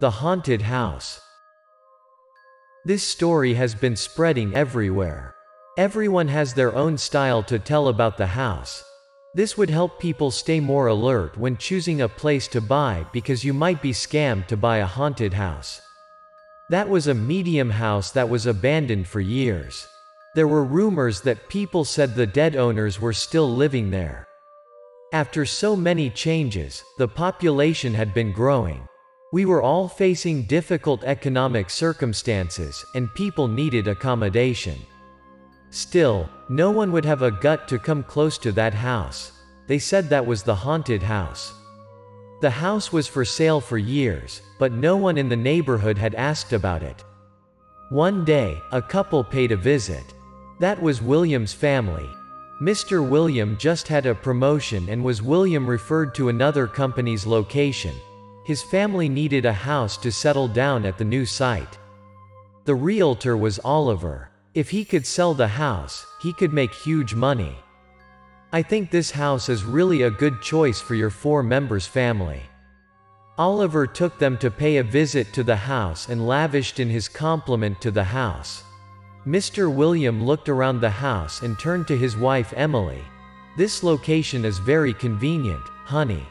The Haunted House. This story has been spreading everywhere. Everyone has their own style to tell about the house. This would help people stay more alert when choosing a place to buy because you might be scammed to buy a haunted house. That was a medium house that was abandoned for years. There were rumors that people said the dead owners were still living there. After so many changes, the population had been growing. We were all facing difficult economic circumstances, and people needed accommodation. Still, no one would have a gut to come close to that house. They said that was the haunted house. The house was for sale for years, but no one in the neighborhood had asked about it. One day, a couple paid a visit. That was William's family. Mr. William just had a promotion and was William referred to another company's location. His family needed a house to settle down at the new site. The realtor was Oliver. If he could sell the house, he could make huge money. I think this house is really a good choice for your four members family. Oliver took them to pay a visit to the house and lavished in his compliment to the house. Mr. William looked around the house and turned to his wife Emily. This location is very convenient, honey.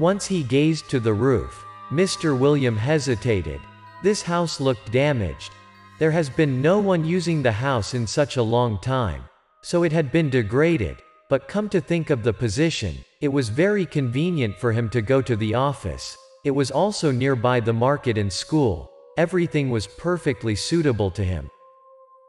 Once he gazed to the roof, Mr. William hesitated. This house looked damaged. There has been no one using the house in such a long time. So it had been degraded. But come to think of the position, it was very convenient for him to go to the office. It was also nearby the market and school. Everything was perfectly suitable to him.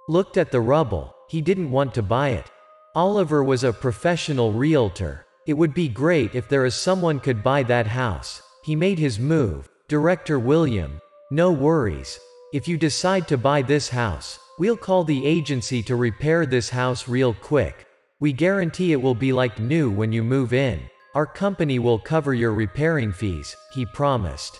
Looked at the rubble, he didn't want to buy it. Oliver was a professional realtor. It would be great if there is someone could buy that house. He made his move. Director William, no worries. If you decide to buy this house, we'll call the agency to repair this house real quick. We guarantee it will be like new when you move in. Our company will cover your repairing fees, he promised.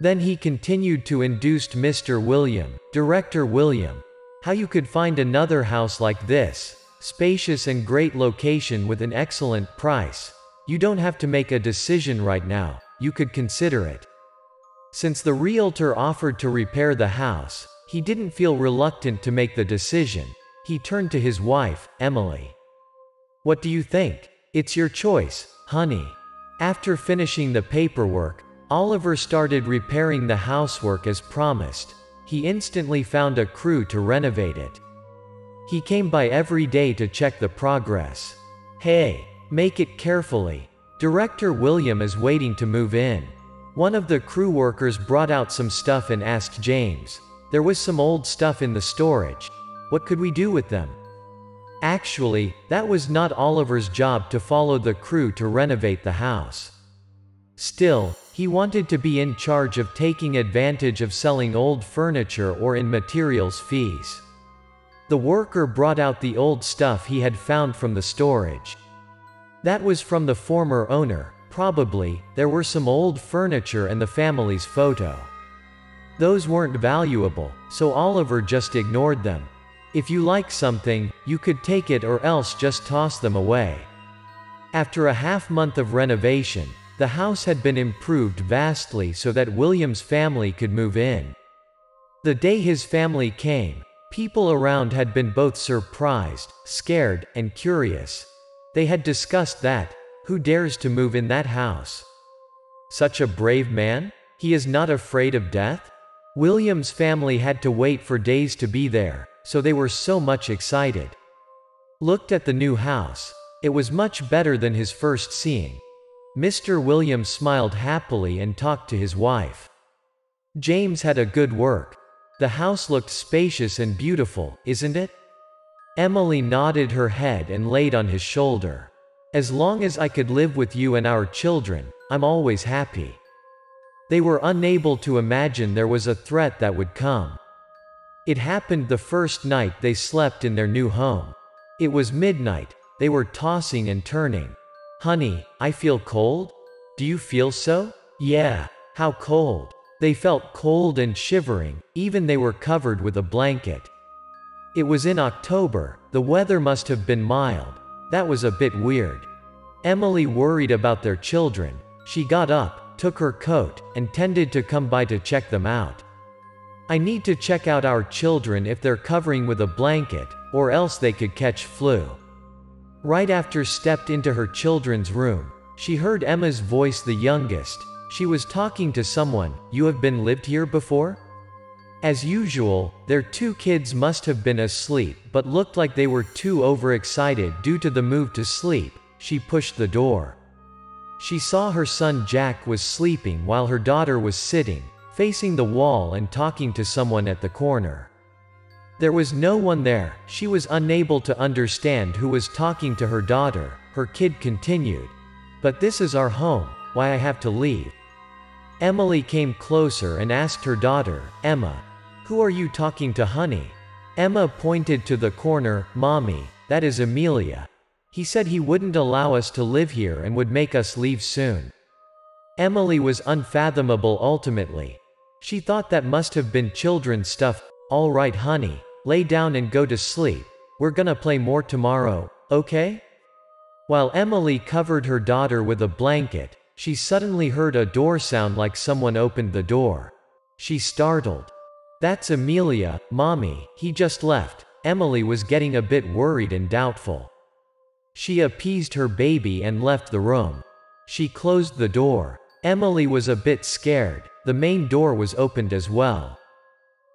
Then he continued to induce Mr. William, Director William, how you could find another house like this, spacious and great location with an excellent price. You don't have to make a decision right now, you could consider it. Since the realtor offered to repair the house, he didn't feel reluctant to make the decision. He turned to his wife, Emily. What do you think? It's your choice, honey. After finishing the paperwork, Oliver started repairing the housework as promised. He instantly found a crew to renovate it. He came by every day to check the progress. Hey, make it carefully. Director William is waiting to move in. One of the crew workers brought out some stuff and asked James. There was some old stuff in the storage. What could we do with them? Actually, that was not Oliver's job to follow the crew to renovate the house. Still, he wanted to be in charge of taking advantage of selling old furniture or in materials fees. The worker brought out the old stuff he had found from the storage. That was from the former owner, probably, there were some old furniture and the family's photo. Those weren't valuable, so Oliver just ignored them. If you like something, you could take it or else just toss them away. After a half month of renovation, the house had been improved vastly so that William's family could move in. The day his family came, people around had been both surprised, scared, and curious. They had discussed that, who dares to move in that house? Such a brave man? He is not afraid of death? William's family had to wait for days to be there, so they were so much excited. Looked at the new house. It was much better than his first seeing. Mr. Williams smiled happily and talked to his wife. James had a good work. The house looked spacious and beautiful, isn't it? Emily nodded her head and laid on his shoulder. As long as I could live with you and our children, I'm always happy. They were unable to imagine there was a threat that would come. It happened the first night they slept in their new home. It was midnight, they were tossing and turning. Honey, I feel cold? Do you feel so? Yeah. How cold? They felt cold and shivering, even they were covered with a blanket. It was in October, the weather must have been mild. That was a bit weird. Emily worried about their children. She got up, took her coat, and tended to come by to check them out. I need to check out our children if they're covering with a blanket, or else they could catch flu. Right after stepped into her children's room, she heard Emma's voice the youngest, she was talking to someone, you have been lived here before? As usual, their two kids must have been asleep but looked like they were too overexcited due to the move to sleep, she pushed the door. She saw her son Jack was sleeping while her daughter was sitting, facing the wall and talking to someone at the corner. There was no one there, she was unable to understand who was talking to her daughter, her kid continued. But this is our home, why I have to leave. Emily came closer and asked her daughter, Emma, who are you talking to honey? Emma pointed to the corner, Mommy, that is Amelia. He said he wouldn't allow us to live here and would make us leave soon. Emily was unfathomable ultimately. She thought that must have been children's stuff. All right, honey, lay down and go to sleep. We're gonna play more tomorrow, okay? While Emily covered her daughter with a blanket, she suddenly heard a door sound like someone opened the door. She startled. That's Amelia, mommy, he just left. Emily was getting a bit worried and doubtful. She appeased her baby and left the room. She closed the door. Emily was a bit scared, the main door was opened as well.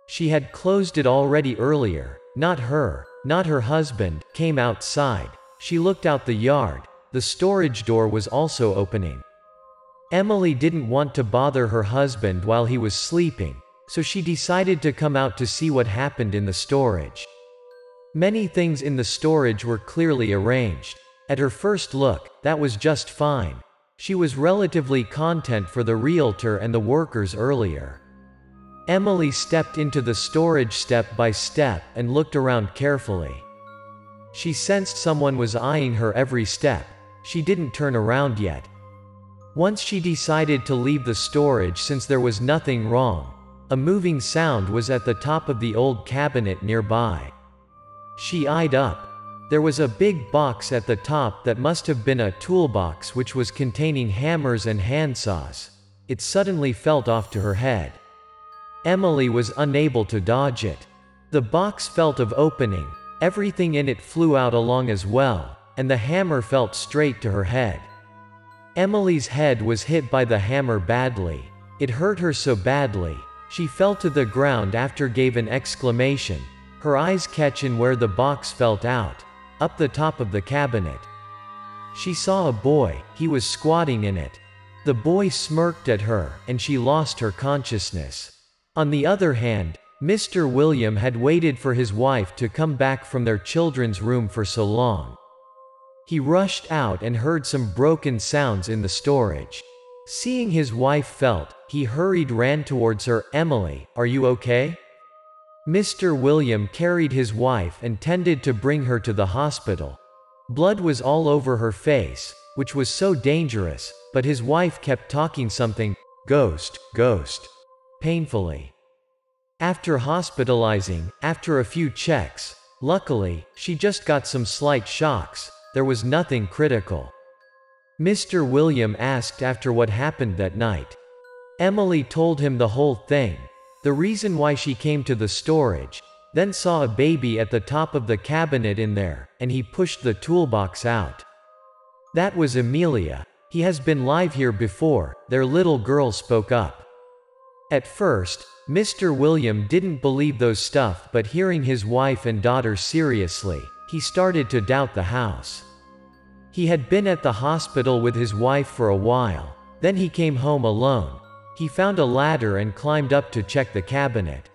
She had closed it already earlier, not her, not her husband, came outside. She looked out the yard, the storage door was also opening. Emily didn't want to bother her husband while he was sleeping, so she decided to come out to see what happened in the storage. Many things in the storage were clearly arranged. At her first look, that was just fine. She was relatively content for the realtor and the workers earlier. Emily stepped into the storage step by step and looked around carefully. She sensed someone was eyeing her every step. She didn't turn around yet. Once she decided to leave the storage since there was nothing wrong, a moving sound was at the top of the old cabinet nearby. She eyed up. There was a big box at the top that must have been a toolbox which was containing hammers and handsaws. It suddenly felt off to her head. Emily was unable to dodge it. The box felt of opening, everything in it flew out along as well, and the hammer felt straight to her head. Emily's head was hit by the hammer badly. It hurt her so badly, she fell to the ground after gave an exclamation, her eyes catching where the box felt out, up the top of the cabinet. She saw a boy, he was squatting in it. The boy smirked at her, and she lost her consciousness. On the other hand, Mr. William had waited for his wife to come back from their children's room for so long. He rushed out and heard some broken sounds in the storage. Seeing his wife felt, he hurried ran towards her, Emily, are you okay? Mr. William carried his wife and tended to bring her to the hospital. Blood was all over her face, which was so dangerous, but his wife kept talking something, ghost, ghost, painfully. After hospitalizing, after a few checks, luckily, she just got some slight shocks, there was nothing critical. Mr. William asked after what happened that night. Emily told him the whole thing, the reason why she came to the storage, then saw a baby at the top of the cabinet in there, and he pushed the toolbox out. That was Amelia. He has been live here before, their little girl spoke up. At first, Mr. William didn't believe those stuff but hearing his wife and daughter seriously, he started to doubt the house. He had been at the hospital with his wife for a while, then he came home alone, he found a ladder and climbed up to check the cabinet.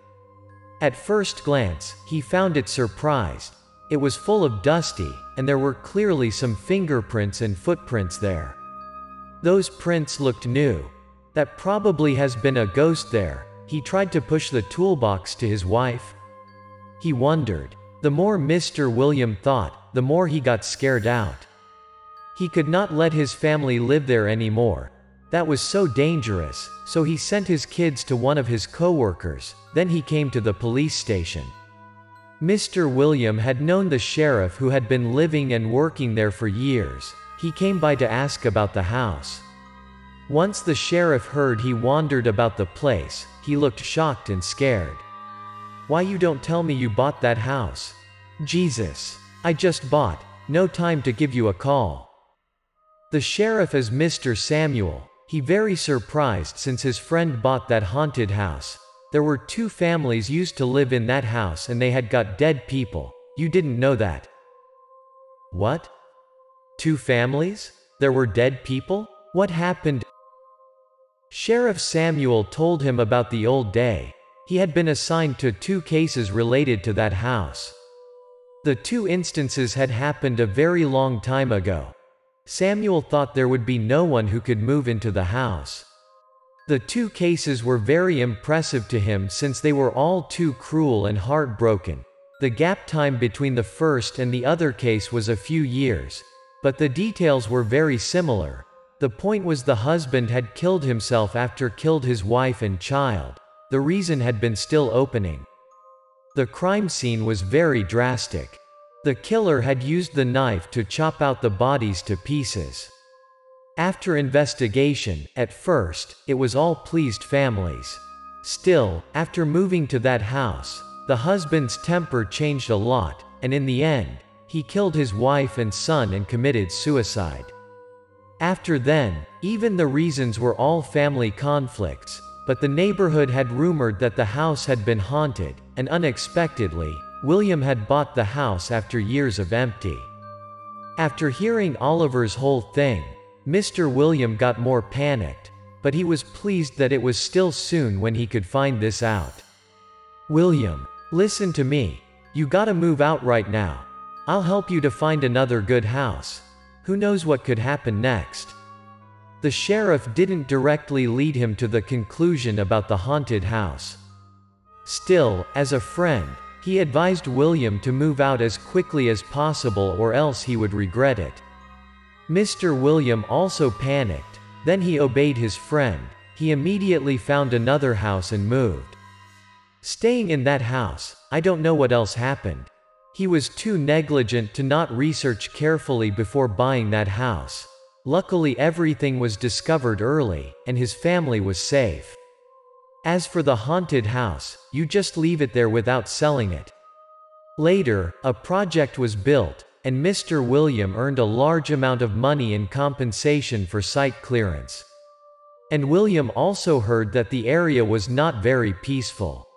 At first glance, he found it surprised. It was full of dusty, and there were clearly some fingerprints and footprints there. Those prints looked new. That probably has been a ghost there. He tried to push the toolbox to his wife. He wondered. The more Mr. William thought, the more he got scared out. He could not let his family live there anymore, that was so dangerous, so he sent his kids to one of his co-workers, then he came to the police station. Mr. William had known the sheriff who had been living and working there for years. He came by to ask about the house. Once the sheriff heard he wandered about the place, he looked shocked and scared. Why you don't tell me you bought that house? Jesus. I just bought, no time to give you a call. The sheriff is Mr. Samuel, he very surprised since his friend bought that haunted house. There were two families used to live in that house and they had got dead people. You didn't know that. What? Two families? There were dead people? What happened? Sheriff Samuel told him about the old day. He had been assigned to two cases related to that house. The two instances had happened a very long time ago. Samuel thought there would be no one who could move into the house. The two cases were very impressive to him since they were all too cruel and heartbroken. The gap time between the first and the other case was a few years, but the details were very similar. The point was the husband had killed himself after killed his wife and child. The reason had been still opening. The crime scene was very drastic. The killer had used the knife to chop out the bodies to pieces. After investigation, at first, it was all pleased families. Still, after moving to that house, the husband's temper changed a lot, and in the end, he killed his wife and son and committed suicide. After then, even the reasons were all family conflicts, but the neighborhood had rumored that the house had been haunted, and unexpectedly, William had bought the house after years of empty. After hearing Oliver's whole thing, Mr. William got more panicked, but he was pleased that it was still soon when he could find this out. William, listen to me. You gotta move out right now. I'll help you to find another good house. Who knows what could happen next? The sheriff didn't directly lead him to the conclusion about the haunted house. Still, as a friend, he advised William to move out as quickly as possible or else he would regret it. Mr. William also panicked, then he obeyed his friend, he immediately found another house and moved. Staying in that house, I don't know what else happened. He was too negligent to not research carefully before buying that house. Luckily everything was discovered early, and his family was safe. As for the haunted house, you just leave it there without selling it. Later, a project was built, and Mr. William earned a large amount of money in compensation for site clearance. And William also heard that the area was not very peaceful.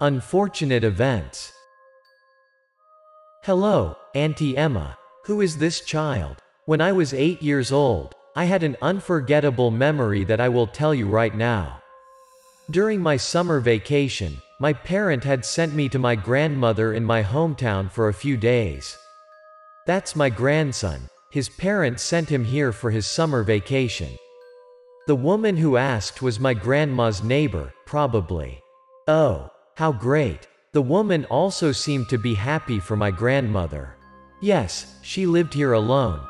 Unfortunate events. Hello, Auntie Emma. Who is this child? When I was eight years old, I had an unforgettable memory that I will tell you right now. During my summer vacation, my parent had sent me to my grandmother in my hometown for a few days. That's my grandson. His parents sent him here for his summer vacation. The woman who asked was my grandma's neighbor, probably. Oh, how great. The woman also seemed to be happy for my grandmother. Yes, she lived here alone.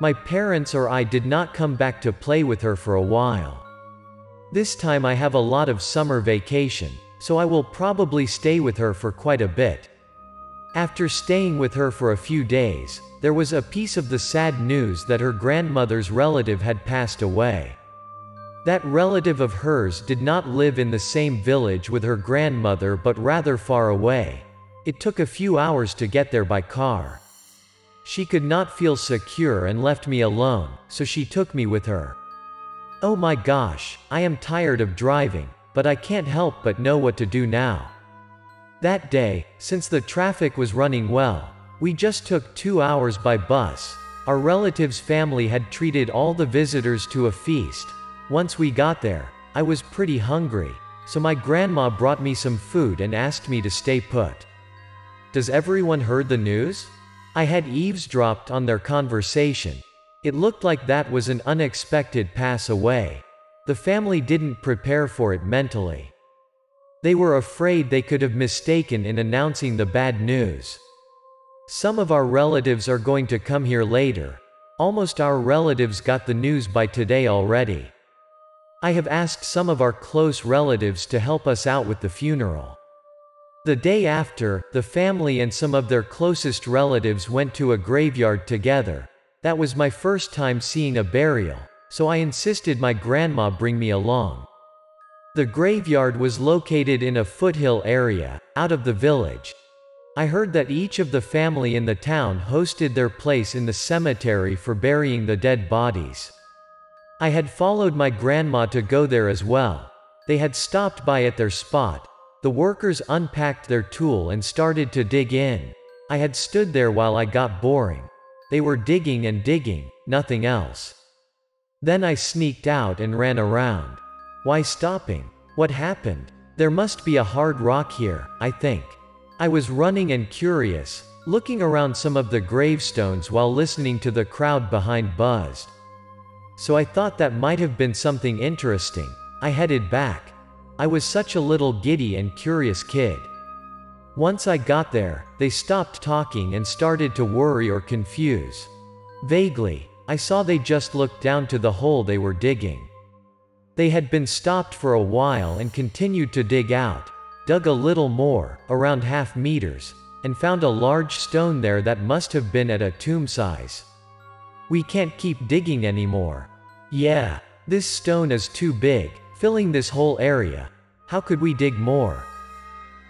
My parents or I did not come back to play with her for a while. This time I have a lot of summer vacation, so I will probably stay with her for quite a bit. After staying with her for a few days, there was a piece of the sad news that her grandmother's relative had passed away. That relative of hers did not live in the same village with her grandmother but rather far away. It took a few hours to get there by car. She could not feel secure and left me alone, so she took me with her. Oh my gosh, I am tired of driving, but I can't help but know what to do now. That day, since the traffic was running well, we just took two hours by bus. Our relative's family had treated all the visitors to a feast, once we got there, I was pretty hungry, so my grandma brought me some food and asked me to stay put. Does everyone heard the news? I had eavesdropped on their conversation. It looked like that was an unexpected pass away. The family didn't prepare for it mentally. They were afraid they could have mistaken in announcing the bad news. Some of our relatives are going to come here later. Almost our relatives got the news by today already. I have asked some of our close relatives to help us out with the funeral. The day after, the family and some of their closest relatives went to a graveyard together. That was my first time seeing a burial, so I insisted my grandma bring me along. The graveyard was located in a foothill area, out of the village. I heard that each of the family in the town hosted their place in the cemetery for burying the dead bodies. I had followed my grandma to go there as well. They had stopped by at their spot. The workers unpacked their tool and started to dig in. I had stood there while I got boring. They were digging and digging, nothing else. Then I sneaked out and ran around. Why stopping? What happened? There must be a hard rock here, I think. I was running and curious, looking around some of the gravestones while listening to the crowd behind buzzed. So I thought that might have been something interesting. I headed back. I was such a little giddy and curious kid. Once I got there, they stopped talking and started to worry or confuse. Vaguely, I saw they just looked down to the hole they were digging. They had been stopped for a while and continued to dig out, dug a little more, around half meters, and found a large stone there that must have been at a tomb size. We can't keep digging anymore. Yeah, this stone is too big, filling this whole area. How could we dig more?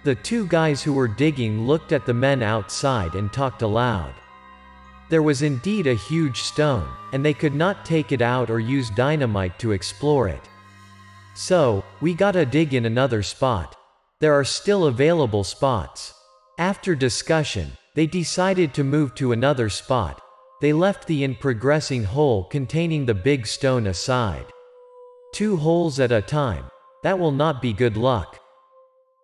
The two guys who were digging looked at the men outside and talked aloud. There was indeed a huge stone, and they could not take it out or use dynamite to explore it. So, we gotta dig in another spot. There are still available spots. After discussion, they decided to move to another spot. They left the in progressing hole containing the big stone aside. Two holes at a time. That will not be good luck.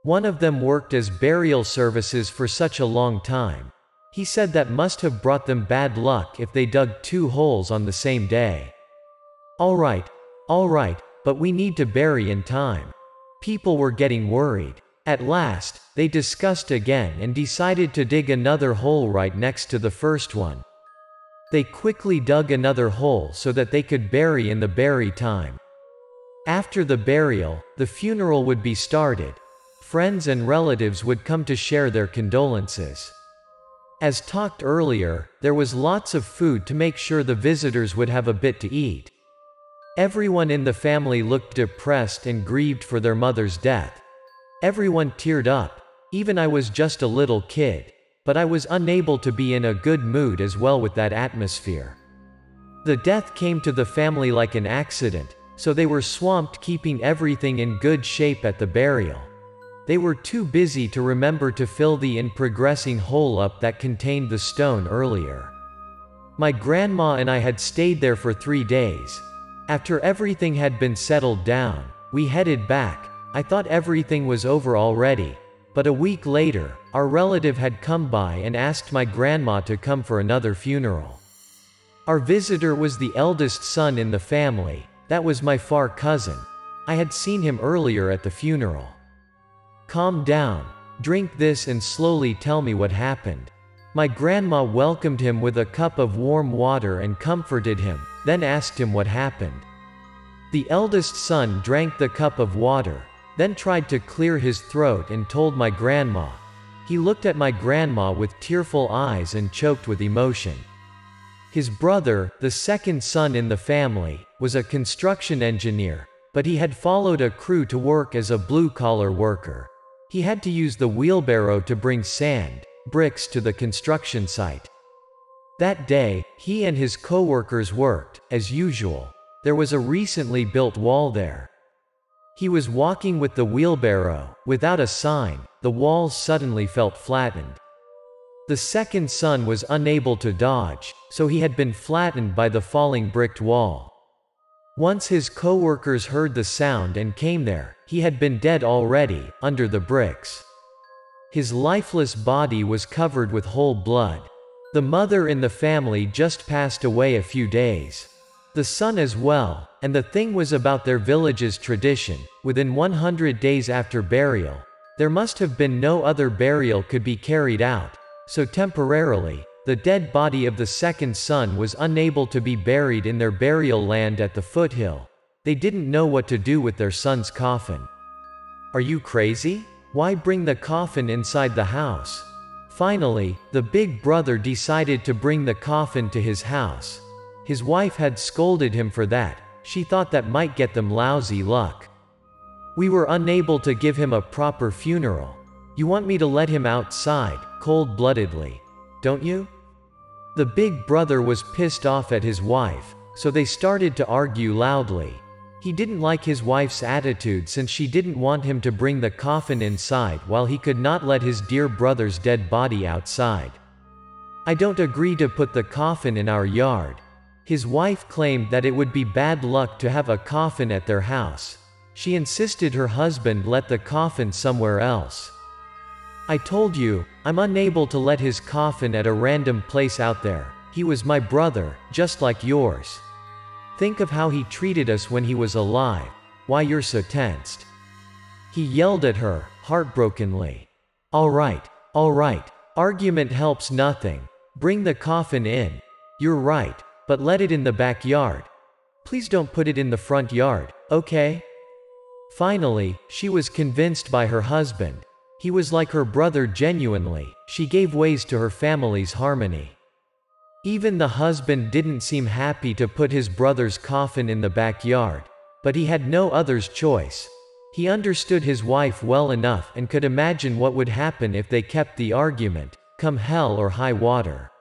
One of them worked as burial services for such a long time. He said that must have brought them bad luck if they dug two holes on the same day. Alright, alright, but we need to bury in time. People were getting worried. At last, they discussed again and decided to dig another hole right next to the first one. They quickly dug another hole so that they could bury in the bury time. After the burial, the funeral would be started, friends and relatives would come to share their condolences. As talked earlier, there was lots of food to make sure the visitors would have a bit to eat. Everyone in the family looked depressed and grieved for their mother's death. Everyone teared up, even I was just a little kid, but I was unable to be in a good mood as well with that atmosphere. The death came to the family like an accident, so they were swamped keeping everything in good shape at the burial. They were too busy to remember to fill the in progressing hole up that contained the stone earlier. My grandma and I had stayed there for three days. After everything had been settled down, we headed back. I thought everything was over already, but a week later, our relative had come by and asked my grandma to come for another funeral. Our visitor was the eldest son in the family, that was my far cousin. I had seen him earlier at the funeral. Calm down. Drink this and slowly tell me what happened. My grandma welcomed him with a cup of warm water and comforted him, then asked him what happened. The eldest son drank the cup of water, then tried to clear his throat and told my grandma. He looked at my grandma with tearful eyes and choked with emotion. His brother, the second son in the family, was a construction engineer, but he had followed a crew to work as a blue-collar worker. He had to use the wheelbarrow to bring sand, bricks to the construction site. That day, he and his co-workers worked, as usual. There was a recently built wall there. He was walking with the wheelbarrow, without a sign, the walls suddenly felt flattened. The second son was unable to dodge, so he had been flattened by the falling bricked wall. Once his co-workers heard the sound and came there, he had been dead already, under the bricks. His lifeless body was covered with whole blood. The mother in the family just passed away a few days. The son as well, and the thing was about their village's tradition, within 100 days after burial. There must have been no other burial could be carried out, so temporarily, the dead body of the second son was unable to be buried in their burial land at the foothill. They didn't know what to do with their son's coffin. Are you crazy? Why bring the coffin inside the house? Finally, the big brother decided to bring the coffin to his house. His wife had scolded him for that, she thought that might get them lousy luck. We were unable to give him a proper funeral. You want me to let him outside, cold-bloodedly, don't you? The big brother was pissed off at his wife, so they started to argue loudly. He didn't like his wife's attitude since she didn't want him to bring the coffin inside while he could not let his dear brother's dead body outside. I don't agree to put the coffin in our yard. His wife claimed that it would be bad luck to have a coffin at their house. She insisted her husband let the coffin somewhere else. I told you, I'm unable to let his coffin at a random place out there. He was my brother, just like yours. Think of how he treated us when he was alive. Why you're so tensed. He yelled at her, heartbrokenly. Alright, alright, argument helps nothing. Bring the coffin in. You're right, but let it in the backyard. Please don't put it in the front yard, okay? Finally, she was convinced by her husband. He was like her brother genuinely, she gave ways to her family's harmony. Even the husband didn't seem happy to put his brother's coffin in the backyard. But he had no other's choice. He understood his wife well enough and could imagine what would happen if they kept the argument, come hell or high water.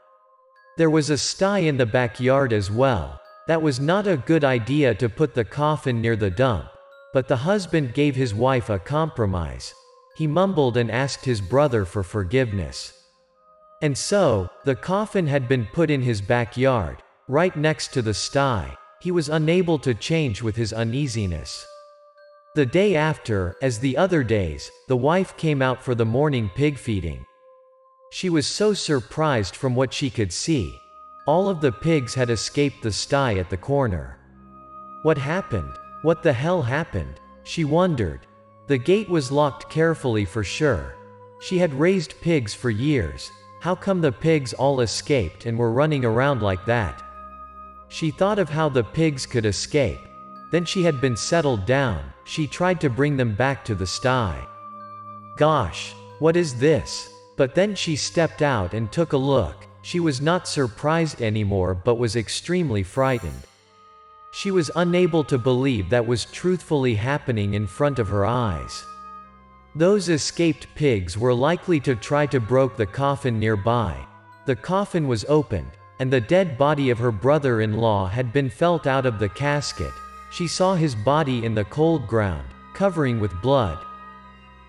There was a sty in the backyard as well. That was not a good idea to put the coffin near the dump. But the husband gave his wife a compromise. He mumbled and asked his brother for forgiveness. And so, the coffin had been put in his backyard, right next to the sty. He was unable to change with his uneasiness. The day after, as the other days, the wife came out for the morning pig feeding. She was so surprised from what she could see. All of the pigs had escaped the sty at the corner. What happened? What the hell happened? She wondered. The gate was locked carefully for sure. She had raised pigs for years, how come the pigs all escaped and were running around like that? She thought of how the pigs could escape. Then she had been settled down, she tried to bring them back to the sty. Gosh, what is this? But then she stepped out and took a look. She was not surprised anymore but was extremely frightened. She was unable to believe that was truthfully happening in front of her eyes. Those escaped pigs were likely to try to broke the coffin nearby. The coffin was opened, and the dead body of her brother-in-law had been felt out of the casket. She saw his body in the cold ground, covering with blood.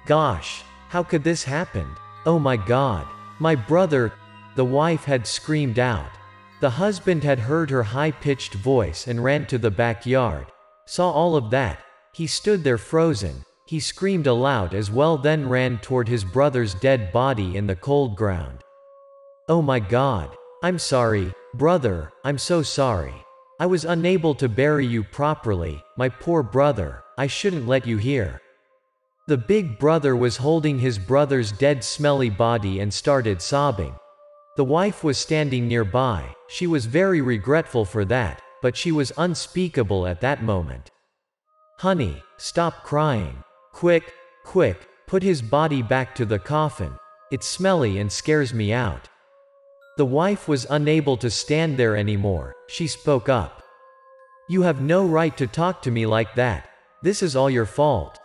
Gosh, how could this happen? Oh my god. My brother, the wife had screamed out. The husband had heard her high-pitched voice and ran to the backyard. Saw all of that. He stood there frozen, he screamed aloud as well then ran toward his brother's dead body in the cold ground. Oh my god. I'm sorry, brother, I'm so sorry. I was unable to bury you properly, my poor brother, I shouldn't let you here. The big brother was holding his brother's dead smelly body and started sobbing. The wife was standing nearby, she was very regretful for that, but she was unspeakable at that moment. Honey, stop crying. Quick, quick, put his body back to the coffin. It's smelly and scares me out. The wife was unable to stand there anymore, she spoke up. You have no right to talk to me like that. This is all your fault.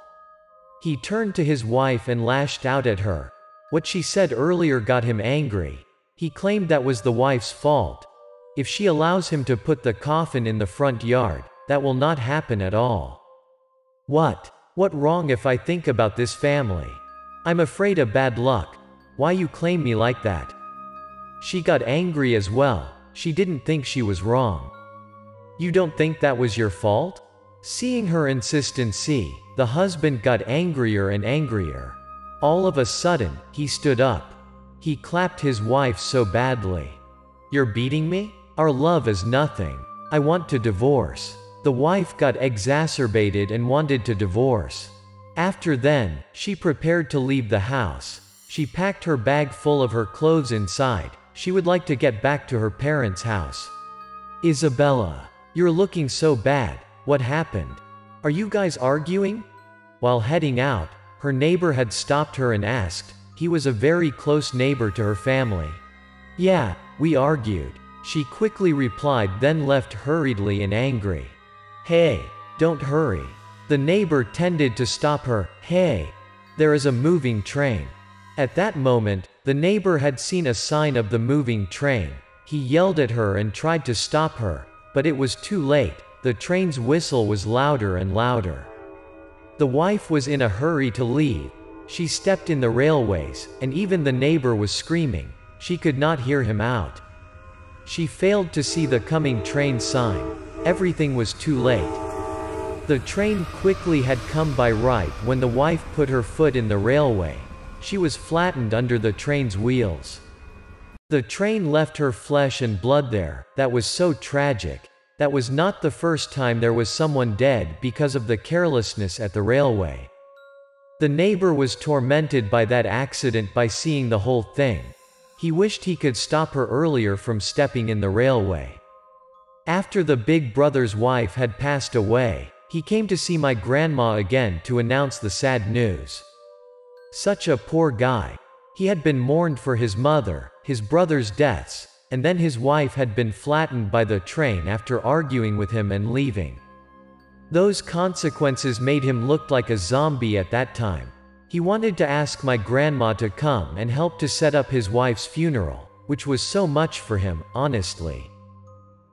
He turned to his wife and lashed out at her. What she said earlier got him angry. He claimed that was the wife's fault. If she allows him to put the coffin in the front yard, that will not happen at all. What? What wrong if I think about this family? I'm afraid of bad luck. Why you claim me like that? She got angry as well. She didn't think she was wrong. You don't think that was your fault? Seeing her insistency, the husband got angrier and angrier. All of a sudden, he stood up. He clapped his wife so badly. You're beating me? Our love is nothing. I want to divorce. The wife got exacerbated and wanted to divorce. After then, she prepared to leave the house. She packed her bag full of her clothes inside. She would like to get back to her parents' house. Isabella, you're looking so bad. what happened? Are you guys arguing? While heading out, her neighbor had stopped her and asked, he was a very close neighbor to her family. Yeah, we argued. She quickly replied then left hurriedly and angry. Hey, don't hurry. The neighbor tended to stop her, hey, there is a moving train. At that moment, the neighbor had seen a sign of the moving train. He yelled at her and tried to stop her, but it was too late, the train's whistle was louder and louder. The wife was in a hurry to leave. She stepped in the railways, and even the neighbor was screaming. She could not hear him out. She failed to see the coming train sign. Everything was too late. The train quickly had come by right when the wife put her foot in the railway. She was flattened under the train's wheels. The train left her flesh and blood there, that was so tragic. That was not the first time there was someone dead because of the carelessness at the railway. The neighbor was tormented by that accident by seeing the whole thing. He wished he could stop her earlier from stepping in the railway. After the big brother's wife had passed away, he came to see my grandma again to announce the sad news. Such a poor guy. He had been mourned for his mother, his brother's deaths, and then his wife had been flattened by the train after arguing with him and leaving. Those consequences made him look like a zombie at that time. He wanted to ask my grandma to come and help to set up his wife's funeral, which was so much for him, honestly.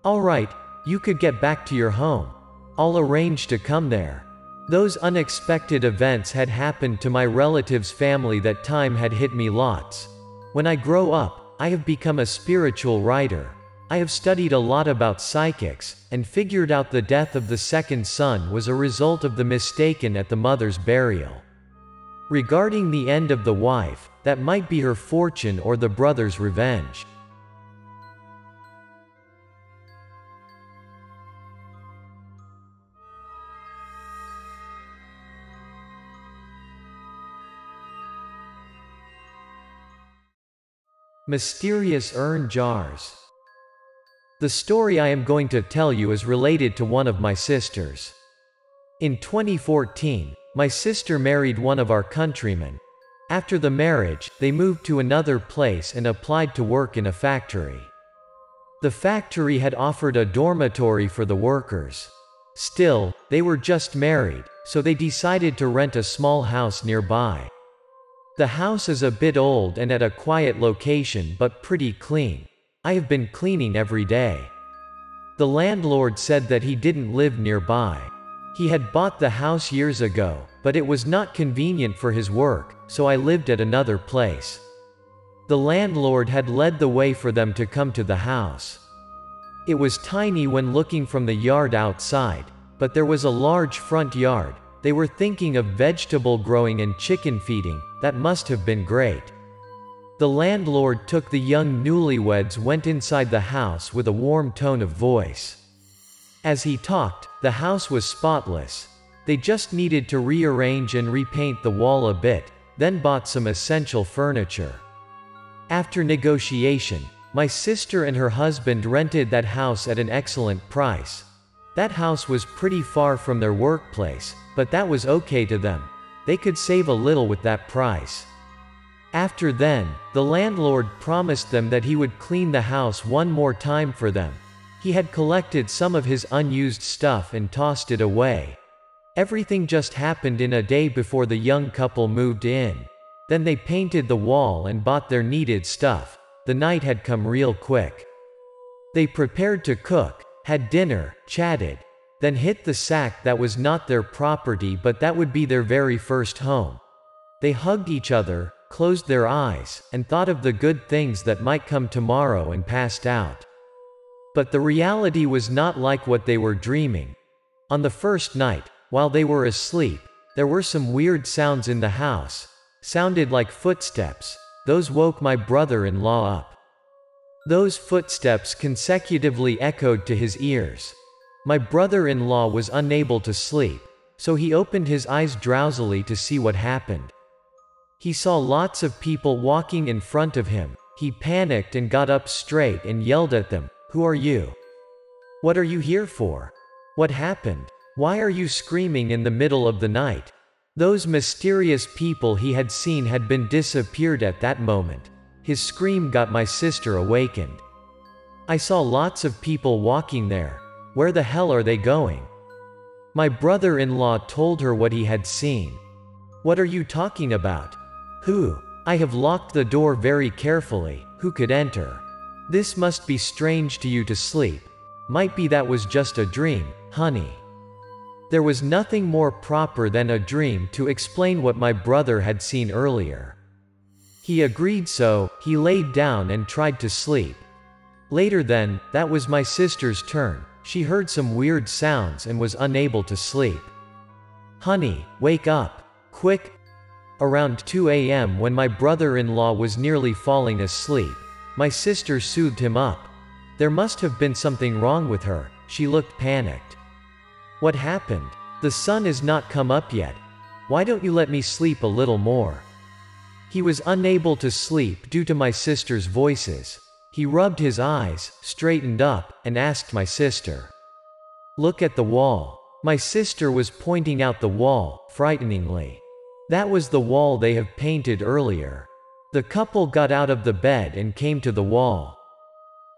Alright, you could get back to your home. I'll arrange to come there. Those unexpected events had happened to my relative's family that time had hit me lots. When I grow up, I have become a spiritual writer. I have studied a lot about psychics, and figured out the death of the second son was a result of the mistaken at the mother's burial. Regarding the end of the wife, that might be her fortune or the brother's revenge. Mysterious urn jars. The story I am going to tell you is related to one of my sisters. In 2014, my sister married one of our countrymen. After the marriage, they moved to another place and applied to work in a factory. The factory had offered a dormitory for the workers. Still, they were just married, so they decided to rent a small house nearby. The house is a bit old and at a quiet location but pretty clean. I have been cleaning every day. The landlord said that he didn't live nearby. He had bought the house years ago, but it was not convenient for his work, so I lived at another place. The landlord had led the way for them to come to the house. It was tiny when looking from the yard outside, but there was a large front yard, they were thinking of vegetable growing and chicken feeding, that must have been great. The landlord took the young newlyweds went inside the house with a warm tone of voice. As he talked, the house was spotless. They just needed to rearrange and repaint the wall a bit, then bought some essential furniture. After negotiation, my sister and her husband rented that house at an excellent price. That house was pretty far from their workplace, but that was okay to them. They could save a little with that price. After then, the landlord promised them that he would clean the house one more time for them. He had collected some of his unused stuff and tossed it away. Everything just happened in a day before the young couple moved in. Then they painted the wall and bought their needed stuff. The night had come real quick. They prepared to cook, had dinner, chatted, then hit the sack that was not their property but that would be their very first home. They hugged each other, closed their eyes, and thought of the good things that might come tomorrow and passed out. But the reality was not like what they were dreaming. On the first night, while they were asleep, there were some weird sounds in the house. Sounded like footsteps. Those woke my brother-in-law up. Those footsteps consecutively echoed to his ears. My brother-in-law was unable to sleep, so he opened his eyes drowsily to see what happened. He saw lots of people walking in front of him. He panicked and got up straight and yelled at them, Who are you? What are you here for? What happened? Why are you screaming in the middle of the night? Those mysterious people he had seen had been disappeared at that moment. His scream got my sister awakened. I saw lots of people walking there. Where the hell are they going? My brother-in-law told her what he had seen. What are you talking about? Who? I have locked the door very carefully, who could enter? This must be strange to you to sleep. Might be that was just a dream, honey. There was nothing more proper than a dream to explain what my brother had seen earlier. He agreed so, he laid down and tried to sleep. Later then, that was my sister's turn, she heard some weird sounds and was unable to sleep. Honey, wake up. Quick. Around 2 a.m. when my brother-in-law was nearly falling asleep, my sister soothed him up. There must have been something wrong with her, she looked panicked. What happened? The sun has not come up yet. Why don't you let me sleep a little more? He was unable to sleep due to my sister's voices. He rubbed his eyes, straightened up, and asked my sister. Look at the wall. My sister was pointing out the wall, frighteningly. That was the wall they have painted earlier. The couple got out of the bed and came to the wall.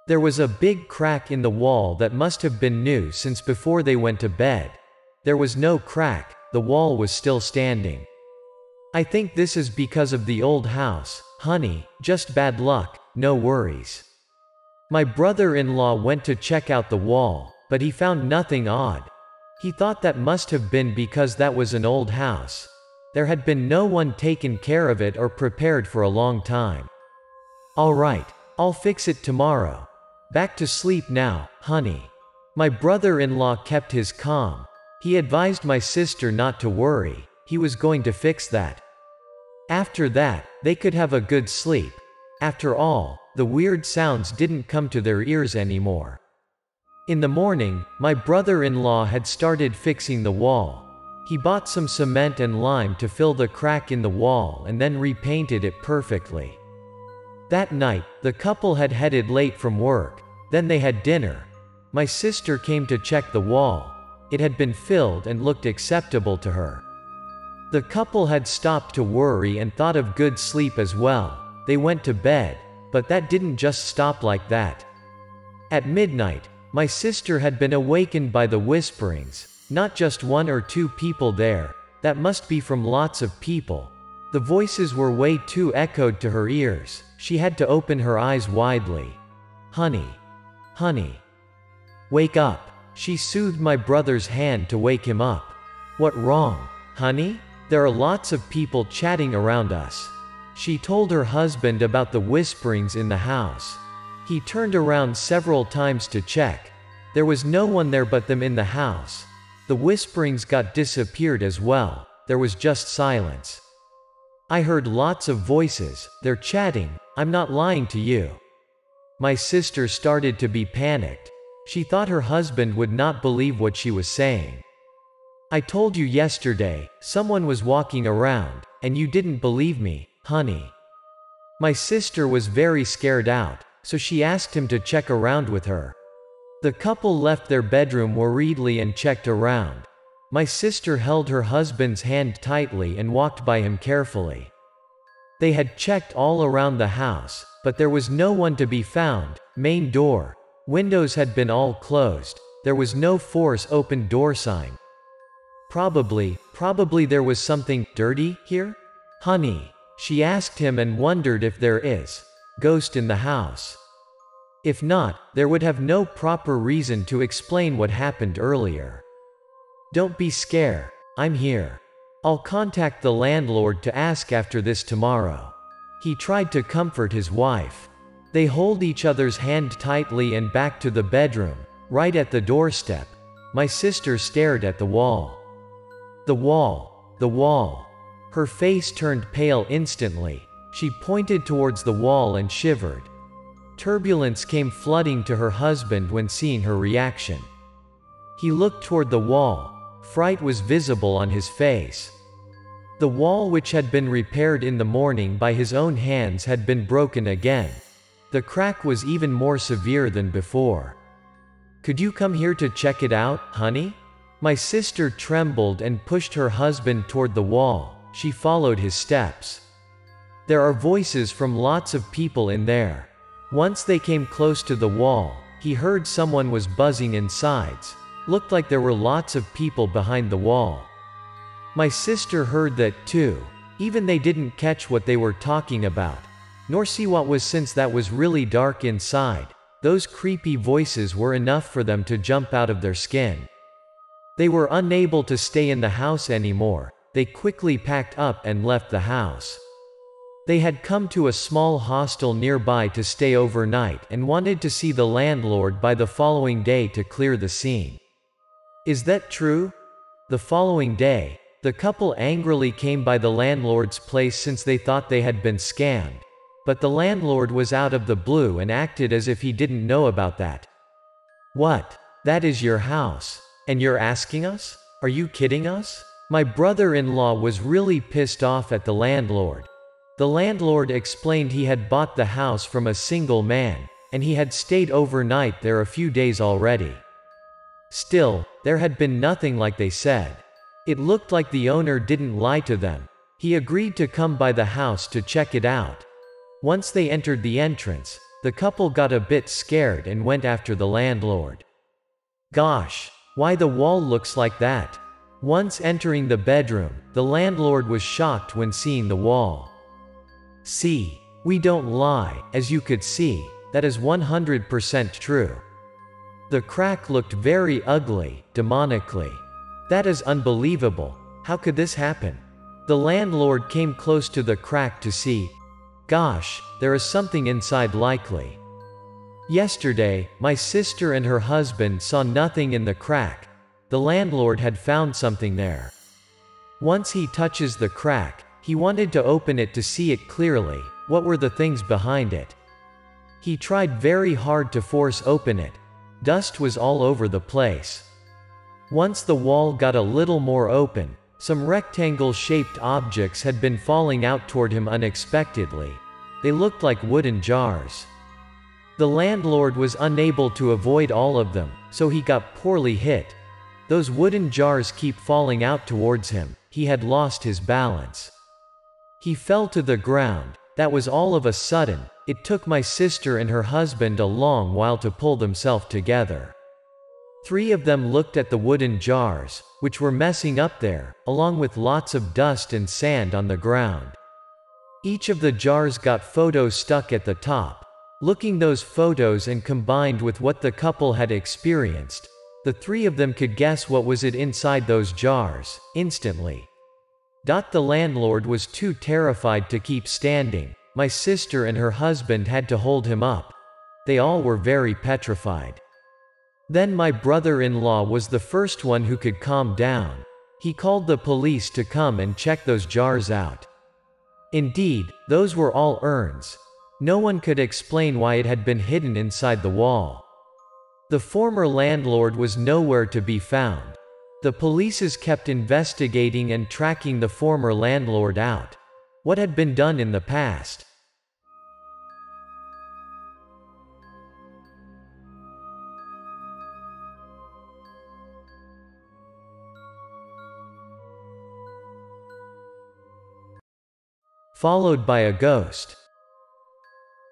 There was a big crack in the wall that must have been new since before they went to bed. There was no crack, the wall was still standing. I think this is because of the old house, honey, just bad luck, no worries. My brother-in-law went to check out the wall, but he found nothing odd. He thought that must have been because that was an old house. There had been no one taken care of it or prepared for a long time. Alright, I'll fix it tomorrow. Back to sleep now, honey. My brother-in-law kept his calm. He advised my sister not to worry, he was going to fix that. After that, they could have a good sleep. After all, the weird sounds didn't come to their ears anymore. In the morning, my brother-in-law had started fixing the wall. He bought some cement and lime to fill the crack in the wall and then repainted it perfectly. That night, the couple had headed late from work. Then they had dinner. My sister came to check the wall. It had been filled and looked acceptable to her. The couple had stopped to worry and thought of good sleep as well. They went to bed, but that didn't just stop like that. At midnight, my sister had been awakened by the whisperings, not just one or two people there, that must be from lots of people. The voices were way too echoed to her ears, she had to open her eyes widely. Honey. Honey. Wake up. She soothed my brother's hand to wake him up. What wrong? Honey? There are lots of people chatting around us. She told her husband about the whisperings in the house. He turned around several times to check. There was no one there but them in the house. The whisperings got disappeared as well. There was just silence. I heard lots of voices, they're chatting, I'm not lying to you. My sister started to be panicked. She thought her husband would not believe what she was saying. I told you yesterday, someone was walking around, and you didn't believe me, honey. My sister was very scared out, so she asked him to check around with her. The couple left their bedroom worriedly and checked around. My sister held her husband's hand tightly and walked by him carefully. They had checked all around the house, but there was no one to be found. Main door. Windows had been all closed. There was no force open door sign. Probably, probably there was something dirty here? Honey. She asked him and wondered if there is ghost in the house. If not, there would have no proper reason to explain what happened earlier. Don't be scared, I'm here. I'll contact the landlord to ask after this tomorrow. He tried to comfort his wife. They hold each other's hand tightly and back to the bedroom, right at the doorstep. My sister stared at the wall. The wall, the wall. Her face turned pale instantly. She pointed towards the wall and shivered. Turbulence came flooding to her husband when seeing her reaction. He looked toward the wall. Fright was visible on his face. The wall which had been repaired in the morning by his own hands had been broken again. The crack was even more severe than before. Could you come here to check it out, honey? My sister trembled and pushed her husband toward the wall. She followed his steps. There are voices from lots of people in there. Once they came close to the wall, he heard someone was buzzing insides. Looked like there were lots of people behind the wall. My sister heard that too. Even they didn't catch what they were talking about. Nor see what was since that was really dark inside. Those creepy voices were enough for them to jump out of their skin. They were unable to stay in the house anymore, they quickly packed up and left the house. They had come to a small hostel nearby to stay overnight and wanted to see the landlord by the following day to clear the scene. Is that true? The following day, the couple angrily came by the landlord's place since they thought they had been scammed. But the landlord was out of the blue and acted as if he didn't know about that. What? That is your house. And you're asking us? Are you kidding us? My brother-in-law was really pissed off at the landlord. The landlord explained he had bought the house from a single man, and he had stayed overnight there a few days already. Still, there had been nothing like they said. It looked like the owner didn't lie to them. He agreed to come by the house to check it out. Once they entered the entrance, the couple got a bit scared and went after the landlord. Gosh, why the wall looks like that? Once entering the bedroom, the landlord was shocked when seeing the wall. See, we don't lie, as you could see, that is 100% true. The crack looked very ugly, demonically. That is unbelievable. How could this happen? The landlord came close to the crack to see. Gosh, there is something inside likely. Yesterday, my sister and her husband saw nothing in the crack. The landlord had found something there. Once he touches the crack, he wanted to open it to see it clearly. What were the things behind it? He tried very hard to force open it. Dust was all over the place. Once the wall got a little more open, some rectangle-shaped objects had been falling out toward him unexpectedly. They looked like wooden jars. The landlord was unable to avoid all of them, so he got poorly hit. Those wooden jars keep falling out towards him, he had lost his balance. He fell to the ground, that was all of a sudden, it took my sister and her husband a long while to pull themselves together. Three of them looked at the wooden jars, which were messing up there, along with lots of dust and sand on the ground. Each of the jars got photos stuck at the top, Looking those photos and combined with what the couple had experienced, the three of them could guess what was it inside those jars, instantly. Dot the landlord was too terrified to keep standing, my sister and her husband had to hold him up. They all were very petrified. Then my brother-in-law was the first one who could calm down. He called the police to come and check those jars out. Indeed, those were all urns, no one could explain why it had been hidden inside the wall. The former landlord was nowhere to be found. The polices kept investigating and tracking the former landlord out. What had been done in the past? Followed by a ghost.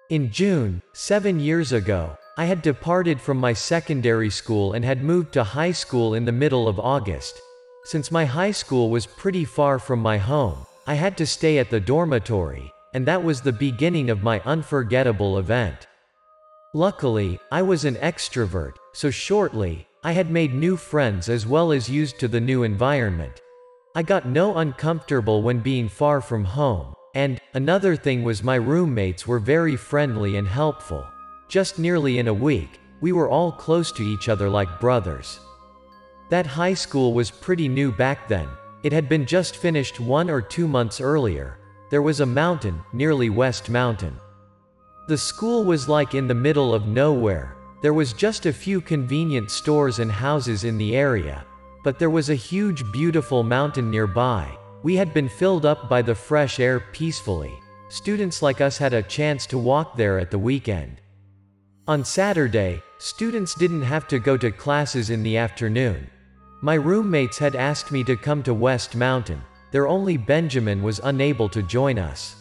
In June, seven years ago, I had departed from my secondary school and had moved to high school in the middle of August. Since my high school was pretty far from my home, I had to stay at the dormitory, and that was the beginning of my unforgettable event. Luckily, I was an extrovert, so shortly, I had made new friends as well as used to the new environment. I got no uncomfortable when being far from home, and, another thing was my roommates were very friendly and helpful. Just nearly in a week, we were all close to each other like brothers. That high school was pretty new back then, it had been just finished one or two months earlier. There was a mountain, nearly West Mountain. The school was like in the middle of nowhere, there was just a few convenient stores and houses in the area, but there was a huge beautiful mountain nearby, we had been filled up by the fresh air peacefully. Students like us had a chance to walk there at the weekend. On Saturday, students didn't have to go to classes in the afternoon. My roommates had asked me to come to West Mountain, their only Benjamin was unable to join us.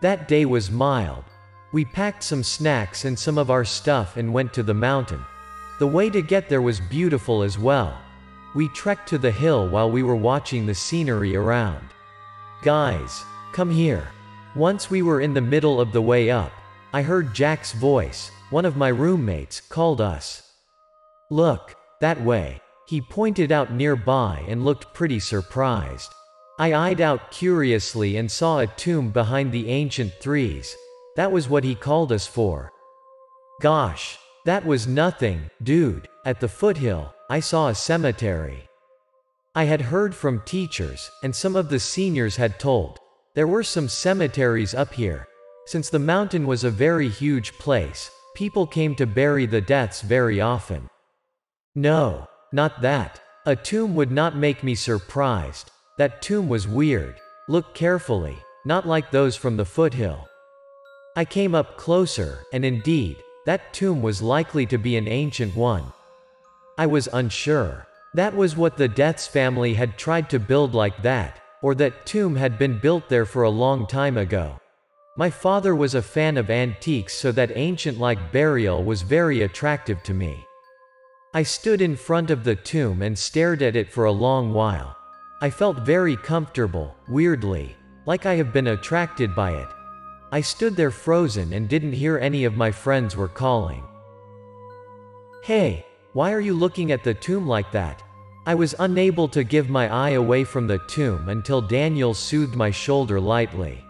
That day was mild. We packed some snacks and some of our stuff and went to the mountain. The way to get there was beautiful as well. We trekked to the hill while we were watching the scenery around. Guys, come here. Once we were in the middle of the way up, I heard Jack's voice, one of my roommates, called us. Look, that way. He pointed out nearby and looked pretty surprised. I eyed out curiously and saw a tomb behind the ancient threes. That was what he called us for. Gosh, that was nothing, dude. At the foothill, I saw a cemetery. I had heard from teachers, and some of the seniors had told. There were some cemeteries up here. Since the mountain was a very huge place, people came to bury the deaths very often. No, not that. A tomb would not make me surprised. That tomb was weird. Look carefully, not like those from the foothill. I came up closer, and indeed, that tomb was likely to be an ancient one. I was unsure. That was what the Deaths family had tried to build like that, or that tomb had been built there for a long time ago. My father was a fan of antiques so that ancient-like burial was very attractive to me. I stood in front of the tomb and stared at it for a long while. I felt very comfortable, weirdly, like I have been attracted by it. I stood there frozen and didn't hear any of my friends were calling. Hey, why are you looking at the tomb like that? I was unable to give my eye away from the tomb until Daniel soothed my shoulder lightly.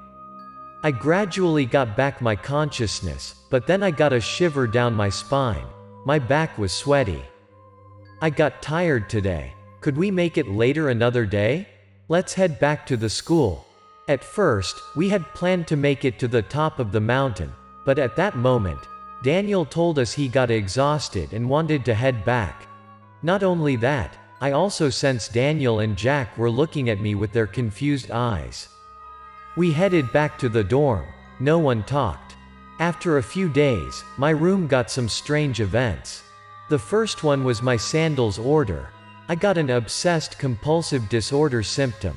I gradually got back my consciousness, but then I got a shiver down my spine. My back was sweaty. I got tired today. Could we make it later another day? Let's head back to the school. At first, we had planned to make it to the top of the mountain, but at that moment, Daniel told us he got exhausted and wanted to head back. Not only that, I also sensed Daniel and Jack were looking at me with their confused eyes. We headed back to the dorm. No one talked. After a few days, my room got some strange events. The first one was my sandals order. I got an obsessed compulsive disorder symptom.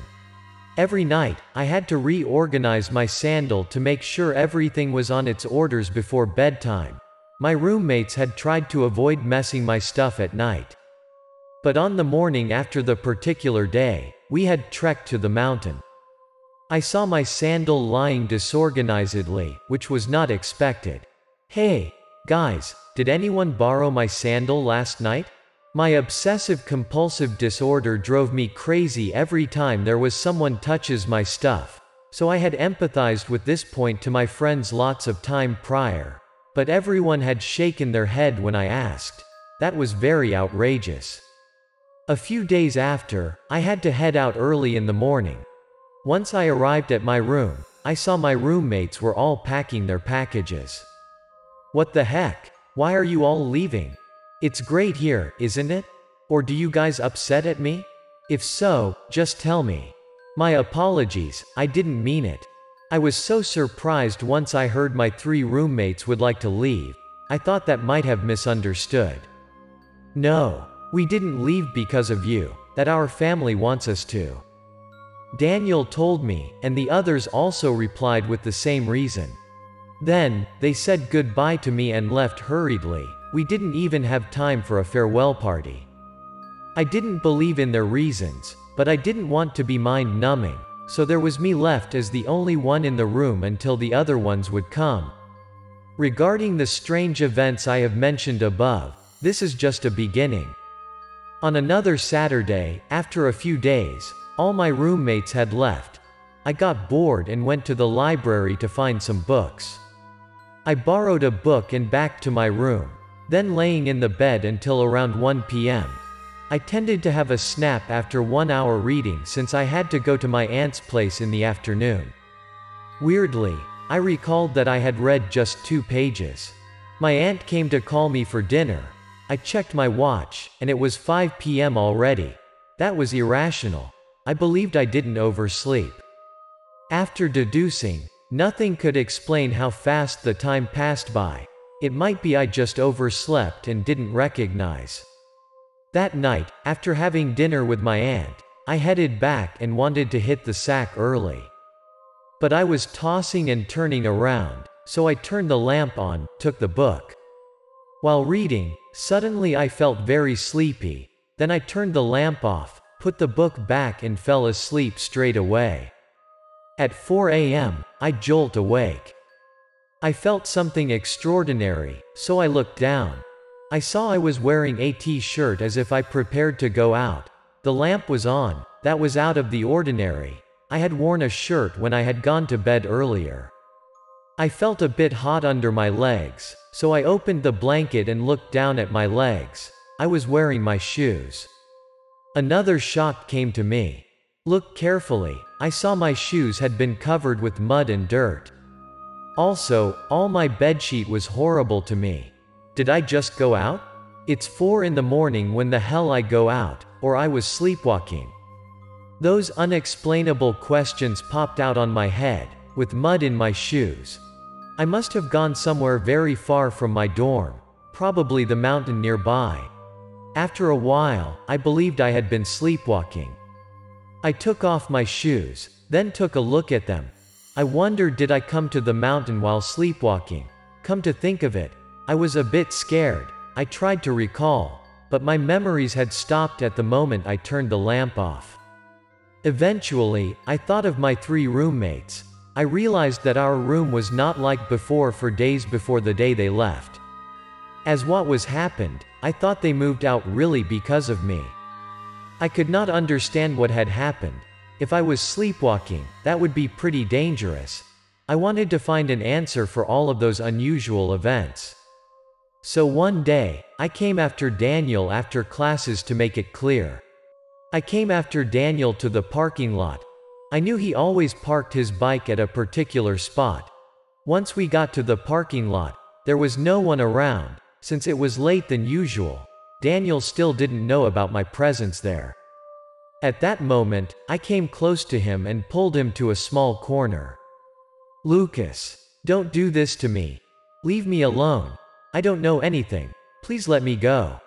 Every night, I had to reorganize my sandal to make sure everything was on its orders before bedtime. My roommates had tried to avoid messing my stuff at night. But on the morning after the particular day, we had trekked to the mountain. I saw my sandal lying disorganizedly, which was not expected. Hey, guys, did anyone borrow my sandal last night? My obsessive compulsive disorder drove me crazy every time there was someone touches my stuff. So I had empathized with this point to my friends lots of time prior. But everyone had shaken their head when I asked. That was very outrageous. A few days after, I had to head out early in the morning. Once I arrived at my room, I saw my roommates were all packing their packages. What the heck? Why are you all leaving? It's great here, isn't it? Or do you guys upset at me? If so, just tell me. My apologies, I didn't mean it. I was so surprised once I heard my three roommates would like to leave. I thought that might have misunderstood. No, we didn't leave because of you, that our family wants us to. Daniel told me, and the others also replied with the same reason. Then, they said goodbye to me and left hurriedly. We didn't even have time for a farewell party. I didn't believe in their reasons, but I didn't want to be mind numbing, so there was me left as the only one in the room until the other ones would come. Regarding the strange events I have mentioned above, this is just a beginning. On another Saturday, after a few days, all my roommates had left. I got bored and went to the library to find some books. I borrowed a book and back to my room, then laying in the bed until around 1 p.m. I tended to have a snap after one hour reading since I had to go to my aunt's place in the afternoon. Weirdly, I recalled that I had read just two pages. My aunt came to call me for dinner. I checked my watch, and it was 5 p.m. already. That was irrational. I believed I didn't oversleep. After deducing, nothing could explain how fast the time passed by. It might be I just overslept and didn't recognize. That night, after having dinner with my aunt, I headed back and wanted to hit the sack early. But I was tossing and turning around, so I turned the lamp on, took the book. While reading, suddenly I felt very sleepy, then I turned the lamp off, put the book back and fell asleep straight away. At 4 a.m., I jolt awake. I felt something extraordinary, so I looked down. I saw I was wearing a t-shirt as if I prepared to go out. The lamp was on, that was out of the ordinary. I had worn a shirt when I had gone to bed earlier. I felt a bit hot under my legs, so I opened the blanket and looked down at my legs. I was wearing my shoes. Another shock came to me. Look carefully, I saw my shoes had been covered with mud and dirt. Also, all my bedsheet was horrible to me. Did I just go out? It's 4 in the morning when the hell I go out, or I was sleepwalking. Those unexplainable questions popped out on my head, with mud in my shoes. I must have gone somewhere very far from my dorm, probably the mountain nearby. After a while, I believed I had been sleepwalking. I took off my shoes, then took a look at them. I wondered did I come to the mountain while sleepwalking? Come to think of it, I was a bit scared. I tried to recall, but my memories had stopped at the moment I turned the lamp off. Eventually, I thought of my three roommates. I realized that our room was not like before for days before the day they left. As what was happened, I thought they moved out really because of me. I could not understand what had happened. If I was sleepwalking, that would be pretty dangerous. I wanted to find an answer for all of those unusual events. So one day, I came after Daniel after classes to make it clear. I came after Daniel to the parking lot. I knew he always parked his bike at a particular spot. Once we got to the parking lot, there was no one around, since it was late than usual. Daniel still didn't know about my presence there. At that moment, I came close to him and pulled him to a small corner. Lucas, don't do this to me. Leave me alone. I don't know anything. Please let me go.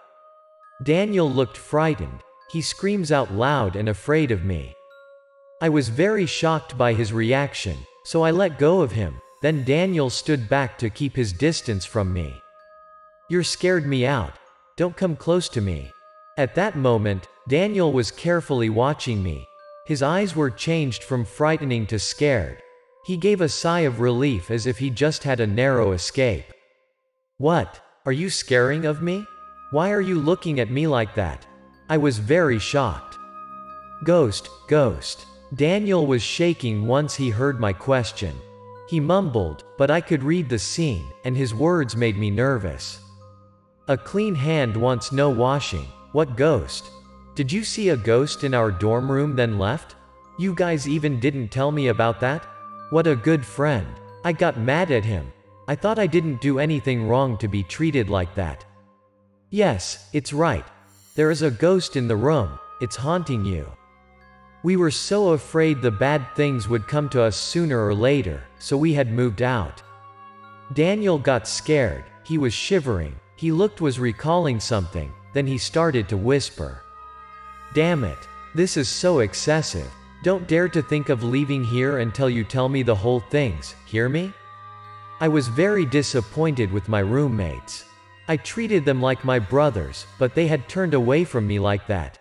Daniel looked frightened. He screams out loud and afraid of me. I was very shocked by his reaction, so I let go of him. Then Daniel stood back to keep his distance from me. You're scared me out. Don't come close to me. At that moment, Daniel was carefully watching me. His eyes were changed from frightening to scared. He gave a sigh of relief as if he just had a narrow escape. What? Are you scaring of me? Why are you looking at me like that? I was very shocked. Ghost, ghost. Daniel was shaking once he heard my question. He mumbled, but I could read the scene, and his words made me nervous. A clean hand wants no washing. What ghost? Did you see a ghost in our dorm room then left? You guys even didn't tell me about that? What a good friend. I got mad at him, I thought I didn't do anything wrong to be treated like that. Yes, it's right. There is a ghost in the room, it's haunting you. We were so afraid the bad things would come to us sooner or later, so we had moved out. Daniel got scared, he was shivering, he looked was recalling something, then he started to whisper. Damn it. This is so excessive. Don't dare to think of leaving here until you tell me the whole things, hear me? I was very disappointed with my roommates. I treated them like my brothers, but they had turned away from me like that.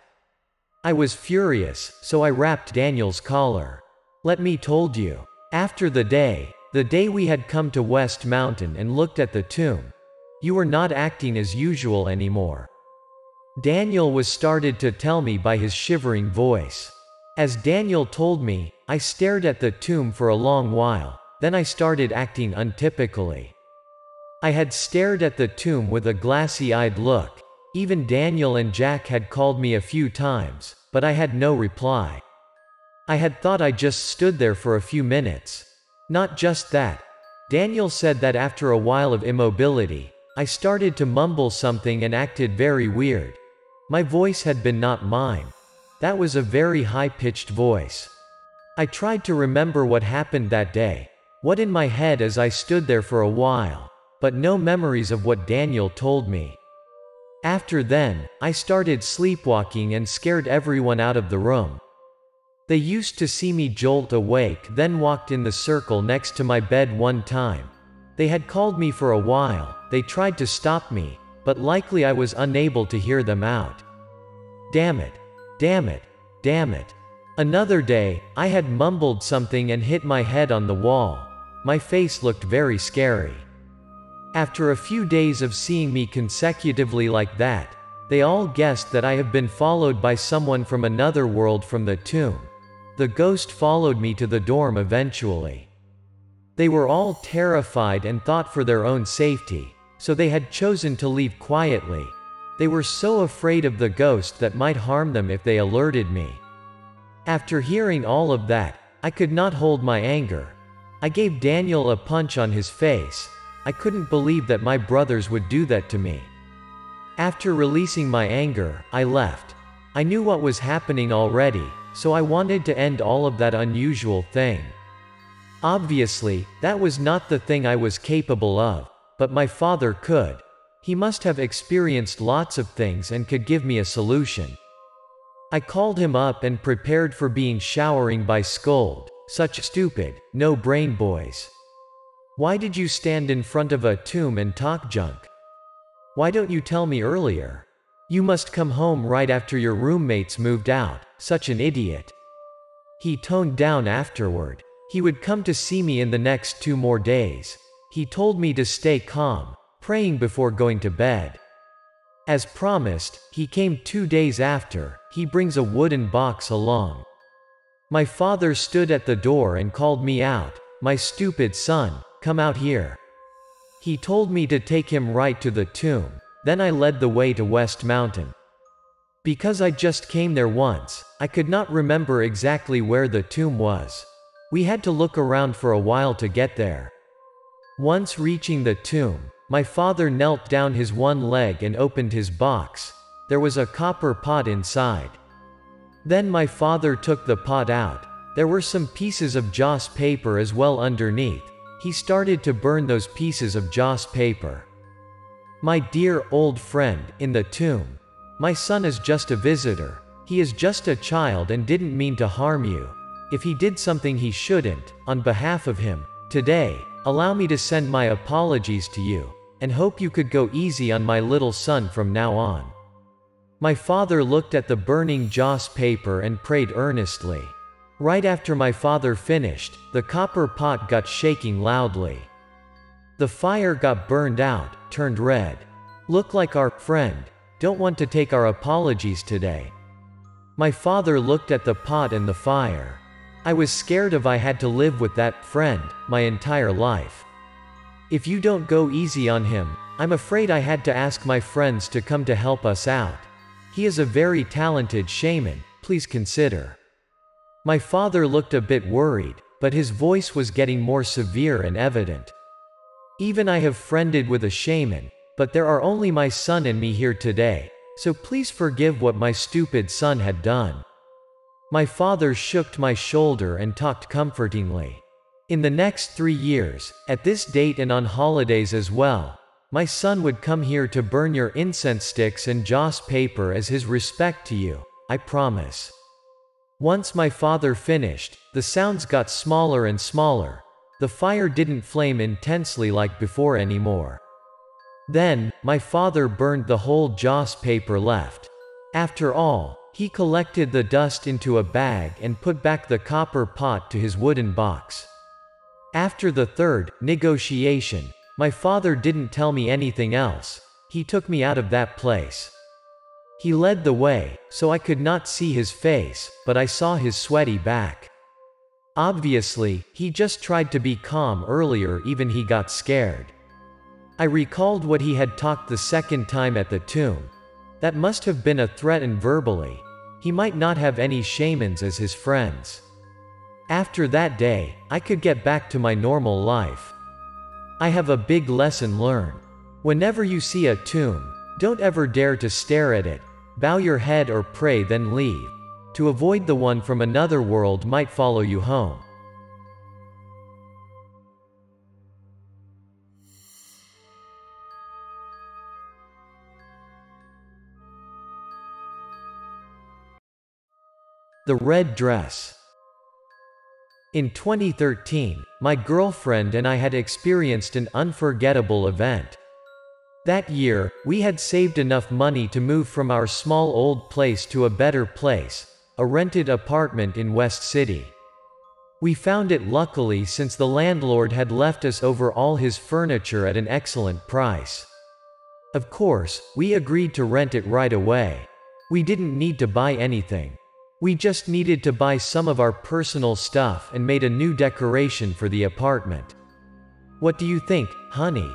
I was furious, so I wrapped Daniel's collar. Let me told you. After the day, the day we had come to West Mountain and looked at the tomb, you were not acting as usual anymore. Daniel was started to tell me by his shivering voice. As Daniel told me, I stared at the tomb for a long while, then I started acting untypically. I had stared at the tomb with a glassy-eyed look. Even Daniel and Jack had called me a few times, but I had no reply. I had thought I just stood there for a few minutes. Not just that. Daniel said that after a while of immobility, I started to mumble something and acted very weird. My voice had been not mine. That was a very high-pitched voice. I tried to remember what happened that day, what in my head as I stood there for a while, but no memories of what Daniel told me. After then, I started sleepwalking and scared everyone out of the room. They used to see me jolt awake then walked in the circle next to my bed one time. They had called me for a while, they tried to stop me, but likely I was unable to hear them out. Damn it. Damn it. Damn it. Another day, I had mumbled something and hit my head on the wall. My face looked very scary. After a few days of seeing me consecutively like that, they all guessed that I have been followed by someone from another world from the tomb. The ghost followed me to the dorm eventually. They were all terrified and thought for their own safety, so they had chosen to leave quietly. They were so afraid of the ghost that might harm them if they alerted me. After hearing all of that, I could not hold my anger. I gave Daniel a punch on his face, I couldn't believe that my brothers would do that to me. After releasing my anger, I left. I knew what was happening already, so I wanted to end all of that unusual thing. Obviously, that was not the thing I was capable of, but my father could. He must have experienced lots of things and could give me a solution. I called him up and prepared for being showering by scold, such stupid, no brain boys. Why did you stand in front of a tomb and talk junk? Why don't you tell me earlier? You must come home right after your roommates moved out, such an idiot. He toned down afterward. He would come to see me in the next two more days. He told me to stay calm, praying before going to bed. As promised, he came two days after, he brings a wooden box along. My father stood at the door and called me out, my stupid son, Come out here. He told me to take him right to the tomb, then I led the way to West Mountain. Because I just came there once, I could not remember exactly where the tomb was. We had to look around for a while to get there. Once reaching the tomb, my father knelt down his one leg and opened his box. There was a copper pot inside. Then my father took the pot out. There were some pieces of joss paper as well underneath, he started to burn those pieces of joss paper. My dear old friend, in the tomb. My son is just a visitor. He is just a child and didn't mean to harm you. If he did something he shouldn't, on behalf of him, today, allow me to send my apologies to you, and hope you could go easy on my little son from now on. My father looked at the burning joss paper and prayed earnestly. Right after my father finished, the copper pot got shaking loudly. The fire got burned out, turned red. Look like our friend, don't want to take our apologies today. My father looked at the pot and the fire. I was scared if I had to live with that friend my entire life. If you don't go easy on him, I'm afraid I had to ask my friends to come to help us out. He is a very talented shaman, please consider. My father looked a bit worried, but his voice was getting more severe and evident. Even I have friended with a shaman, but there are only my son and me here today, so please forgive what my stupid son had done. My father shook my shoulder and talked comfortingly. In the next three years, at this date and on holidays as well, my son would come here to burn your incense sticks and joss paper as his respect to you, I promise. Once my father finished, the sounds got smaller and smaller. The fire didn't flame intensely like before anymore. Then, my father burned the whole joss paper left. After all, he collected the dust into a bag and put back the copper pot to his wooden box. After the third negotiation, my father didn't tell me anything else. He took me out of that place. He led the way, so I could not see his face, but I saw his sweaty back. Obviously, he just tried to be calm earlier even he got scared. I recalled what he had talked the second time at the tomb. That must have been a threat and verbally. He might not have any shamans as his friends. After that day, I could get back to my normal life. I have a big lesson learned. Whenever you see a tomb, don't ever dare to stare at it, Bow your head or pray then leave. To avoid the one from another world might follow you home. The red dress. In 2013, my girlfriend and I had experienced an unforgettable event. That year, we had saved enough money to move from our small old place to a better place, a rented apartment in West City. We found it luckily since the landlord had left us over all his furniture at an excellent price. Of course, we agreed to rent it right away. We didn't need to buy anything. We just needed to buy some of our personal stuff and made a new decoration for the apartment. What do you think, honey?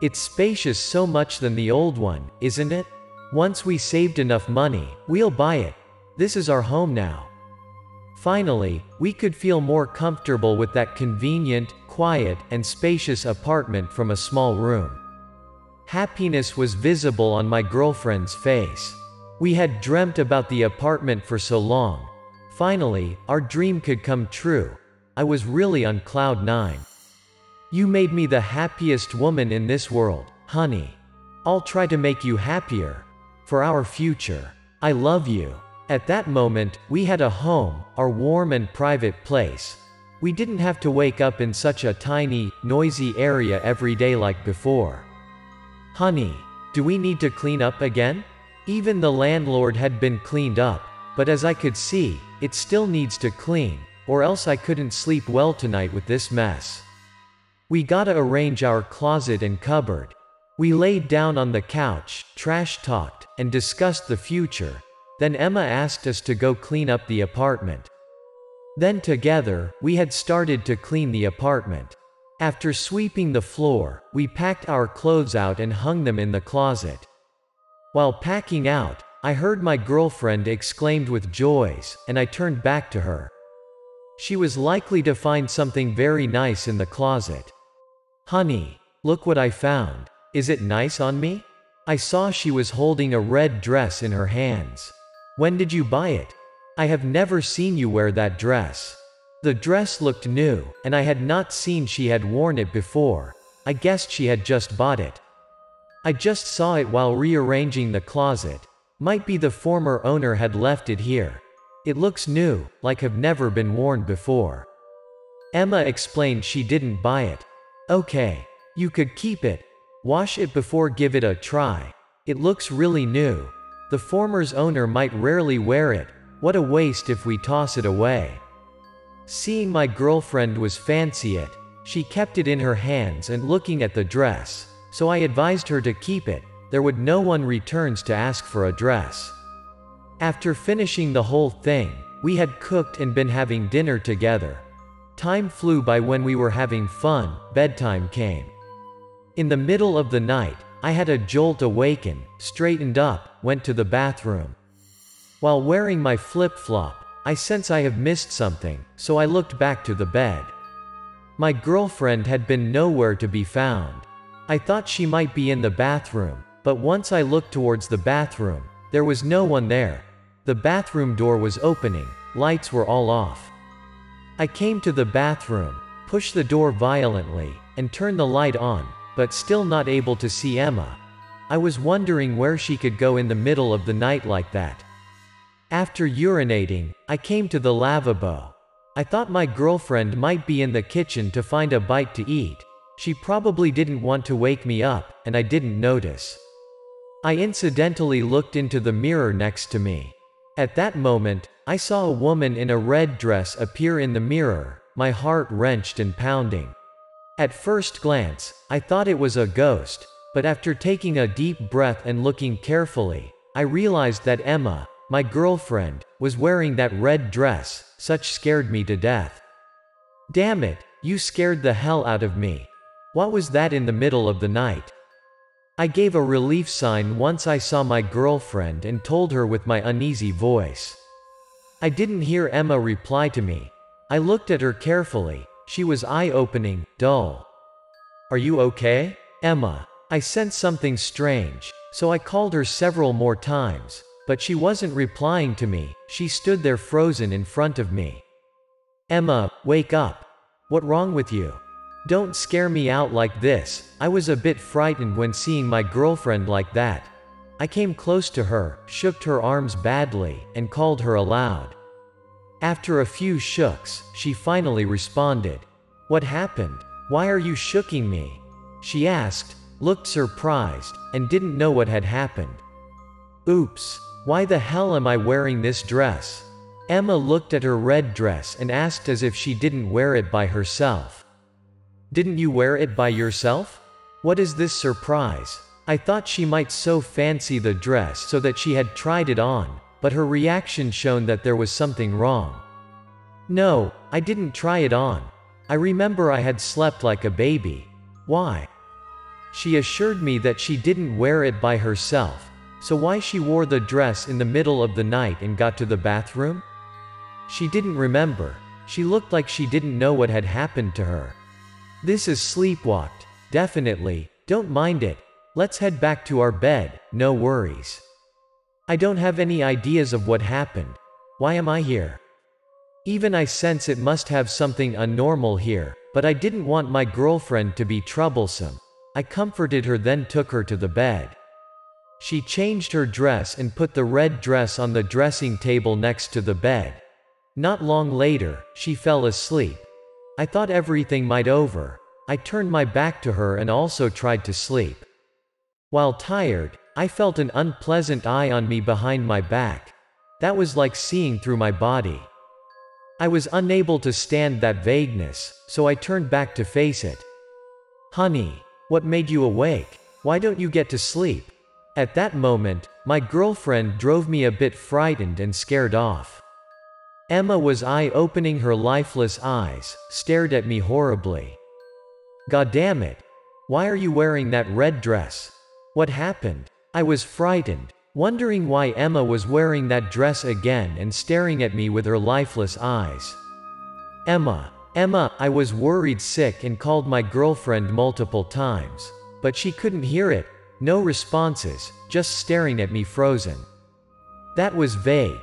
It's spacious so much than the old one, isn't it? Once we saved enough money, we'll buy it. This is our home now. Finally, we could feel more comfortable with that convenient, quiet, and spacious apartment from a small room. Happiness was visible on my girlfriend's face. We had dreamt about the apartment for so long. Finally, our dream could come true. I was really on cloud nine. You made me the happiest woman in this world, honey. I'll try to make you happier. For our future. I love you. At that moment, we had a home, our warm and private place. We didn't have to wake up in such a tiny, noisy area every day like before. Honey, do we need to clean up again? Even the landlord had been cleaned up, but as I could see, it still needs to clean, or else I couldn't sleep well tonight with this mess. We gotta arrange our closet and cupboard. We laid down on the couch, trash talked, and discussed the future, then Emma asked us to go clean up the apartment. Then together, we had started to clean the apartment. After sweeping the floor, we packed our clothes out and hung them in the closet. While packing out, I heard my girlfriend exclaimed with joys, and I turned back to her. She was likely to find something very nice in the closet. Honey, look what I found. Is it nice on me? I saw she was holding a red dress in her hands. When did you buy it? I have never seen you wear that dress. The dress looked new, and I had not seen she had worn it before. I guessed she had just bought it. I just saw it while rearranging the closet. Might be the former owner had left it here. It looks new, like have never been worn before. Emma explained she didn't buy it. Okay. You could keep it. Wash it before give it a try. It looks really new. The former's owner might rarely wear it, what a waste if we toss it away. Seeing my girlfriend was fancy it, she kept it in her hands and looking at the dress, so I advised her to keep it, there would no one returns to ask for a dress. After finishing the whole thing, we had cooked and been having dinner together. Time flew by when we were having fun, bedtime came. In the middle of the night, I had a jolt awaken, straightened up, went to the bathroom. While wearing my flip-flop, I sense I have missed something, so I looked back to the bed. My girlfriend had been nowhere to be found. I thought she might be in the bathroom, but once I looked towards the bathroom, there was no one there. The bathroom door was opening, lights were all off. I came to the bathroom, pushed the door violently, and turned the light on, but still not able to see Emma. I was wondering where she could go in the middle of the night like that. After urinating, I came to the lavabo. I thought my girlfriend might be in the kitchen to find a bite to eat. She probably didn't want to wake me up, and I didn't notice. I incidentally looked into the mirror next to me. At that moment, I saw a woman in a red dress appear in the mirror, my heart wrenched and pounding. At first glance, I thought it was a ghost, but after taking a deep breath and looking carefully, I realized that Emma, my girlfriend, was wearing that red dress, such scared me to death. Damn it, you scared the hell out of me. What was that in the middle of the night? I gave a relief sign once I saw my girlfriend and told her with my uneasy voice. I didn't hear Emma reply to me. I looked at her carefully, she was eye-opening, dull. Are you okay? Emma. I sensed something strange, so I called her several more times, but she wasn't replying to me, she stood there frozen in front of me. Emma, wake up. What wrong with you? Don't scare me out like this, I was a bit frightened when seeing my girlfriend like that. I came close to her, shook her arms badly, and called her aloud. After a few shooks, she finally responded. What happened? Why are you shooking me? She asked, looked surprised, and didn't know what had happened. Oops, why the hell am I wearing this dress? Emma looked at her red dress and asked as if she didn't wear it by herself. Didn't you wear it by yourself? What is this surprise? I thought she might so fancy the dress so that she had tried it on, but her reaction shown that there was something wrong. No, I didn't try it on. I remember I had slept like a baby. Why? She assured me that she didn't wear it by herself, so why she wore the dress in the middle of the night and got to the bathroom? She didn't remember. She looked like she didn't know what had happened to her. This is sleepwalked. Definitely. Don't mind it. Let's head back to our bed. No worries. I don't have any ideas of what happened. Why am I here? Even I sense it must have something unnormal here, but I didn't want my girlfriend to be troublesome. I comforted her then took her to the bed. She changed her dress and put the red dress on the dressing table next to the bed. Not long later, she fell asleep. I thought everything might over. I turned my back to her and also tried to sleep. While tired, I felt an unpleasant eye on me behind my back. That was like seeing through my body. I was unable to stand that vagueness, so I turned back to face it. Honey, what made you awake? Why don't you get to sleep? At that moment, my girlfriend drove me a bit frightened and scared off. Emma was eye-opening her lifeless eyes, stared at me horribly. God damn it. Why are you wearing that red dress? What happened? I was frightened, wondering why Emma was wearing that dress again and staring at me with her lifeless eyes. Emma, Emma, I was worried sick and called my girlfriend multiple times. But she couldn't hear it, no responses, just staring at me frozen. That was vague.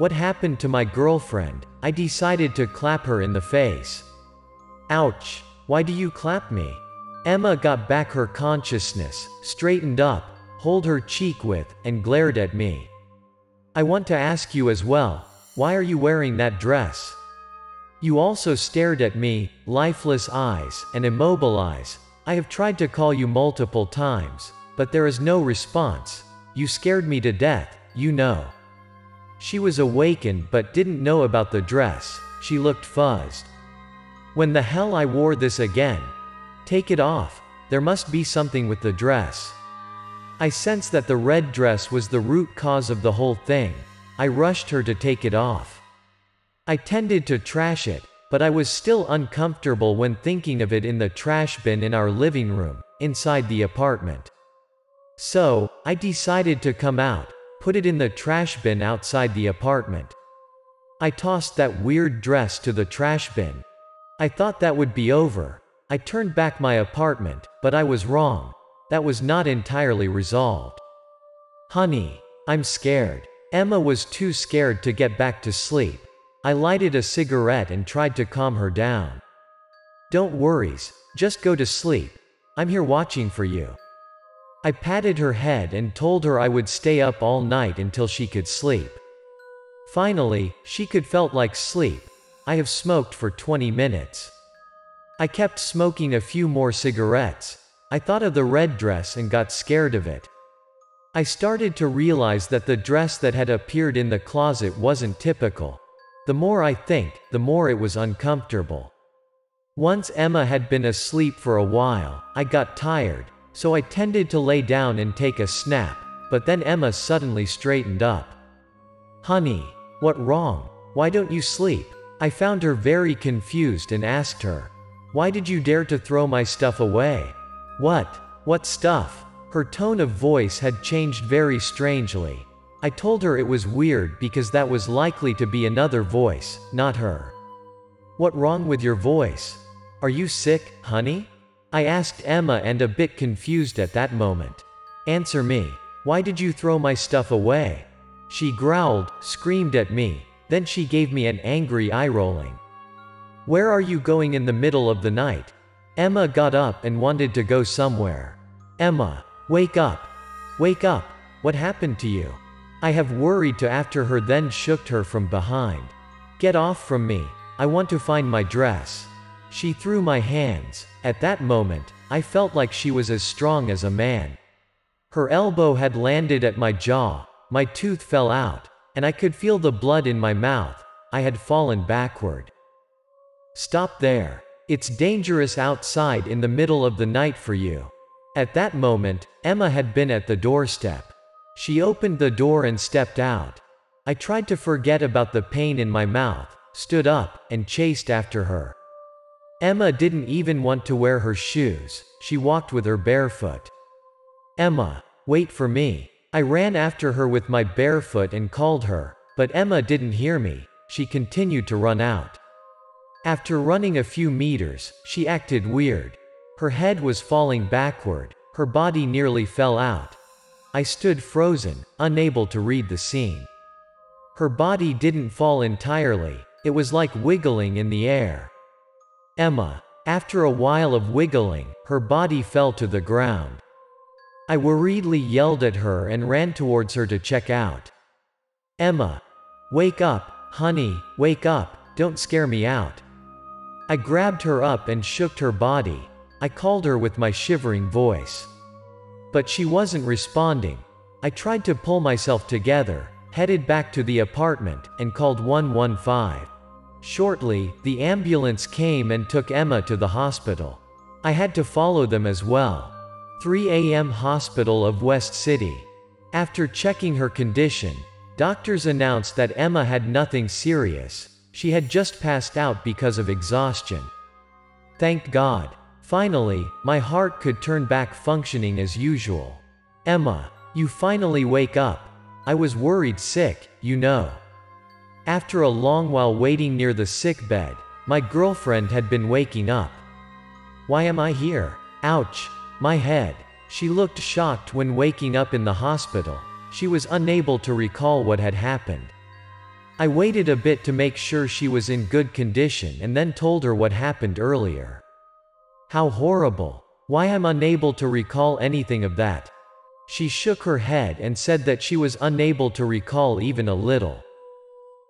What happened to my girlfriend? I decided to clap her in the face. Ouch, why do you clap me? Emma got back her consciousness, straightened up, hold her cheek with, and glared at me. I want to ask you as well, why are you wearing that dress? You also stared at me, lifeless eyes, and immobilized. I have tried to call you multiple times, but there is no response. You scared me to death, you know. She was awakened but didn't know about the dress, she looked fuzzed. When the hell I wore this again? Take it off, there must be something with the dress. I sensed that the red dress was the root cause of the whole thing. I rushed her to take it off. I tended to trash it, but I was still uncomfortable when thinking of it in the trash bin in our living room, inside the apartment. So, I decided to come out, put it in the trash bin outside the apartment. I tossed that weird dress to the trash bin. I thought that would be over. I turned back my apartment, but I was wrong that was not entirely resolved. Honey, I'm scared. Emma was too scared to get back to sleep. I lighted a cigarette and tried to calm her down. Don't worries, just go to sleep. I'm here watching for you. I patted her head and told her I would stay up all night until she could sleep. Finally, she could felt like sleep. I have smoked for 20 minutes. I kept smoking a few more cigarettes, I thought of the red dress and got scared of it. I started to realize that the dress that had appeared in the closet wasn't typical. The more I think, the more it was uncomfortable. Once Emma had been asleep for a while, I got tired, so I tended to lay down and take a snap, but then Emma suddenly straightened up. Honey, what wrong? Why don't you sleep? I found her very confused and asked her, Why did you dare to throw my stuff away? What? What stuff? Her tone of voice had changed very strangely. I told her it was weird because that was likely to be another voice, not her. What wrong with your voice? Are you sick, honey? I asked Emma and a bit confused at that moment. Answer me. Why did you throw my stuff away? She growled, screamed at me, then she gave me an angry eye rolling. Where are you going in the middle of the night? Emma got up and wanted to go somewhere. Emma, wake up. Wake up. What happened to you? I have worried to after her then shook her from behind. Get off from me. I want to find my dress. She threw my hands. At that moment, I felt like she was as strong as a man. Her elbow had landed at my jaw, my tooth fell out, and I could feel the blood in my mouth. I had fallen backward. Stop there. It's dangerous outside in the middle of the night for you. At that moment, Emma had been at the doorstep. She opened the door and stepped out. I tried to forget about the pain in my mouth, stood up, and chased after her. Emma didn't even want to wear her shoes, she walked with her barefoot. Emma, wait for me. I ran after her with my barefoot and called her, but Emma didn't hear me, she continued to run out. After running a few meters, she acted weird. Her head was falling backward, her body nearly fell out. I stood frozen, unable to read the scene. Her body didn't fall entirely, it was like wiggling in the air. Emma. After a while of wiggling, her body fell to the ground. I worriedly yelled at her and ran towards her to check out. Emma. Wake up, honey, wake up, don't scare me out. I grabbed her up and shook her body. I called her with my shivering voice. But she wasn't responding. I tried to pull myself together, headed back to the apartment, and called 115. Shortly, the ambulance came and took Emma to the hospital. I had to follow them as well. 3 a.m. Hospital of West City. After checking her condition, doctors announced that Emma had nothing serious, she had just passed out because of exhaustion. Thank God. Finally, my heart could turn back functioning as usual. Emma, you finally wake up. I was worried sick, you know. After a long while waiting near the sick bed, my girlfriend had been waking up. Why am I here? Ouch. My head. She looked shocked when waking up in the hospital. She was unable to recall what had happened. I waited a bit to make sure she was in good condition and then told her what happened earlier. How horrible. Why I'm unable to recall anything of that. She shook her head and said that she was unable to recall even a little.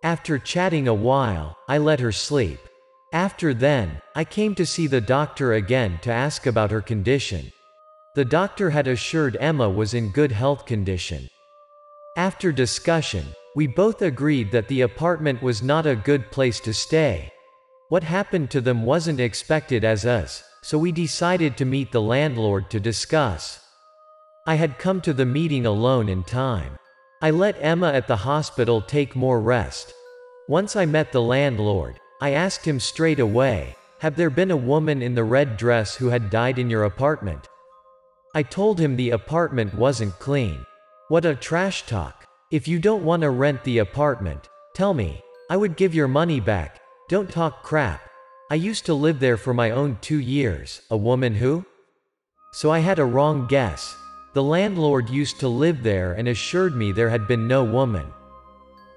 After chatting a while, I let her sleep. After then, I came to see the doctor again to ask about her condition. The doctor had assured Emma was in good health condition. After discussion, we both agreed that the apartment was not a good place to stay. What happened to them wasn't expected as us, so we decided to meet the landlord to discuss. I had come to the meeting alone in time. I let Emma at the hospital take more rest. Once I met the landlord, I asked him straight away, Have there been a woman in the red dress who had died in your apartment? I told him the apartment wasn't clean. What a trash talk. If you don't want to rent the apartment, tell me. I would give your money back. Don't talk crap. I used to live there for my own two years. A woman who? So I had a wrong guess. The landlord used to live there and assured me there had been no woman.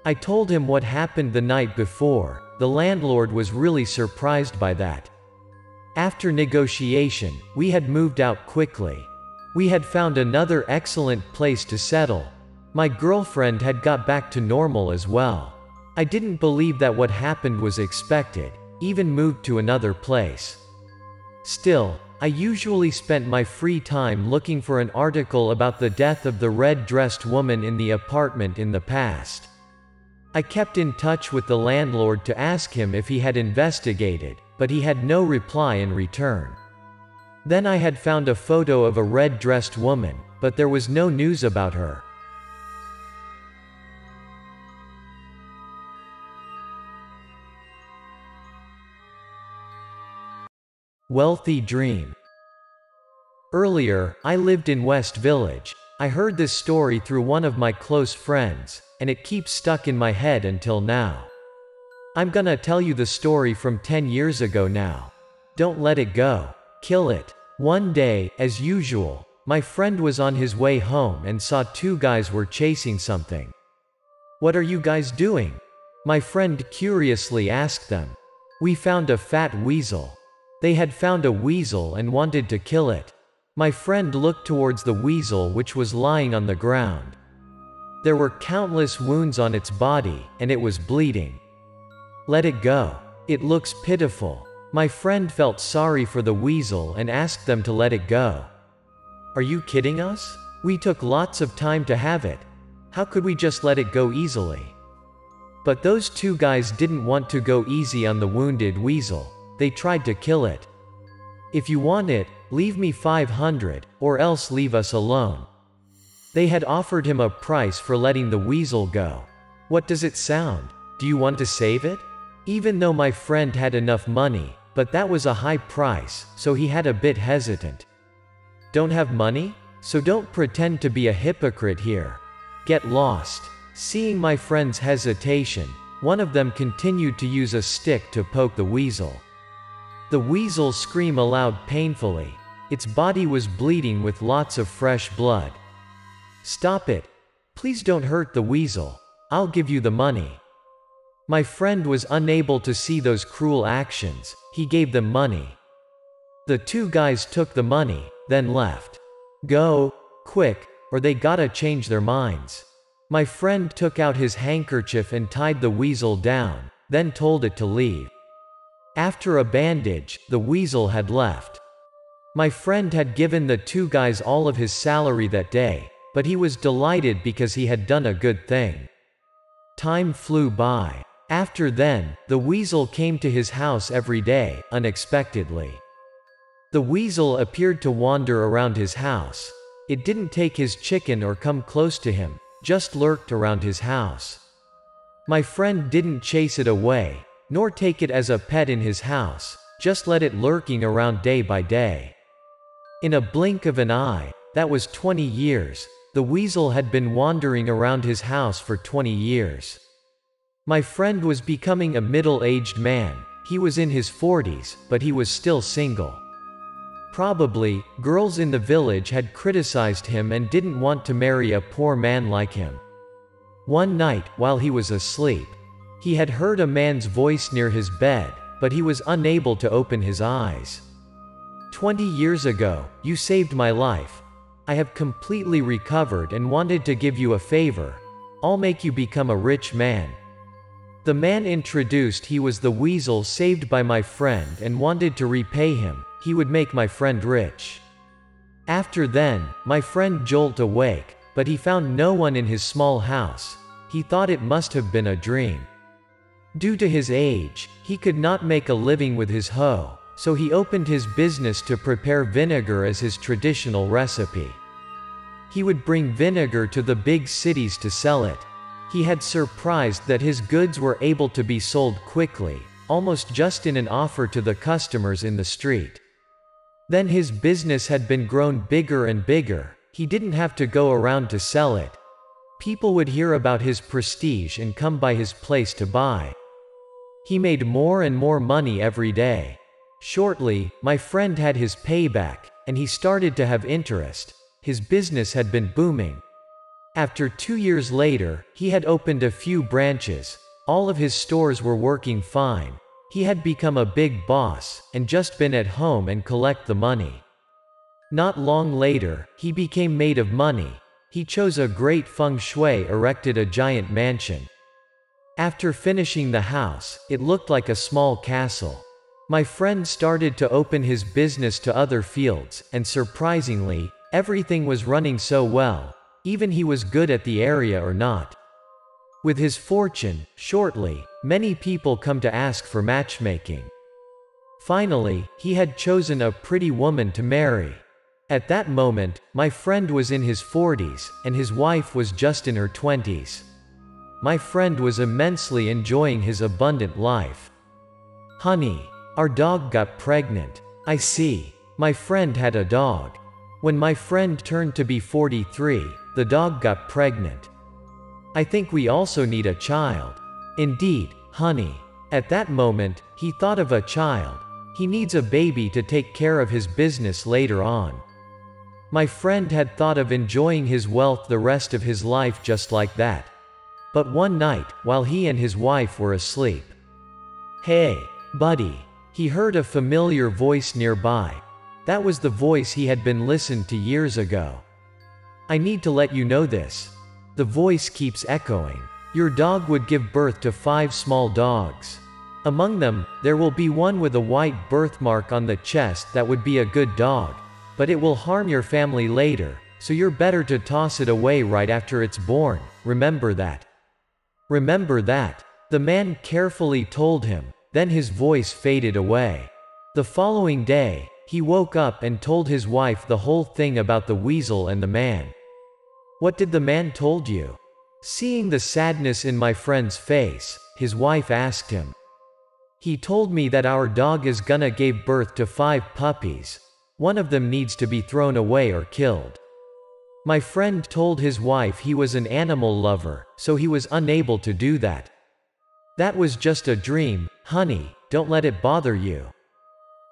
I told him what happened the night before. The landlord was really surprised by that. After negotiation, we had moved out quickly. We had found another excellent place to settle, my girlfriend had got back to normal as well. I didn't believe that what happened was expected, even moved to another place. Still, I usually spent my free time looking for an article about the death of the red-dressed woman in the apartment in the past. I kept in touch with the landlord to ask him if he had investigated, but he had no reply in return. Then I had found a photo of a red-dressed woman, but there was no news about her. Wealthy Dream Earlier, I lived in West Village. I heard this story through one of my close friends, and it keeps stuck in my head until now. I'm gonna tell you the story from 10 years ago now. Don't let it go. Kill it. One day, as usual, my friend was on his way home and saw two guys were chasing something. What are you guys doing? My friend curiously asked them. We found a fat weasel. They had found a weasel and wanted to kill it. My friend looked towards the weasel which was lying on the ground. There were countless wounds on its body, and it was bleeding. Let it go. It looks pitiful. My friend felt sorry for the weasel and asked them to let it go. Are you kidding us? We took lots of time to have it. How could we just let it go easily? But those two guys didn't want to go easy on the wounded weasel. They tried to kill it. If you want it, leave me 500, or else leave us alone. They had offered him a price for letting the weasel go. What does it sound? Do you want to save it? Even though my friend had enough money, but that was a high price, so he had a bit hesitant. Don't have money? So don't pretend to be a hypocrite here. Get lost. Seeing my friend's hesitation, one of them continued to use a stick to poke the weasel. The weasel screamed aloud painfully. Its body was bleeding with lots of fresh blood. Stop it. Please don't hurt the weasel. I'll give you the money. My friend was unable to see those cruel actions, he gave them money. The two guys took the money, then left. Go, quick, or they gotta change their minds. My friend took out his handkerchief and tied the weasel down, then told it to leave. After a bandage, the weasel had left. My friend had given the two guys all of his salary that day, but he was delighted because he had done a good thing. Time flew by. After then, the weasel came to his house every day, unexpectedly. The weasel appeared to wander around his house. It didn't take his chicken or come close to him, just lurked around his house. My friend didn't chase it away, nor take it as a pet in his house, just let it lurking around day by day. In a blink of an eye, that was 20 years, the weasel had been wandering around his house for 20 years. My friend was becoming a middle-aged man, he was in his 40s, but he was still single. Probably, girls in the village had criticized him and didn't want to marry a poor man like him. One night, while he was asleep, he had heard a man's voice near his bed, but he was unable to open his eyes. Twenty years ago, you saved my life. I have completely recovered and wanted to give you a favor. I'll make you become a rich man. The man introduced he was the weasel saved by my friend and wanted to repay him, he would make my friend rich. After then, my friend jolt awake, but he found no one in his small house. He thought it must have been a dream. Due to his age, he could not make a living with his hoe, so he opened his business to prepare vinegar as his traditional recipe. He would bring vinegar to the big cities to sell it. He had surprised that his goods were able to be sold quickly, almost just in an offer to the customers in the street. Then his business had been grown bigger and bigger, he didn't have to go around to sell it. People would hear about his prestige and come by his place to buy. He made more and more money every day. Shortly, my friend had his payback, and he started to have interest. His business had been booming. After two years later, he had opened a few branches. All of his stores were working fine. He had become a big boss, and just been at home and collect the money. Not long later, he became made of money. He chose a great feng shui erected a giant mansion. After finishing the house, it looked like a small castle. My friend started to open his business to other fields, and surprisingly, everything was running so well, even he was good at the area or not. With his fortune, shortly, many people come to ask for matchmaking. Finally, he had chosen a pretty woman to marry. At that moment, my friend was in his 40s, and his wife was just in her 20s. My friend was immensely enjoying his abundant life. Honey, our dog got pregnant. I see. My friend had a dog. When my friend turned to be 43, the dog got pregnant. I think we also need a child. Indeed, honey. At that moment, he thought of a child. He needs a baby to take care of his business later on. My friend had thought of enjoying his wealth the rest of his life just like that. But one night, while he and his wife were asleep, Hey, buddy, he heard a familiar voice nearby. That was the voice he had been listened to years ago. I need to let you know this. The voice keeps echoing. Your dog would give birth to five small dogs. Among them, there will be one with a white birthmark on the chest that would be a good dog, but it will harm your family later, so you're better to toss it away right after it's born, remember that. Remember that. The man carefully told him, then his voice faded away. The following day, he woke up and told his wife the whole thing about the weasel and the man. What did the man told you? Seeing the sadness in my friend's face, his wife asked him. He told me that our dog is gonna gave birth to five puppies. One of them needs to be thrown away or killed. My friend told his wife he was an animal lover, so he was unable to do that. That was just a dream, honey, don't let it bother you.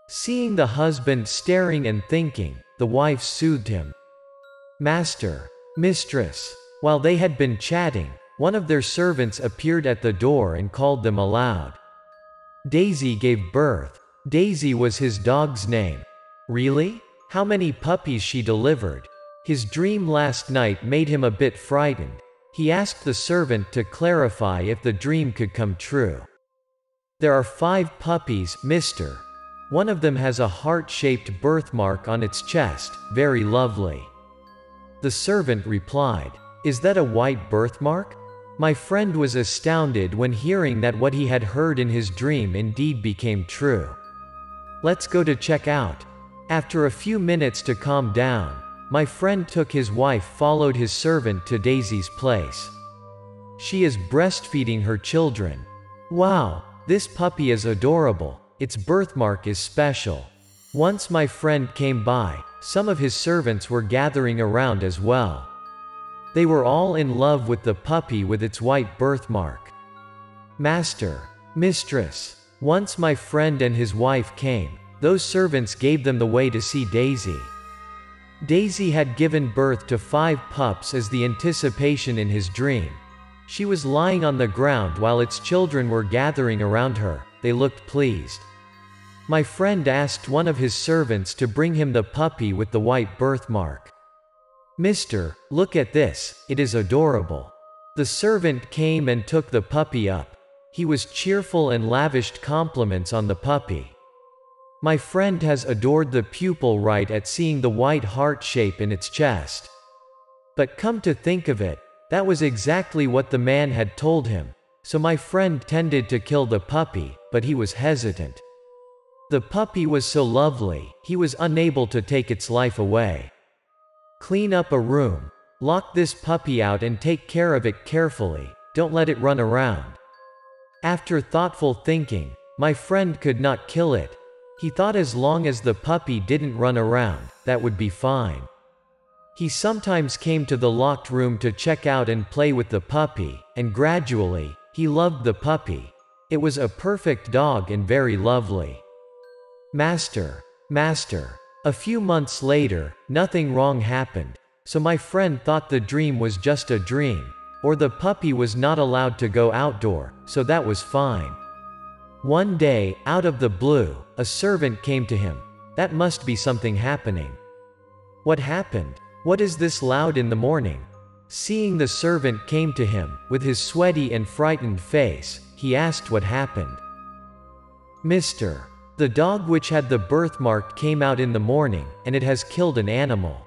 Seeing the husband staring and thinking, the wife soothed him. Master, mistress, while they had been chatting, one of their servants appeared at the door and called them aloud. Daisy gave birth. Daisy was his dog's name. Really? How many puppies she delivered? His dream last night made him a bit frightened. He asked the servant to clarify if the dream could come true. There are five puppies, mister. One of them has a heart-shaped birthmark on its chest, very lovely. The servant replied, is that a white birthmark? My friend was astounded when hearing that what he had heard in his dream indeed became true. Let's go to check out. After a few minutes to calm down, my friend took his wife followed his servant to Daisy's place. She is breastfeeding her children. Wow, this puppy is adorable, its birthmark is special. Once my friend came by, some of his servants were gathering around as well. They were all in love with the puppy with its white birthmark. Master, mistress, once my friend and his wife came, those servants gave them the way to see Daisy. Daisy had given birth to five pups as the anticipation in his dream. She was lying on the ground while its children were gathering around her, they looked pleased. My friend asked one of his servants to bring him the puppy with the white birthmark. Mister, look at this, it is adorable. The servant came and took the puppy up. He was cheerful and lavished compliments on the puppy. My friend has adored the pupil right at seeing the white heart shape in its chest. But come to think of it, that was exactly what the man had told him, so my friend tended to kill the puppy, but he was hesitant. The puppy was so lovely, he was unable to take its life away. Clean up a room. Lock this puppy out and take care of it carefully, don't let it run around. After thoughtful thinking, my friend could not kill it. He thought as long as the puppy didn't run around, that would be fine. He sometimes came to the locked room to check out and play with the puppy, and gradually, he loved the puppy. It was a perfect dog and very lovely. Master, Master, a few months later, nothing wrong happened, so my friend thought the dream was just a dream, or the puppy was not allowed to go outdoor, so that was fine. One day, out of the blue, a servant came to him. That must be something happening. What happened? What is this loud in the morning? Seeing the servant came to him, with his sweaty and frightened face, he asked what happened. Mister, the dog which had the birthmark came out in the morning, and it has killed an animal.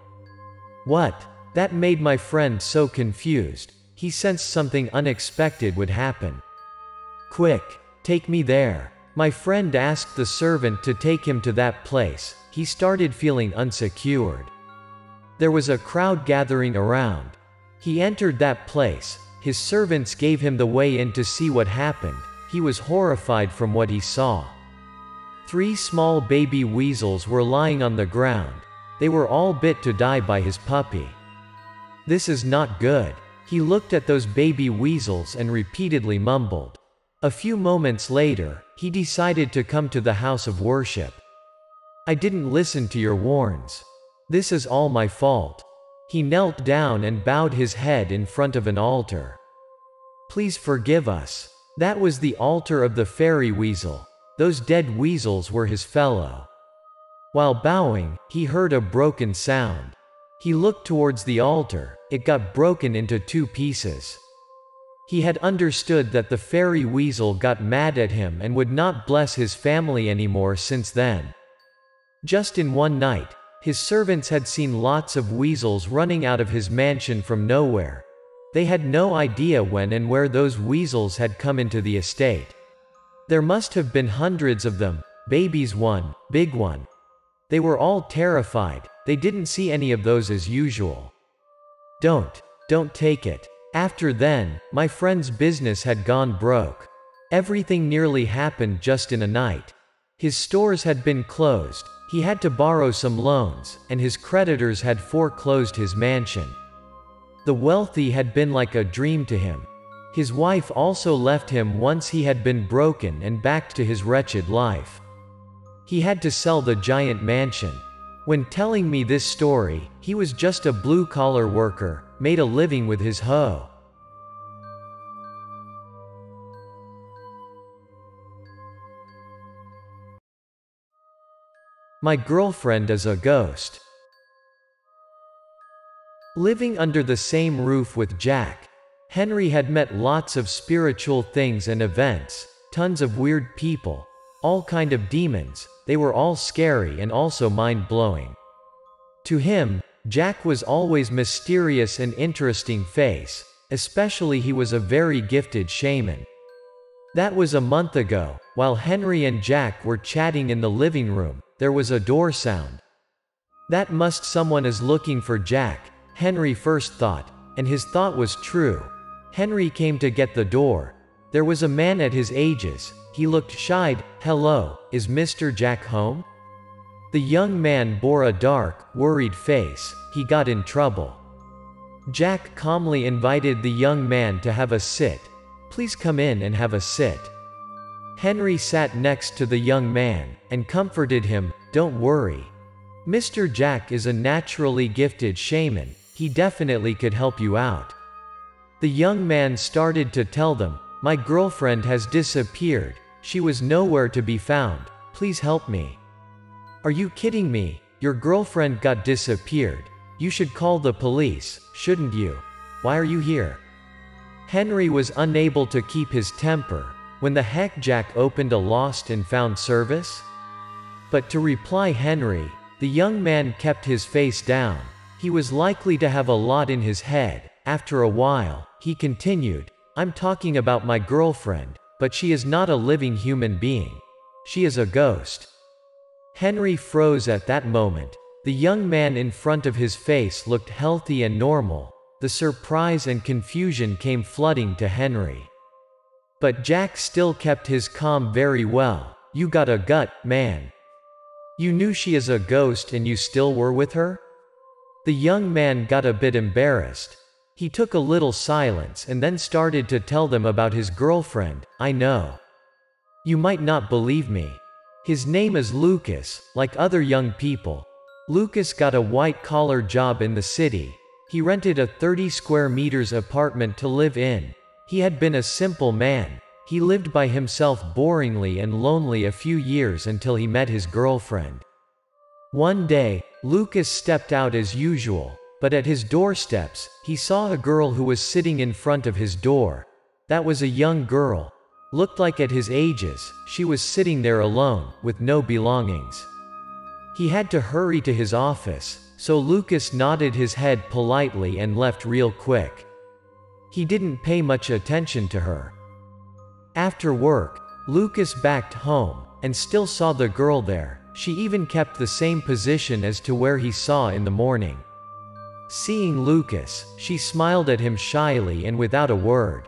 What? That made my friend so confused. He sensed something unexpected would happen. Quick, take me there. My friend asked the servant to take him to that place. He started feeling unsecured. There was a crowd gathering around. He entered that place. His servants gave him the way in to see what happened. He was horrified from what he saw. Three small baby weasels were lying on the ground. They were all bit to die by his puppy. This is not good. He looked at those baby weasels and repeatedly mumbled. A few moments later, he decided to come to the house of worship. I didn't listen to your warns. This is all my fault. He knelt down and bowed his head in front of an altar. Please forgive us. That was the altar of the fairy weasel. Those dead weasels were his fellow. While bowing, he heard a broken sound. He looked towards the altar, it got broken into two pieces. He had understood that the fairy weasel got mad at him and would not bless his family anymore since then. Just in one night, his servants had seen lots of weasels running out of his mansion from nowhere. They had no idea when and where those weasels had come into the estate. There must have been hundreds of them, babies one, big one. They were all terrified, they didn't see any of those as usual. Don't, don't take it. After then, my friend's business had gone broke. Everything nearly happened just in a night. His stores had been closed, he had to borrow some loans, and his creditors had foreclosed his mansion. The wealthy had been like a dream to him. His wife also left him once he had been broken and back to his wretched life. He had to sell the giant mansion. When telling me this story, he was just a blue-collar worker, made a living with his hoe. My girlfriend is a ghost. Living under the same roof with Jack, Henry had met lots of spiritual things and events, tons of weird people, all kind of demons, they were all scary and also mind-blowing. To him, Jack was always mysterious and interesting face, especially he was a very gifted shaman. That was a month ago, while Henry and Jack were chatting in the living room, there was a door sound. That must someone is looking for Jack, Henry first thought, and his thought was true. Henry came to get the door. There was a man at his ages, he looked shied, hello, is Mr. Jack home? The young man bore a dark, worried face, he got in trouble. Jack calmly invited the young man to have a sit. Please come in and have a sit. Henry sat next to the young man, and comforted him, don't worry. Mr. Jack is a naturally gifted shaman, he definitely could help you out. The young man started to tell them, my girlfriend has disappeared, she was nowhere to be found, please help me. Are you kidding me? Your girlfriend got disappeared. You should call the police, shouldn't you? Why are you here? Henry was unable to keep his temper. When the heck Jack opened a lost and found service? But to reply Henry, the young man kept his face down. He was likely to have a lot in his head. After a while, he continued, I'm talking about my girlfriend, but she is not a living human being. She is a ghost. Henry froze at that moment. The young man in front of his face looked healthy and normal. The surprise and confusion came flooding to Henry. But Jack still kept his calm very well. You got a gut, man. You knew she is a ghost and you still were with her? The young man got a bit embarrassed. He took a little silence and then started to tell them about his girlfriend, I know. You might not believe me. His name is Lucas, like other young people. Lucas got a white-collar job in the city. He rented a 30 square meters apartment to live in. He had been a simple man. He lived by himself boringly and lonely a few years until he met his girlfriend. One day, Lucas stepped out as usual, but at his doorsteps, he saw a girl who was sitting in front of his door. That was a young girl, Looked like at his ages, she was sitting there alone, with no belongings. He had to hurry to his office, so Lucas nodded his head politely and left real quick. He didn't pay much attention to her. After work, Lucas backed home, and still saw the girl there, she even kept the same position as to where he saw in the morning. Seeing Lucas, she smiled at him shyly and without a word.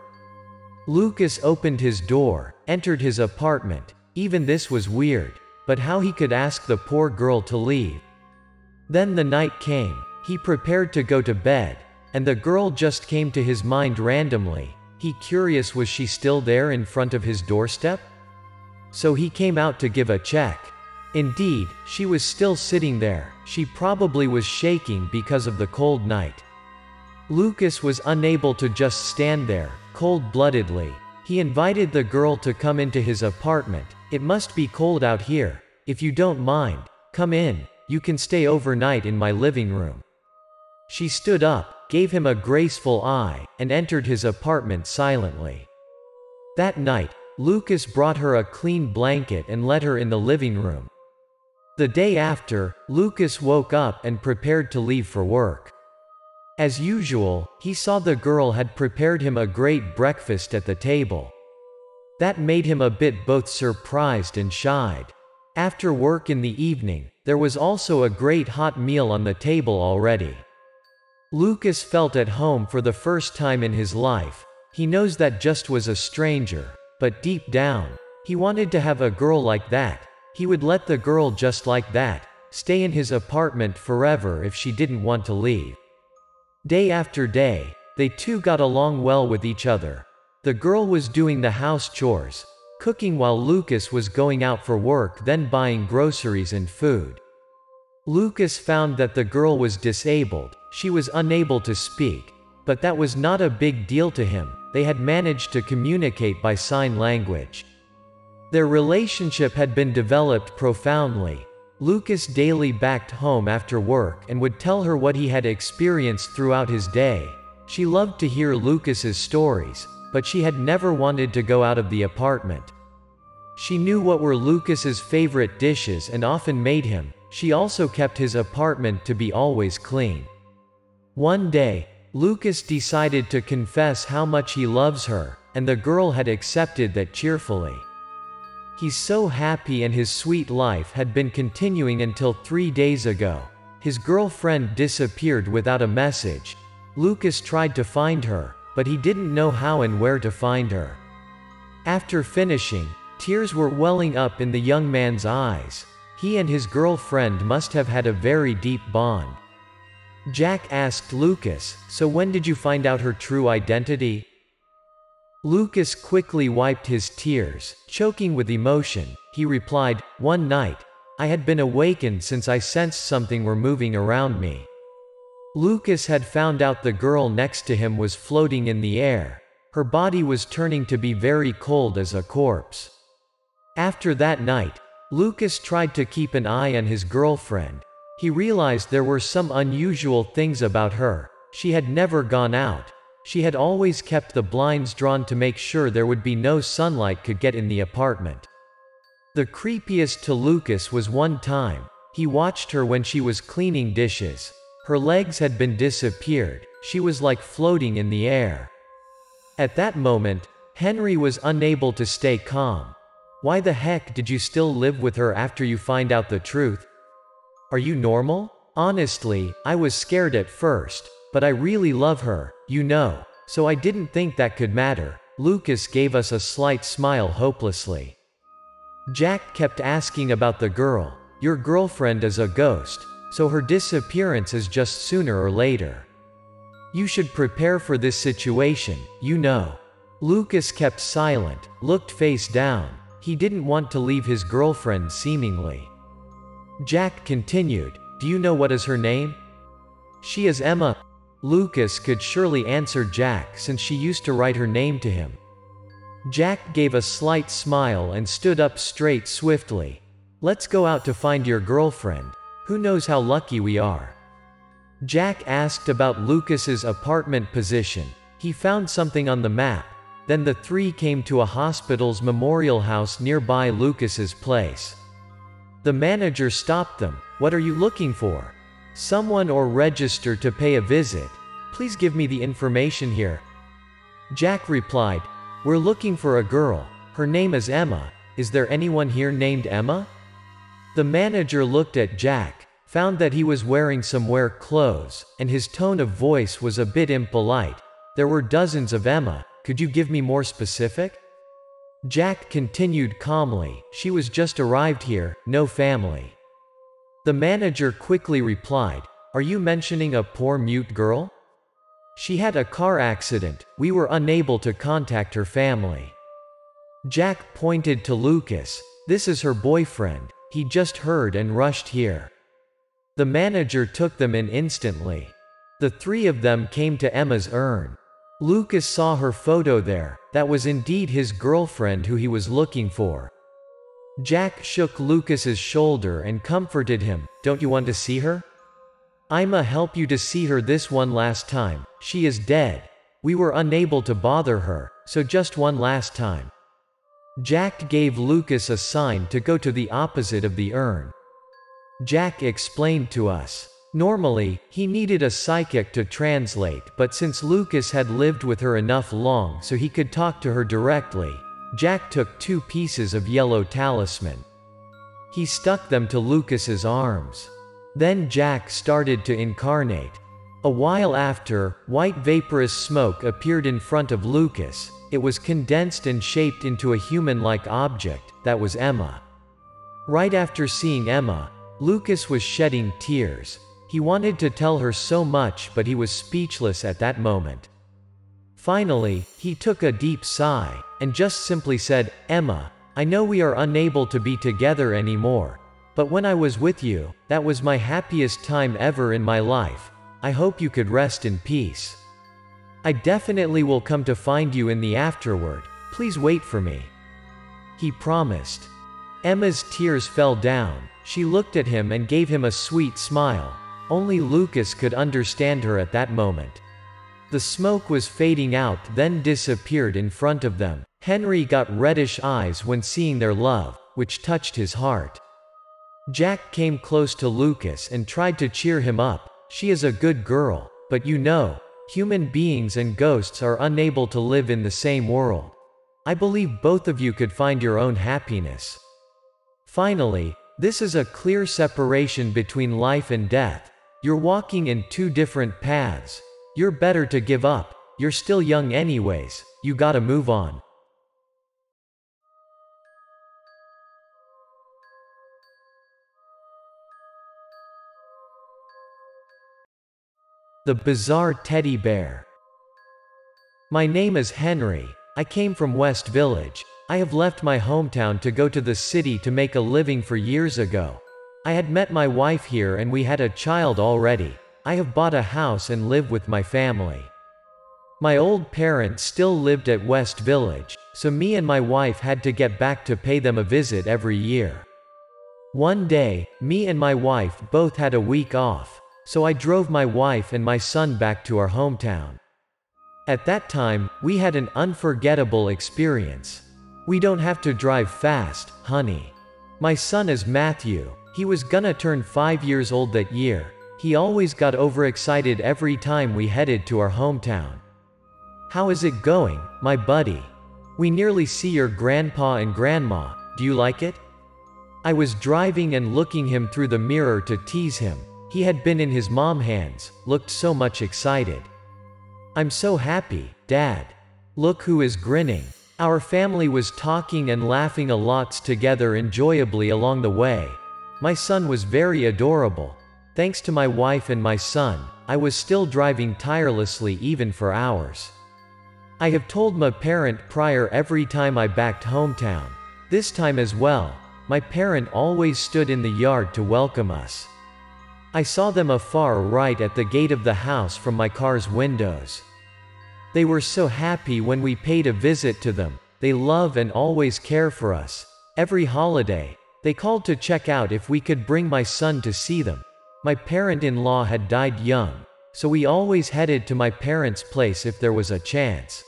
Lucas opened his door, entered his apartment. Even this was weird, but how he could ask the poor girl to leave. Then the night came, he prepared to go to bed, and the girl just came to his mind randomly. He curious was she still there in front of his doorstep? So he came out to give a check. Indeed, she was still sitting there, she probably was shaking because of the cold night. Lucas was unable to just stand there, cold-bloodedly. He invited the girl to come into his apartment. It must be cold out here. If you don't mind, come in. You can stay overnight in my living room. She stood up, gave him a graceful eye, and entered his apartment silently. That night, Lucas brought her a clean blanket and let her in the living room. The day after, Lucas woke up and prepared to leave for work. As usual, he saw the girl had prepared him a great breakfast at the table. That made him a bit both surprised and shied. After work in the evening, there was also a great hot meal on the table already. Lucas felt at home for the first time in his life. He knows that just was a stranger, but deep down, he wanted to have a girl like that. He would let the girl just like that stay in his apartment forever if she didn't want to leave. Day after day, they two got along well with each other. The girl was doing the house chores, cooking while Lucas was going out for work then buying groceries and food. Lucas found that the girl was disabled, she was unable to speak, but that was not a big deal to him, they had managed to communicate by sign language. Their relationship had been developed profoundly. Lucas daily backed home after work and would tell her what he had experienced throughout his day. She loved to hear Lucas's stories, but she had never wanted to go out of the apartment. She knew what were Lucas's favorite dishes and often made him, she also kept his apartment to be always clean. One day, Lucas decided to confess how much he loves her, and the girl had accepted that cheerfully. He's so happy and his sweet life had been continuing until three days ago. His girlfriend disappeared without a message. Lucas tried to find her, but he didn't know how and where to find her. After finishing, tears were welling up in the young man's eyes. He and his girlfriend must have had a very deep bond. Jack asked Lucas, So when did you find out her true identity? Lucas quickly wiped his tears, choking with emotion. He replied, One night, I had been awakened since I sensed something were moving around me. Lucas had found out the girl next to him was floating in the air. Her body was turning to be very cold as a corpse. After that night, Lucas tried to keep an eye on his girlfriend. He realized there were some unusual things about her. She had never gone out. She had always kept the blinds drawn to make sure there would be no sunlight could get in the apartment. The creepiest to Lucas was one time, he watched her when she was cleaning dishes. Her legs had been disappeared, she was like floating in the air. At that moment, Henry was unable to stay calm. Why the heck did you still live with her after you find out the truth? Are you normal? Honestly, I was scared at first, but I really love her, you know, so I didn't think that could matter. Lucas gave us a slight smile hopelessly. Jack kept asking about the girl. Your girlfriend is a ghost, so her disappearance is just sooner or later. You should prepare for this situation, you know. Lucas kept silent, looked face down. He didn't want to leave his girlfriend seemingly. Jack continued, Do you know what is her name? She is Emma. Lucas could surely answer Jack since she used to write her name to him. Jack gave a slight smile and stood up straight swiftly. Let's go out to find your girlfriend. Who knows how lucky we are? Jack asked about Lucas's apartment position. He found something on the map, then the three came to a hospital's memorial house nearby Lucas's place. The manager stopped them. What are you looking for? Someone or register to pay a visit. Please give me the information here. Jack replied, We're looking for a girl. Her name is Emma. Is there anyone here named Emma? The manager looked at Jack, found that he was wearing some wear clothes, and his tone of voice was a bit impolite. There were dozens of Emma, could you give me more specific? Jack continued calmly, she was just arrived here, no family. The manager quickly replied, Are you mentioning a poor mute girl? She had a car accident, we were unable to contact her family. Jack pointed to Lucas, this is her boyfriend, he just heard and rushed here. The manager took them in instantly. The three of them came to Emma's urn. Lucas saw her photo there, that was indeed his girlfriend who he was looking for. Jack shook Lucas's shoulder and comforted him, don't you want to see her? I'ma help you to see her this one last time, she is dead. We were unable to bother her, so just one last time. Jack gave Lucas a sign to go to the opposite of the urn. Jack explained to us. Normally, he needed a psychic to translate, but since Lucas had lived with her enough long so he could talk to her directly, Jack took two pieces of yellow talisman. He stuck them to Lucas's arms. Then Jack started to incarnate. A while after, white vaporous smoke appeared in front of Lucas. It was condensed and shaped into a human-like object, that was Emma. Right after seeing Emma, Lucas was shedding tears. He wanted to tell her so much but he was speechless at that moment. Finally, he took a deep sigh, and just simply said, Emma, I know we are unable to be together anymore. But when I was with you, that was my happiest time ever in my life. I hope you could rest in peace. I definitely will come to find you in the afterward. Please wait for me. He promised. Emma's tears fell down. She looked at him and gave him a sweet smile. Only Lucas could understand her at that moment. The smoke was fading out then disappeared in front of them. Henry got reddish eyes when seeing their love, which touched his heart. Jack came close to Lucas and tried to cheer him up. She is a good girl, but you know, human beings and ghosts are unable to live in the same world. I believe both of you could find your own happiness. Finally, this is a clear separation between life and death. You're walking in two different paths. You're better to give up. You're still young anyways. You gotta move on. The Bizarre Teddy Bear My name is Henry. I came from West Village. I have left my hometown to go to the city to make a living for years ago. I had met my wife here and we had a child already. I have bought a house and live with my family. My old parents still lived at West Village, so me and my wife had to get back to pay them a visit every year. One day, me and my wife both had a week off, so I drove my wife and my son back to our hometown. At that time, we had an unforgettable experience. We don't have to drive fast, honey. My son is Matthew, he was gonna turn five years old that year. He always got overexcited every time we headed to our hometown. How is it going, my buddy? We nearly see your grandpa and grandma, do you like it? I was driving and looking him through the mirror to tease him. He had been in his mom hands, looked so much excited. I'm so happy, Dad. Look who is grinning. Our family was talking and laughing a lots together enjoyably along the way. My son was very adorable. Thanks to my wife and my son, I was still driving tirelessly even for hours. I have told my parent prior every time I backed hometown. This time as well, my parent always stood in the yard to welcome us. I saw them afar right at the gate of the house from my car's windows. They were so happy when we paid a visit to them, they love and always care for us. Every holiday, they called to check out if we could bring my son to see them. My parent-in-law had died young, so we always headed to my parents' place if there was a chance.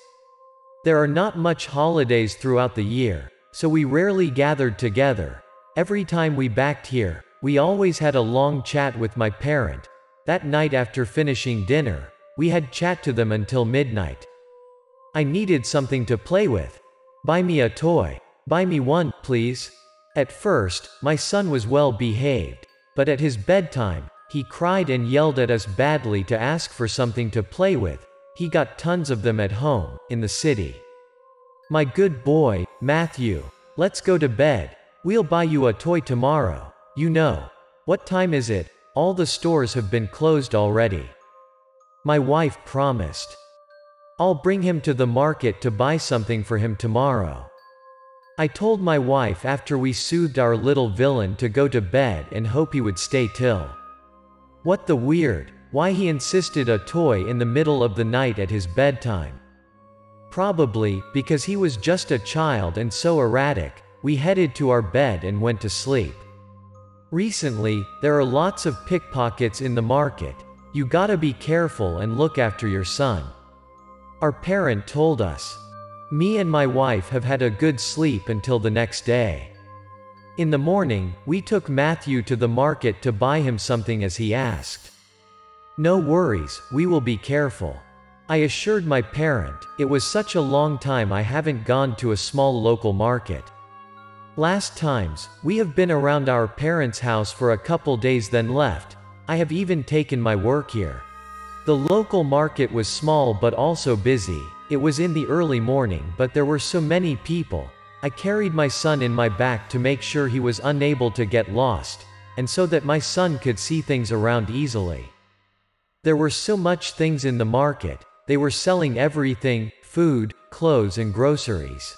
There are not much holidays throughout the year, so we rarely gathered together. Every time we backed here, we always had a long chat with my parent. That night after finishing dinner, we had chat to them until midnight. I needed something to play with. Buy me a toy. Buy me one, please. At first, my son was well behaved, but at his bedtime, he cried and yelled at us badly to ask for something to play with. He got tons of them at home, in the city. My good boy, Matthew, let's go to bed. We'll buy you a toy tomorrow. You know. What time is it? All the stores have been closed already. My wife promised. I'll bring him to the market to buy something for him tomorrow. I told my wife after we soothed our little villain to go to bed and hope he would stay till. What the weird, why he insisted a toy in the middle of the night at his bedtime. Probably, because he was just a child and so erratic, we headed to our bed and went to sleep. Recently, there are lots of pickpockets in the market. You gotta be careful and look after your son. Our parent told us. Me and my wife have had a good sleep until the next day. In the morning, we took Matthew to the market to buy him something as he asked. No worries, we will be careful. I assured my parent, it was such a long time I haven't gone to a small local market. Last times, we have been around our parents' house for a couple days then left. I have even taken my work here. The local market was small but also busy. It was in the early morning but there were so many people. I carried my son in my back to make sure he was unable to get lost, and so that my son could see things around easily. There were so much things in the market, they were selling everything, food, clothes and groceries.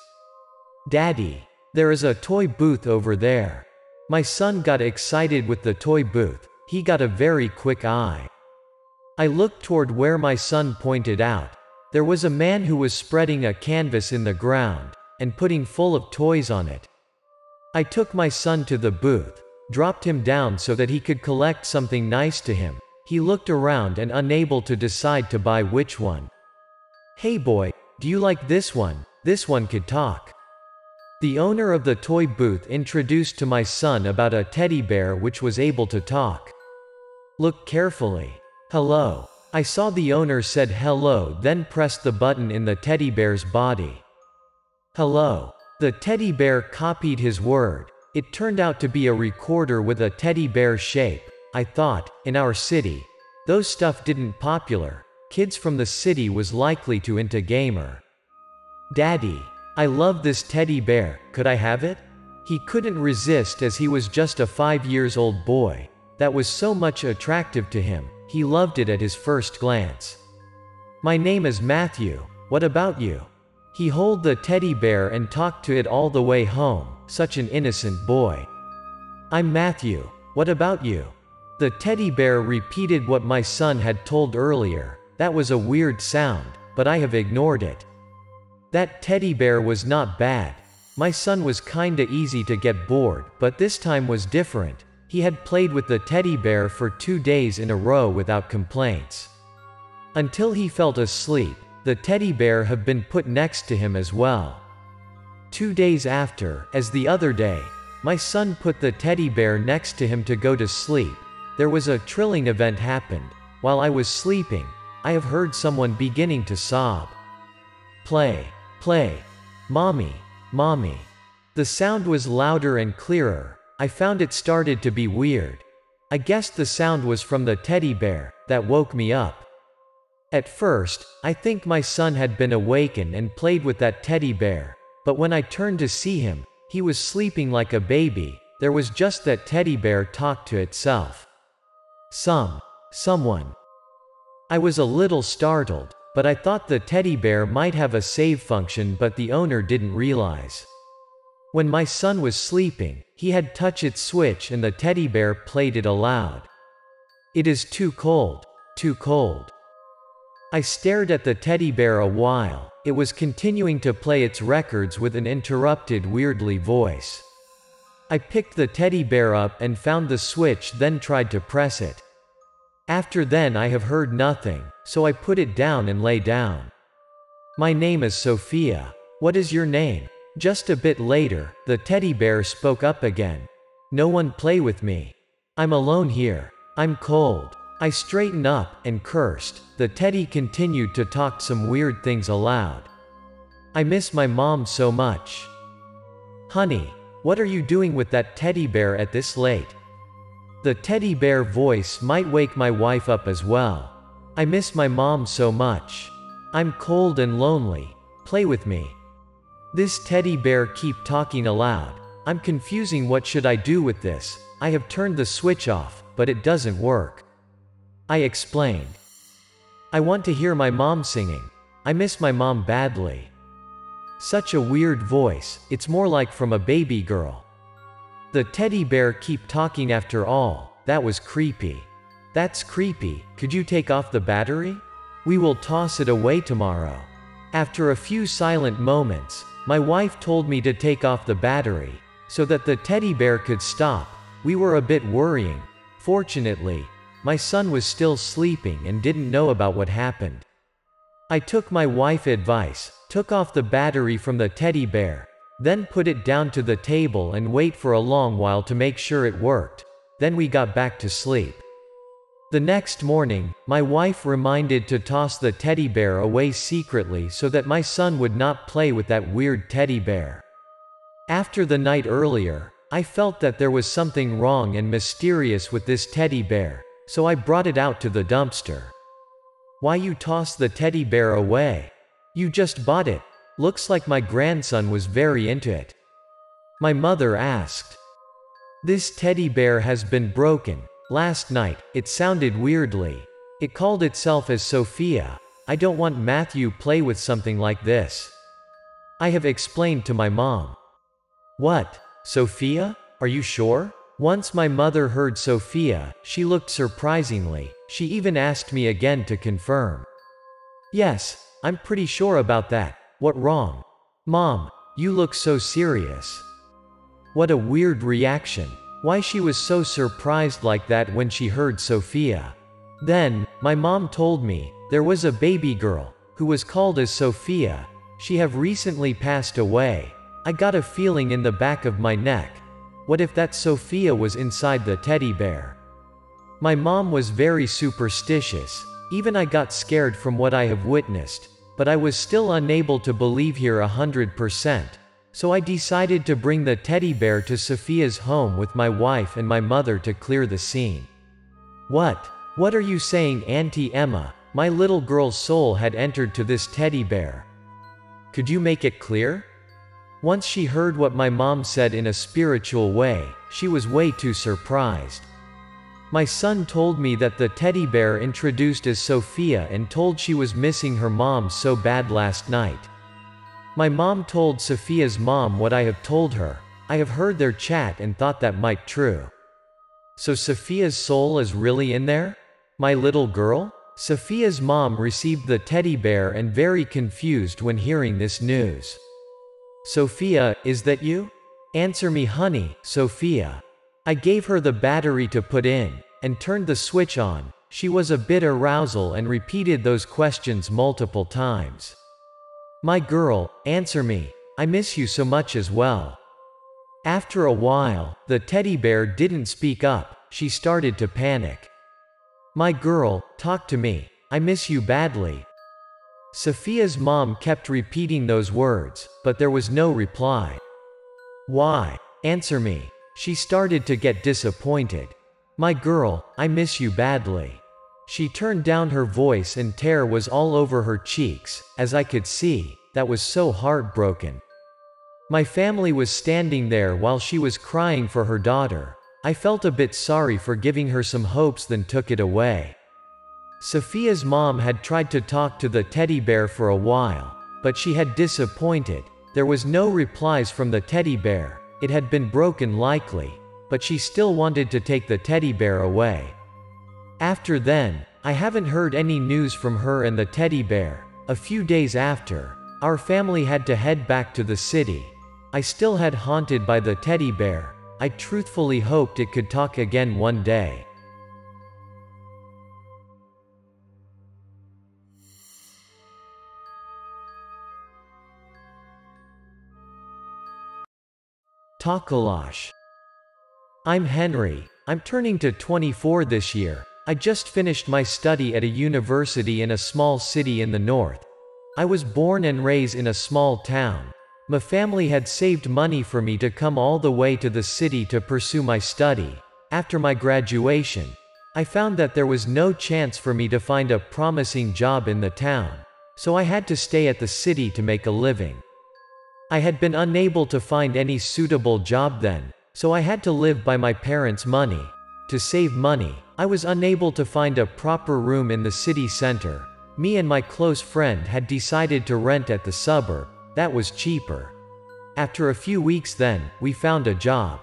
Daddy, there is a toy booth over there. My son got excited with the toy booth, he got a very quick eye. I looked toward where my son pointed out. There was a man who was spreading a canvas in the ground, and putting full of toys on it. I took my son to the booth, dropped him down so that he could collect something nice to him. He looked around and unable to decide to buy which one. Hey boy, do you like this one? This one could talk. The owner of the toy booth introduced to my son about a teddy bear which was able to talk. Look carefully. Hello. I saw the owner said hello then pressed the button in the teddy bear's body. Hello. The teddy bear copied his word. It turned out to be a recorder with a teddy bear shape. I thought, in our city, those stuff didn't popular. Kids from the city was likely to into gamer. Daddy, I love this teddy bear, could I have it? He couldn't resist as he was just a five years old boy. That was so much attractive to him, he loved it at his first glance. My name is Matthew, what about you? He hold the teddy bear and talked to it all the way home, such an innocent boy. I'm Matthew, what about you? The teddy bear repeated what my son had told earlier, that was a weird sound, but I have ignored it. That teddy bear was not bad. My son was kinda easy to get bored, but this time was different. He had played with the teddy bear for two days in a row without complaints. Until he felt asleep, the teddy bear had been put next to him as well. Two days after, as the other day, my son put the teddy bear next to him to go to sleep. There was a trilling event happened. While I was sleeping, I have heard someone beginning to sob. Play. Play. Mommy. Mommy. The sound was louder and clearer. I found it started to be weird. I guessed the sound was from the teddy bear, that woke me up. At first, I think my son had been awakened and played with that teddy bear, but when I turned to see him, he was sleeping like a baby, there was just that teddy bear talked to itself. Some. Someone. I was a little startled, but I thought the teddy bear might have a save function but the owner didn't realize. When my son was sleeping, he had touched its switch and the teddy bear played it aloud. It is too cold, too cold. I stared at the teddy bear a while, it was continuing to play its records with an interrupted weirdly voice. I picked the teddy bear up and found the switch then tried to press it. After then I have heard nothing, so I put it down and lay down. My name is Sophia. What is your name? Just a bit later, the teddy bear spoke up again. No one play with me. I'm alone here. I'm cold. I straightened up and cursed. The teddy continued to talk some weird things aloud. I miss my mom so much. Honey, what are you doing with that teddy bear at this late? The teddy bear voice might wake my wife up as well. I miss my mom so much. I'm cold and lonely. Play with me. This teddy bear keep talking aloud. I'm confusing what should I do with this. I have turned the switch off, but it doesn't work. I explained. I want to hear my mom singing. I miss my mom badly. Such a weird voice, it's more like from a baby girl. The teddy bear keep talking after all, that was creepy. That's creepy, could you take off the battery? We will toss it away tomorrow. After a few silent moments, my wife told me to take off the battery, so that the teddy bear could stop. We were a bit worrying. Fortunately, my son was still sleeping and didn't know about what happened. I took my wife advice, took off the battery from the teddy bear, then put it down to the table and wait for a long while to make sure it worked. Then we got back to sleep. The next morning, my wife reminded to toss the teddy bear away secretly so that my son would not play with that weird teddy bear. After the night earlier, I felt that there was something wrong and mysterious with this teddy bear, so I brought it out to the dumpster. Why you toss the teddy bear away? You just bought it. Looks like my grandson was very into it. My mother asked. This teddy bear has been broken. Last night, it sounded weirdly. It called itself as Sophia. I don't want Matthew play with something like this. I have explained to my mom. What? Sophia? Are you sure? Once my mother heard Sophia, she looked surprisingly, she even asked me again to confirm. Yes, I'm pretty sure about that. What wrong? Mom, you look so serious. What a weird reaction. Why she was so surprised like that when she heard Sophia. Then, my mom told me, there was a baby girl, who was called as Sophia, she have recently passed away, I got a feeling in the back of my neck. What if that Sophia was inside the teddy bear? My mom was very superstitious, even I got scared from what I have witnessed, but I was still unable to believe here a hundred percent. So I decided to bring the teddy bear to Sophia's home with my wife and my mother to clear the scene. What? What are you saying Auntie Emma? My little girl's soul had entered to this teddy bear. Could you make it clear? Once she heard what my mom said in a spiritual way, she was way too surprised. My son told me that the teddy bear introduced as Sophia and told she was missing her mom so bad last night. My mom told Sophia's mom what I have told her. I have heard their chat and thought that might true. So Sophia's soul is really in there? My little girl? Sophia's mom received the teddy bear and very confused when hearing this news. Sophia, is that you? Answer me honey, Sophia. I gave her the battery to put in, and turned the switch on. She was a bit arousal and repeated those questions multiple times. My girl, answer me. I miss you so much as well. After a while, the teddy bear didn't speak up, she started to panic. My girl, talk to me. I miss you badly. Sophia's mom kept repeating those words, but there was no reply. Why? Answer me. She started to get disappointed. My girl, I miss you badly. She turned down her voice and tear was all over her cheeks, as I could see, that was so heartbroken. My family was standing there while she was crying for her daughter. I felt a bit sorry for giving her some hopes then took it away. Sophia's mom had tried to talk to the teddy bear for a while, but she had disappointed. There was no replies from the teddy bear, it had been broken likely, but she still wanted to take the teddy bear away. After then, I haven't heard any news from her and the teddy bear. A few days after, our family had to head back to the city. I still had haunted by the teddy bear. I truthfully hoped it could talk again one day. Takalash. I'm Henry. I'm turning to 24 this year. I just finished my study at a university in a small city in the north. I was born and raised in a small town. My family had saved money for me to come all the way to the city to pursue my study. After my graduation, I found that there was no chance for me to find a promising job in the town. So I had to stay at the city to make a living. I had been unable to find any suitable job then, so I had to live by my parents' money. To save money, I was unable to find a proper room in the city center. Me and my close friend had decided to rent at the suburb, that was cheaper. After a few weeks then, we found a job.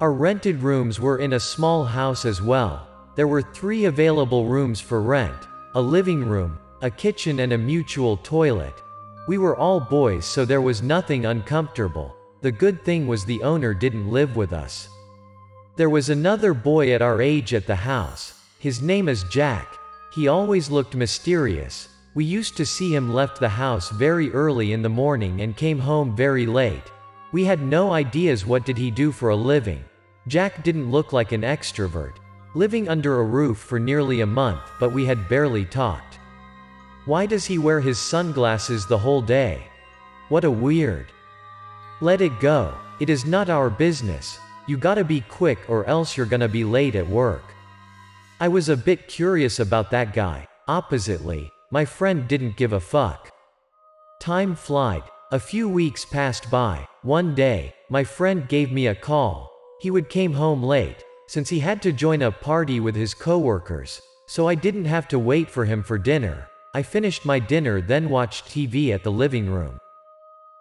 Our rented rooms were in a small house as well. There were three available rooms for rent, a living room, a kitchen and a mutual toilet. We were all boys so there was nothing uncomfortable. The good thing was the owner didn't live with us. There was another boy at our age at the house. His name is Jack. He always looked mysterious. We used to see him left the house very early in the morning and came home very late. We had no ideas what did he do for a living. Jack didn't look like an extrovert. Living under a roof for nearly a month, but we had barely talked. Why does he wear his sunglasses the whole day? What a weird. Let it go. It is not our business. You gotta be quick or else you're gonna be late at work. I was a bit curious about that guy. Oppositely, my friend didn't give a fuck. Time flied. A few weeks passed by. One day, my friend gave me a call. He would came home late, since he had to join a party with his coworkers, so I didn't have to wait for him for dinner. I finished my dinner then watched TV at the living room.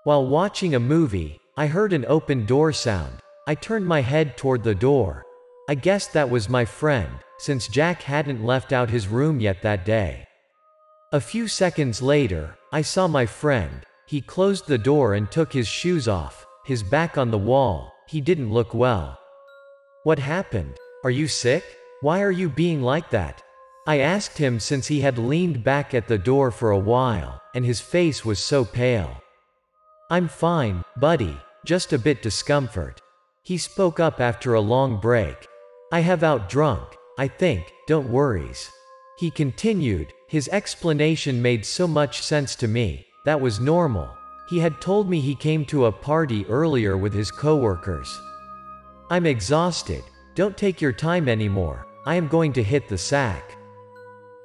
While watching a movie, I heard an open door sound. I turned my head toward the door. I guessed that was my friend, since Jack hadn't left out his room yet that day. A few seconds later, I saw my friend. He closed the door and took his shoes off, his back on the wall. He didn't look well. What happened? Are you sick? Why are you being like that? I asked him since he had leaned back at the door for a while, and his face was so pale. I'm fine, buddy, just a bit discomfort. He spoke up after a long break. I have out drunk, I think, don't worries. He continued, his explanation made so much sense to me, that was normal. He had told me he came to a party earlier with his coworkers. I'm exhausted, don't take your time anymore, I am going to hit the sack.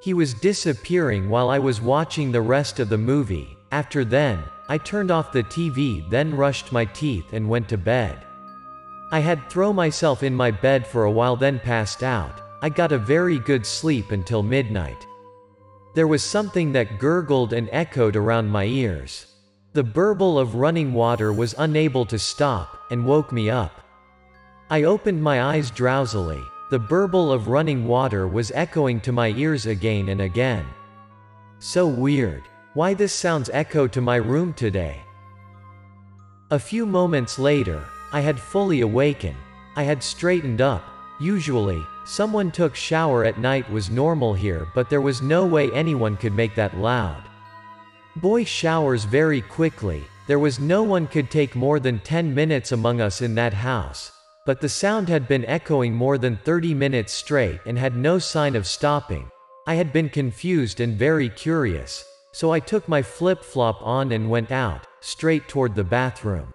He was disappearing while I was watching the rest of the movie. After then, I turned off the TV then rushed my teeth and went to bed. I had throw myself in my bed for a while then passed out. I got a very good sleep until midnight. There was something that gurgled and echoed around my ears. The burble of running water was unable to stop, and woke me up. I opened my eyes drowsily. The burble of running water was echoing to my ears again and again. So weird. Why this sounds echo to my room today? A few moments later, I had fully awakened. I had straightened up. Usually, Someone took shower at night was normal here but there was no way anyone could make that loud. Boy showers very quickly, there was no one could take more than 10 minutes among us in that house. But the sound had been echoing more than 30 minutes straight and had no sign of stopping. I had been confused and very curious, so I took my flip-flop on and went out, straight toward the bathroom.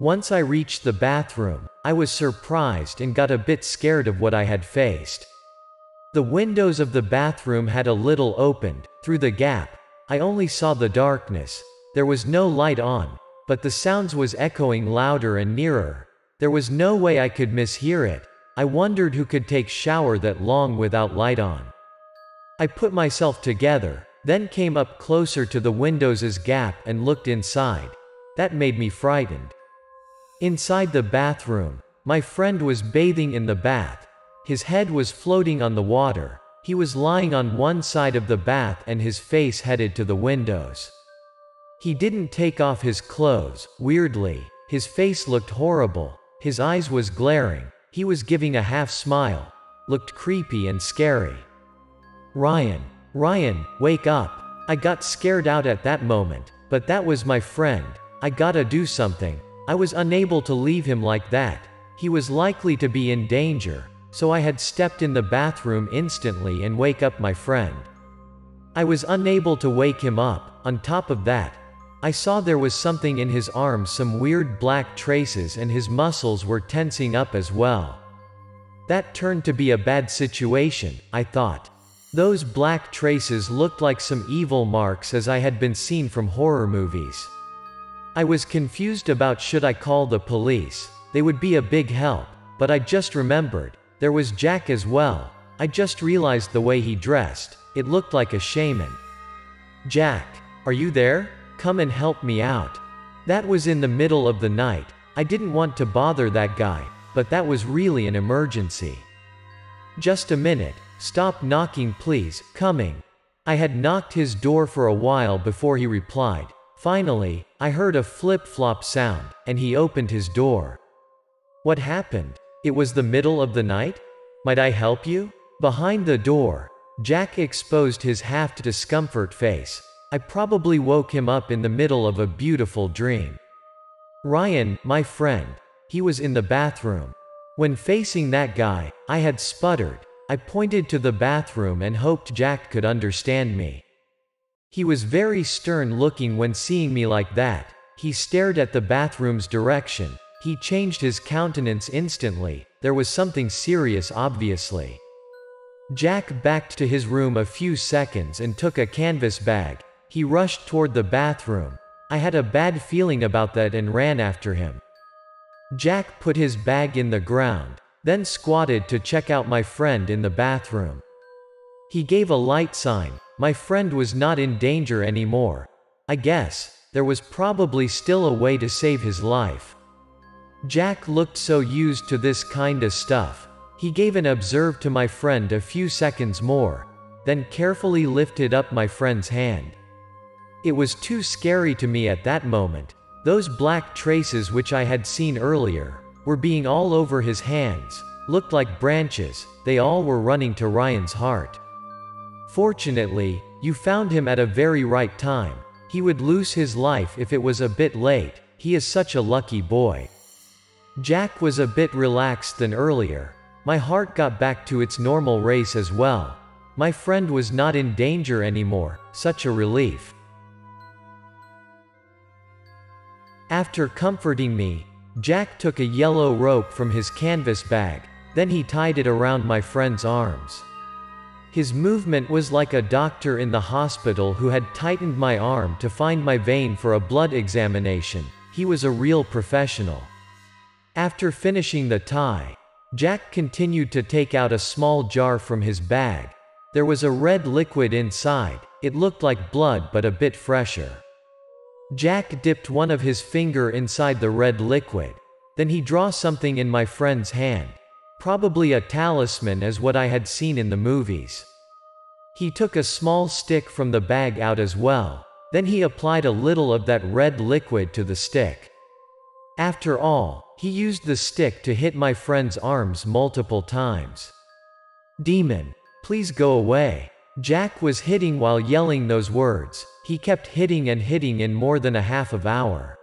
Once I reached the bathroom, I was surprised and got a bit scared of what I had faced. The windows of the bathroom had a little opened, through the gap. I only saw the darkness. There was no light on, but the sounds was echoing louder and nearer. There was no way I could mishear it. I wondered who could take shower that long without light on. I put myself together, then came up closer to the window's gap and looked inside. That made me frightened. Inside the bathroom, my friend was bathing in the bath. His head was floating on the water. He was lying on one side of the bath and his face headed to the windows. He didn't take off his clothes, weirdly. His face looked horrible. His eyes was glaring. He was giving a half smile. Looked creepy and scary. Ryan, Ryan, wake up. I got scared out at that moment, but that was my friend. I gotta do something. I was unable to leave him like that. He was likely to be in danger, so I had stepped in the bathroom instantly and wake up my friend. I was unable to wake him up, on top of that, I saw there was something in his arms some weird black traces and his muscles were tensing up as well. That turned to be a bad situation, I thought. Those black traces looked like some evil marks as I had been seen from horror movies. I was confused about should I call the police. They would be a big help. But I just remembered. There was Jack as well. I just realized the way he dressed. It looked like a shaman. Jack, are you there? Come and help me out. That was in the middle of the night. I didn't want to bother that guy, but that was really an emergency. Just a minute. Stop knocking please, coming. I had knocked his door for a while before he replied. Finally, I heard a flip-flop sound, and he opened his door. What happened? It was the middle of the night? Might I help you? Behind the door, Jack exposed his half discomfort face. I probably woke him up in the middle of a beautiful dream. Ryan, my friend, he was in the bathroom. When facing that guy, I had sputtered. I pointed to the bathroom and hoped Jack could understand me. He was very stern looking when seeing me like that. He stared at the bathroom's direction. He changed his countenance instantly. There was something serious obviously. Jack backed to his room a few seconds and took a canvas bag. He rushed toward the bathroom. I had a bad feeling about that and ran after him. Jack put his bag in the ground, then squatted to check out my friend in the bathroom. He gave a light sign, my friend was not in danger anymore. I guess, there was probably still a way to save his life. Jack looked so used to this kinda stuff. He gave an observe to my friend a few seconds more, then carefully lifted up my friend's hand. It was too scary to me at that moment. Those black traces which I had seen earlier, were being all over his hands, looked like branches, they all were running to Ryan's heart. Fortunately, you found him at a very right time. He would lose his life if it was a bit late, he is such a lucky boy. Jack was a bit relaxed than earlier. My heart got back to its normal race as well. My friend was not in danger anymore, such a relief. After comforting me, Jack took a yellow rope from his canvas bag, then he tied it around my friend's arms. His movement was like a doctor in the hospital who had tightened my arm to find my vein for a blood examination. He was a real professional. After finishing the tie, Jack continued to take out a small jar from his bag. There was a red liquid inside, it looked like blood but a bit fresher. Jack dipped one of his finger inside the red liquid. Then he draw something in my friend's hand. Probably a talisman as what I had seen in the movies. He took a small stick from the bag out as well. Then he applied a little of that red liquid to the stick. After all, he used the stick to hit my friend's arms multiple times. Demon, please go away. Jack was hitting while yelling those words. He kept hitting and hitting in more than a half of hour.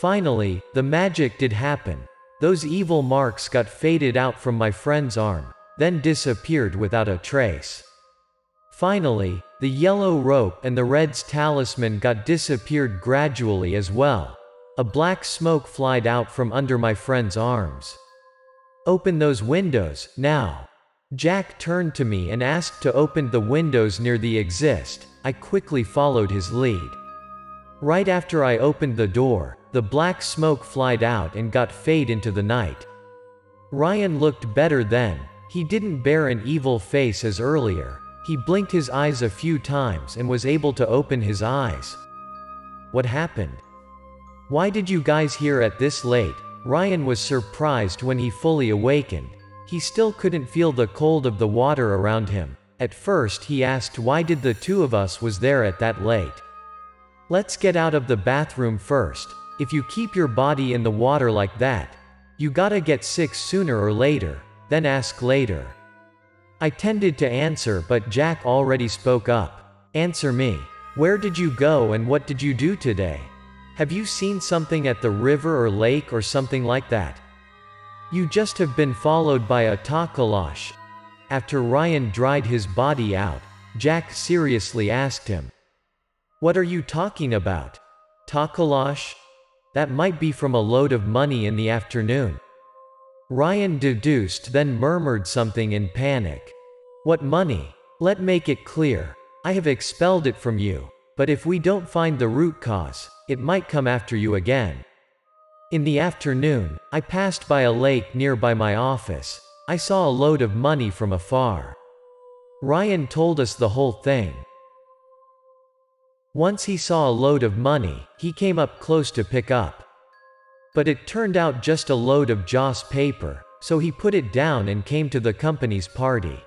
Finally, the magic did happen. Those evil marks got faded out from my friend's arm, then disappeared without a trace. Finally, the yellow rope and the red's talisman got disappeared gradually as well. A black smoke flied out from under my friend's arms. Open those windows, now. Jack turned to me and asked to open the windows near the exist. I quickly followed his lead. Right after I opened the door, the black smoke flied out and got fade into the night. Ryan looked better then, he didn't bear an evil face as earlier. He blinked his eyes a few times and was able to open his eyes. What happened? Why did you guys here at this late? Ryan was surprised when he fully awakened. He still couldn't feel the cold of the water around him. At first he asked why did the two of us was there at that late. Let's get out of the bathroom first, if you keep your body in the water like that, you gotta get sick sooner or later, then ask later. I tended to answer but Jack already spoke up. Answer me. Where did you go and what did you do today? Have you seen something at the river or lake or something like that? You just have been followed by a Takalash. After Ryan dried his body out, Jack seriously asked him. What are you talking about? Takalash? That might be from a load of money in the afternoon. Ryan deduced then murmured something in panic. What money? Let make it clear. I have expelled it from you. But if we don't find the root cause, it might come after you again. In the afternoon, I passed by a lake nearby my office. I saw a load of money from afar. Ryan told us the whole thing. Once he saw a load of money, he came up close to pick up. But it turned out just a load of Joss paper, so he put it down and came to the company's party.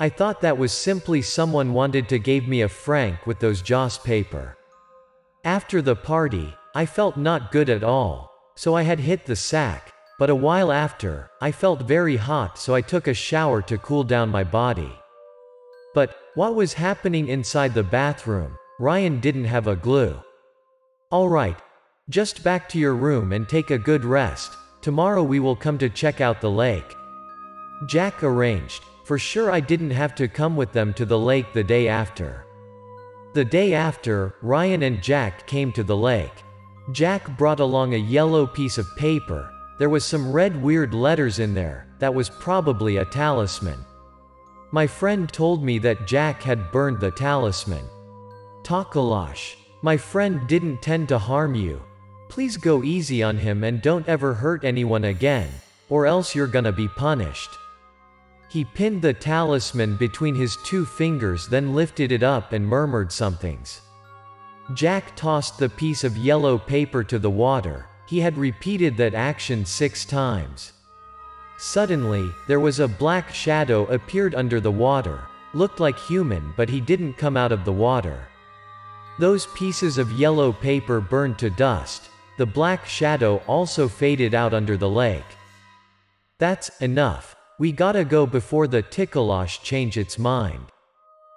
I thought that was simply someone wanted to give me a franc with those Joss paper. After the party, I felt not good at all, so I had hit the sack. but a while after, I felt very hot so I took a shower to cool down my body. But, what was happening inside the bathroom? Ryan didn't have a glue. Alright. Just back to your room and take a good rest, tomorrow we will come to check out the lake. Jack arranged, for sure I didn't have to come with them to the lake the day after. The day after, Ryan and Jack came to the lake. Jack brought along a yellow piece of paper, there was some red weird letters in there, that was probably a talisman. My friend told me that Jack had burned the talisman. Takalash. My friend didn't tend to harm you. Please go easy on him and don't ever hurt anyone again, or else you're gonna be punished. He pinned the talisman between his two fingers then lifted it up and murmured somethings. Jack tossed the piece of yellow paper to the water, he had repeated that action six times. Suddenly, there was a black shadow appeared under the water, looked like human but he didn't come out of the water. Those pieces of yellow paper burned to dust, the black shadow also faded out under the lake. That's enough. We gotta go before the Tikalosh change its mind.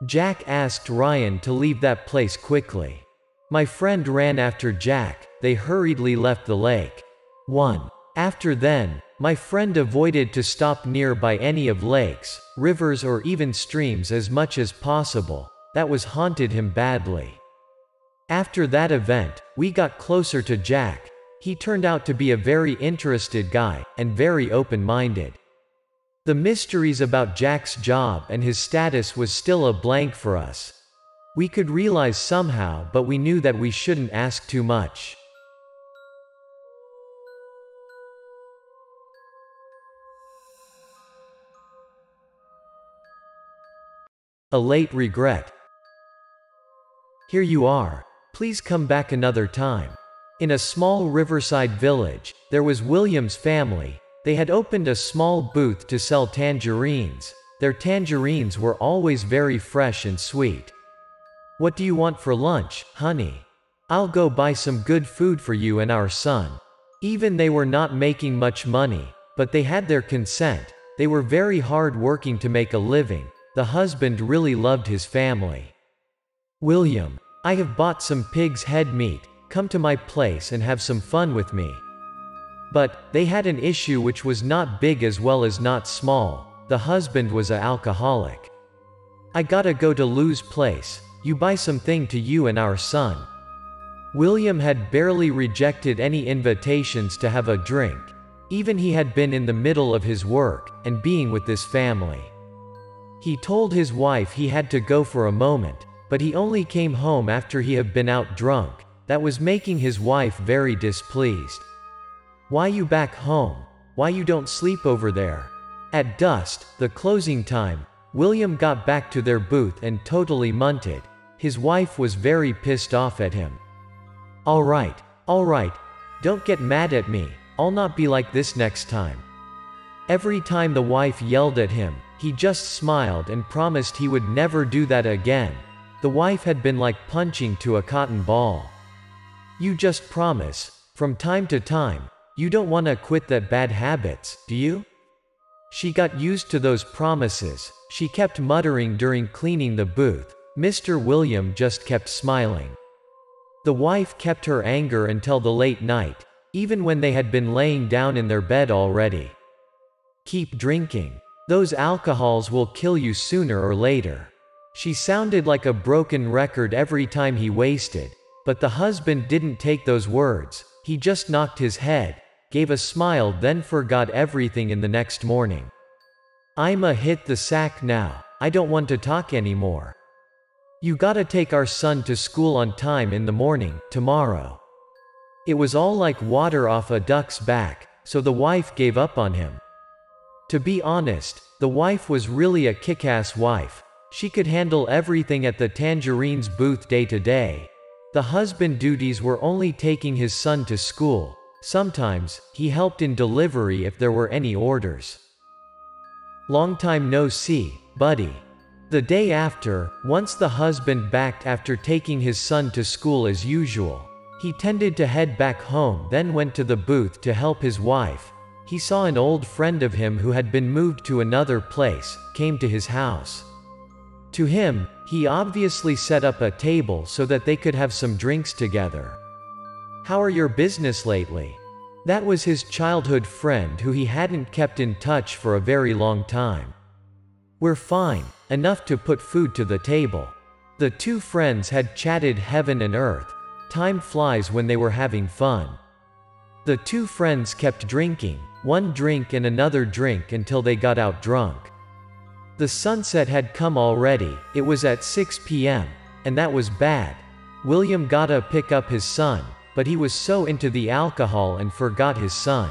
Jack asked Ryan to leave that place quickly. My friend ran after Jack, they hurriedly left the lake. 1. After then, my friend avoided to stop near by any of lakes, rivers or even streams as much as possible, that was haunted him badly. After that event, we got closer to Jack, he turned out to be a very interested guy, and very open-minded. The mysteries about Jack's job and his status was still a blank for us, we could realize somehow but we knew that we shouldn't ask too much. A late regret. Here you are. Please come back another time. In a small riverside village, there was William's family. They had opened a small booth to sell tangerines. Their tangerines were always very fresh and sweet. What do you want for lunch, honey? I'll go buy some good food for you and our son. Even they were not making much money, but they had their consent. They were very hard working to make a living. The husband really loved his family. William, I have bought some pig's head meat. Come to my place and have some fun with me. But, they had an issue which was not big as well as not small. The husband was a alcoholic. I gotta go to Lou's place, you buy something to you and our son. William had barely rejected any invitations to have a drink. Even he had been in the middle of his work, and being with this family. He told his wife he had to go for a moment, but he only came home after he had been out drunk, that was making his wife very displeased. Why you back home? Why you don't sleep over there? At dust, the closing time, William got back to their booth and totally munted. His wife was very pissed off at him. Alright, alright, don't get mad at me, I'll not be like this next time. Every time the wife yelled at him, he just smiled and promised he would never do that again. The wife had been like punching to a cotton ball. You just promise, from time to time, you don't want to quit that bad habits, do you? She got used to those promises, she kept muttering during cleaning the booth. Mr. William just kept smiling. The wife kept her anger until the late night, even when they had been laying down in their bed already. Keep drinking. Those alcohols will kill you sooner or later. She sounded like a broken record every time he wasted, but the husband didn't take those words, he just knocked his head, gave a smile then forgot everything in the next morning. I'ma hit the sack now, I don't want to talk anymore. You gotta take our son to school on time in the morning, tomorrow. It was all like water off a duck's back, so the wife gave up on him. To be honest, the wife was really a kick-ass wife. She could handle everything at the Tangerines booth day to day. The husband duties were only taking his son to school. Sometimes, he helped in delivery if there were any orders. Long time no see, buddy. The day after, once the husband backed after taking his son to school as usual, he tended to head back home then went to the booth to help his wife. he saw an old friend of him who had been moved to another place, came to his house. To him, he obviously set up a table so that they could have some drinks together. How are your business lately? That was his childhood friend who he hadn't kept in touch for a very long time. We're fine, enough to put food to the table. The two friends had chatted heaven and earth. Time flies when they were having fun. The two friends kept drinking, one drink and another drink until they got out drunk. The sunset had come already, it was at 6 p.m., and that was bad. William gotta pick up his son, but he was so into the alcohol and forgot his son.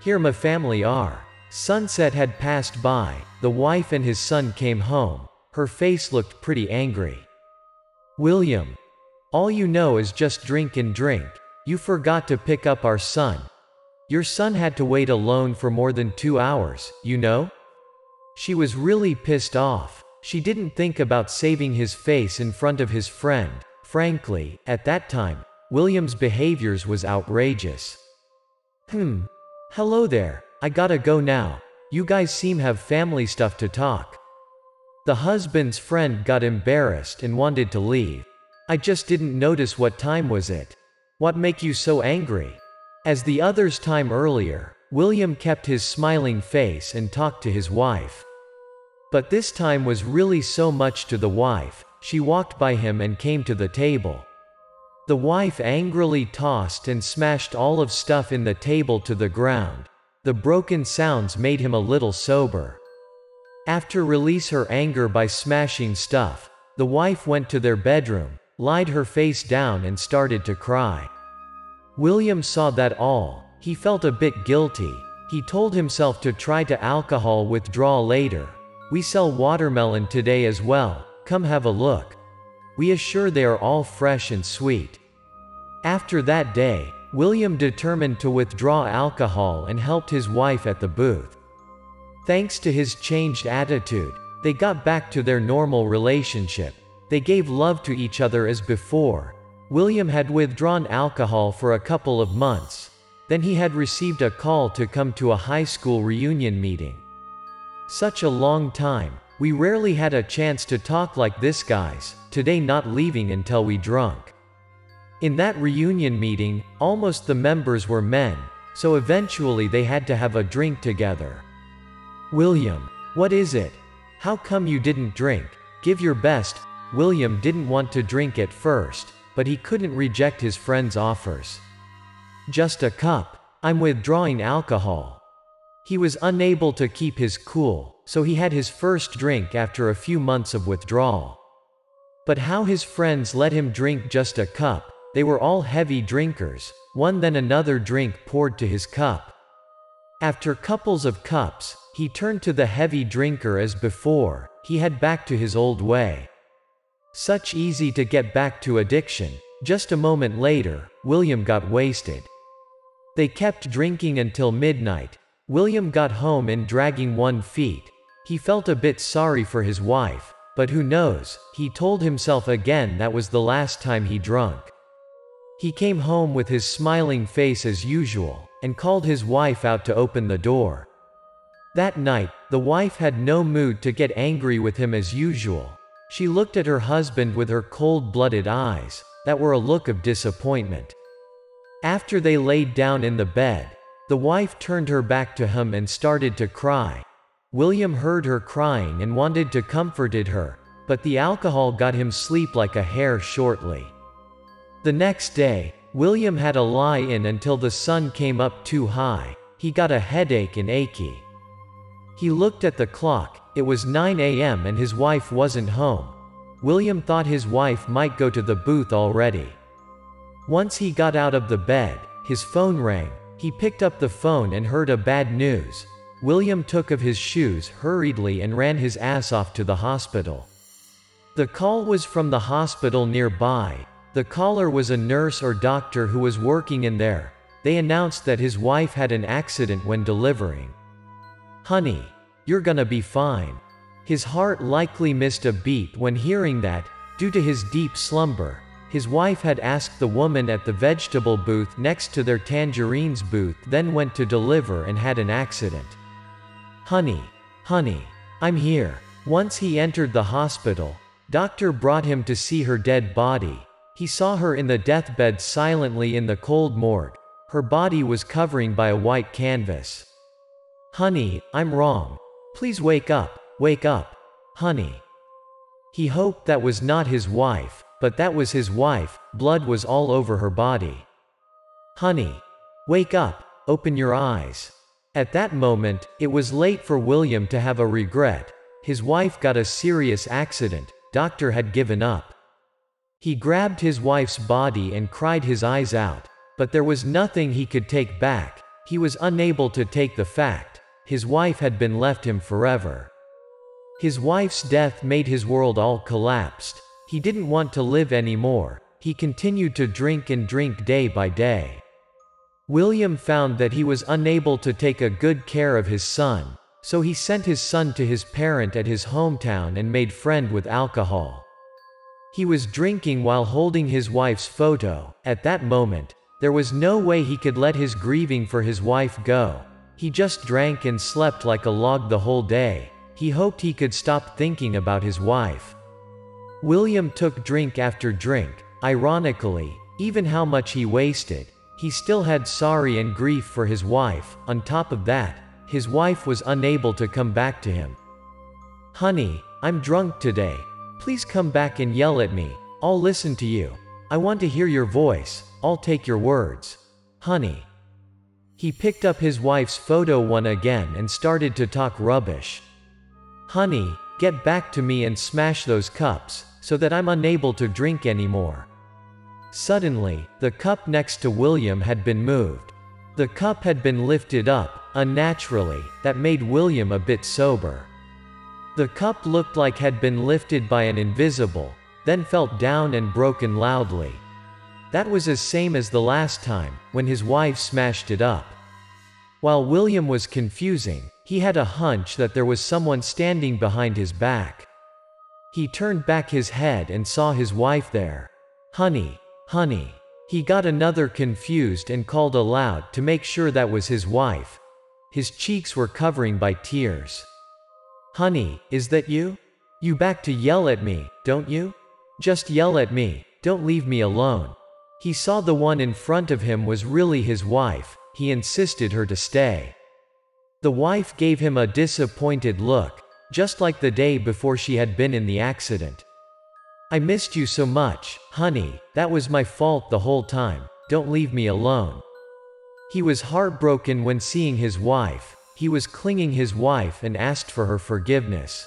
Here my family are. Sunset had passed by, the wife and his son came home, her face looked pretty angry. William. All you know is just drink and drink, you forgot to pick up our son. Your son had to wait alone for more than two hours, you know? She was really pissed off. She didn't think about saving his face in front of his friend. Frankly, at that time, William's behaviors was outrageous. Hmm. Hello there, I gotta go now. You guys seem have family stuff to talk. The husband's friend got embarrassed and wanted to leave. I just didn't notice what time was it. What make you so angry? As the others time earlier, William kept his smiling face and talked to his wife. But this time was really so much to the wife, she walked by him and came to the table. The wife angrily tossed and smashed all of stuff in the table to the ground. The broken sounds made him a little sober. After release her anger by smashing stuff, the wife went to their bedroom, lied her face down and started to cry. William saw that all, he felt a bit guilty, he told himself to try to alcohol withdraw later, we sell watermelon today as well, come have a look. We assure they are all fresh and sweet. After that day, William determined to withdraw alcohol and helped his wife at the booth. Thanks to his changed attitude, they got back to their normal relationship. They gave love to each other as before. William had withdrawn alcohol for a couple of months. Then he had received a call to come to a high school reunion meeting. Such a long time. We rarely had a chance to talk like this guys, today not leaving until we drunk. In that reunion meeting, almost the members were men, so eventually they had to have a drink together. William, what is it? How come you didn't drink? Give your best. William didn't want to drink at first, but he couldn't reject his friend's offers. Just a cup. I'm withdrawing alcohol. He was unable to keep his cool, so he had his first drink after a few months of withdrawal. But how his friends let him drink just a cup, they were all heavy drinkers, one then another drink poured to his cup. After couples of cups, he turned to the heavy drinker as before, he had back to his old way. Such easy to get back to addiction. Just a moment later, William got wasted. They kept drinking until midnight, William got home in dragging one feet. He felt a bit sorry for his wife, but who knows, he told himself again that was the last time he drunk. He came home with his smiling face as usual, and called his wife out to open the door. That night, the wife had no mood to get angry with him as usual. She looked at her husband with her cold-blooded eyes, that were a look of disappointment. After they laid down in the bed, the wife turned her back to him and started to cry. William heard her crying and wanted to comforted her, but the alcohol got him sleep like a hare shortly. The next day, William had a lie-in until the sun came up too high. He got a headache and achy. He looked at the clock, it was 9 a.m. and his wife wasn't home. William thought his wife might go to the booth already. Once he got out of the bed, his phone rang, he picked up the phone and heard a bad news. William took of his shoes hurriedly and ran his ass off to the hospital. The call was from the hospital nearby. The caller was a nurse or doctor who was working in there. They announced that his wife had an accident when delivering. Honey, you're gonna be fine. His heart likely missed a beat when hearing that, due to his deep slumber. His wife had asked the woman at the vegetable booth next to their tangerines booth then went to deliver and had an accident. Honey. Honey. I'm here. Once he entered the hospital, doctor brought him to see her dead body. He saw her in the deathbed silently in the cold morgue. Her body was covering by a white canvas. Honey, I'm wrong. Please wake up, wake up. Honey. He hoped that was not his wife, but that was his wife, blood was all over her body. Honey. Wake up, open your eyes. At that moment, it was late for William to have a regret. His wife got a serious accident, doctor had given up. He grabbed his wife's body and cried his eyes out, but there was nothing he could take back, he was unable to take the fact, his wife had been left him forever. His wife's death made his world all collapsed. He didn't want to live anymore. He continued to drink and drink day by day. William found that he was unable to take a good care of his son, so he sent his son to his parent at his hometown and made friend with alcohol. He was drinking while holding his wife's photo. At that moment, there was no way he could let his grieving for his wife go. He just drank and slept like a log the whole day. He hoped he could stop thinking about his wife. William took drink after drink. Ironically, even how much he wasted, he still had sorry and grief for his wife. On top of that, his wife was unable to come back to him. Honey, I'm drunk today. Please come back and yell at me. I'll listen to you. I want to hear your voice. I'll take your words. Honey. He picked up his wife's photo one again and started to talk rubbish. Honey, get back to me and smash those cups so that I'm unable to drink anymore. Suddenly, the cup next to William had been moved. The cup had been lifted up, unnaturally, that made William a bit sober. The cup looked like had been lifted by an invisible, then felt down and broken loudly. That was as same as the last time, when his wife smashed it up. While William was confusing, he had a hunch that there was someone standing behind his back. He turned back his head and saw his wife there. Honey, honey. He got another confused and called aloud to make sure that was his wife. His cheeks were covering by tears. Honey, is that you? You back to yell at me, don't you? Just yell at me, don't leave me alone. He saw the one in front of him was really his wife, he insisted her to stay. The wife gave him a disappointed look, just like the day before she had been in the accident. I missed you so much, honey, that was my fault the whole time, don't leave me alone. He was heartbroken when seeing his wife, he was clinging his wife and asked for her forgiveness.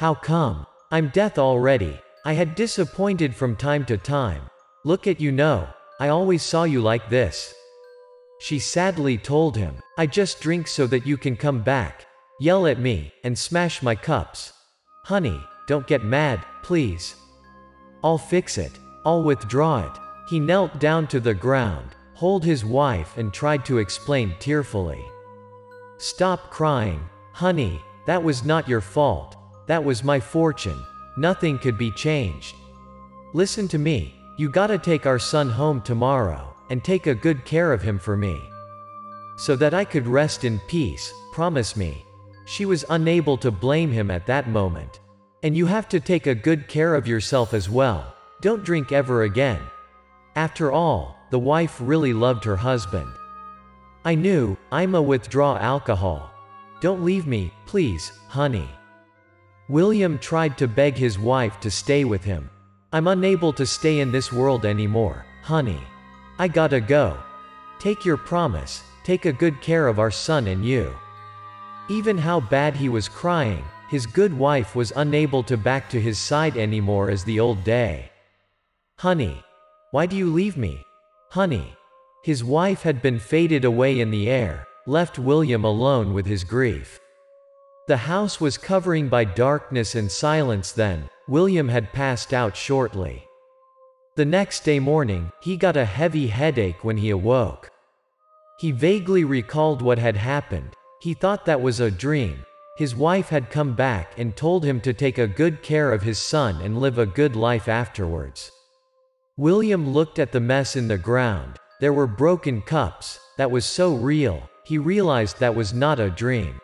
How come? I'm death already, I had disappointed from time to time. Look at you know, I always saw you like this. She sadly told him, I just drink so that you can come back, yell at me, and smash my cups. Honey, don't get mad, please. I'll fix it. I'll withdraw it. He knelt down to the ground, hold his wife and tried to explain tearfully. Stop crying, honey, that was not your fault. That was my fortune. Nothing could be changed. Listen to me, you gotta take our son home tomorrow, and take a good care of him for me. So that I could rest in peace, promise me. She was unable to blame him at that moment. And you have to take a good care of yourself as well. Don't drink ever again. After all, the wife really loved her husband. I knew, I'ma withdraw alcohol. Don't leave me, please, honey. William tried to beg his wife to stay with him. I'm unable to stay in this world anymore, honey. I gotta go. Take your promise, take a good care of our son and you. Even how bad he was crying, his good wife was unable to back to his side anymore as the old day. Honey. Why do you leave me? Honey. His wife had been faded away in the air, left William alone with his grief. The house was covering by darkness and silence then, William had passed out shortly. The next day morning, he got a heavy headache when he awoke. He vaguely recalled what had happened, he thought that was a dream. His wife had come back and told him to take a good care of his son and live a good life afterwards. William looked at the mess in the ground. There were broken cups, that was so real, he realized that was not a dream.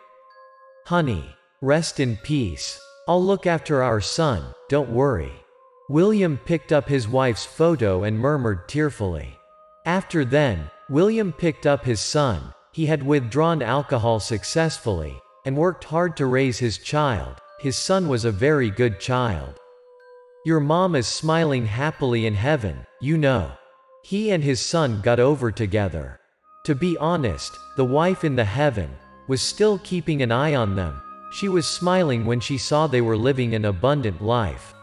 Honey. Rest in peace. I'll look after our son, don't worry. William picked up his wife's photo and murmured tearfully. After then, William picked up his son, he had withdrawn alcohol successfully, and worked hard to raise his child. His son was a very good child. Your mom is smiling happily in heaven, you know. He and his son got over together. To be honest, the wife in the heaven was still keeping an eye on them. She was smiling when she saw they were living an abundant life.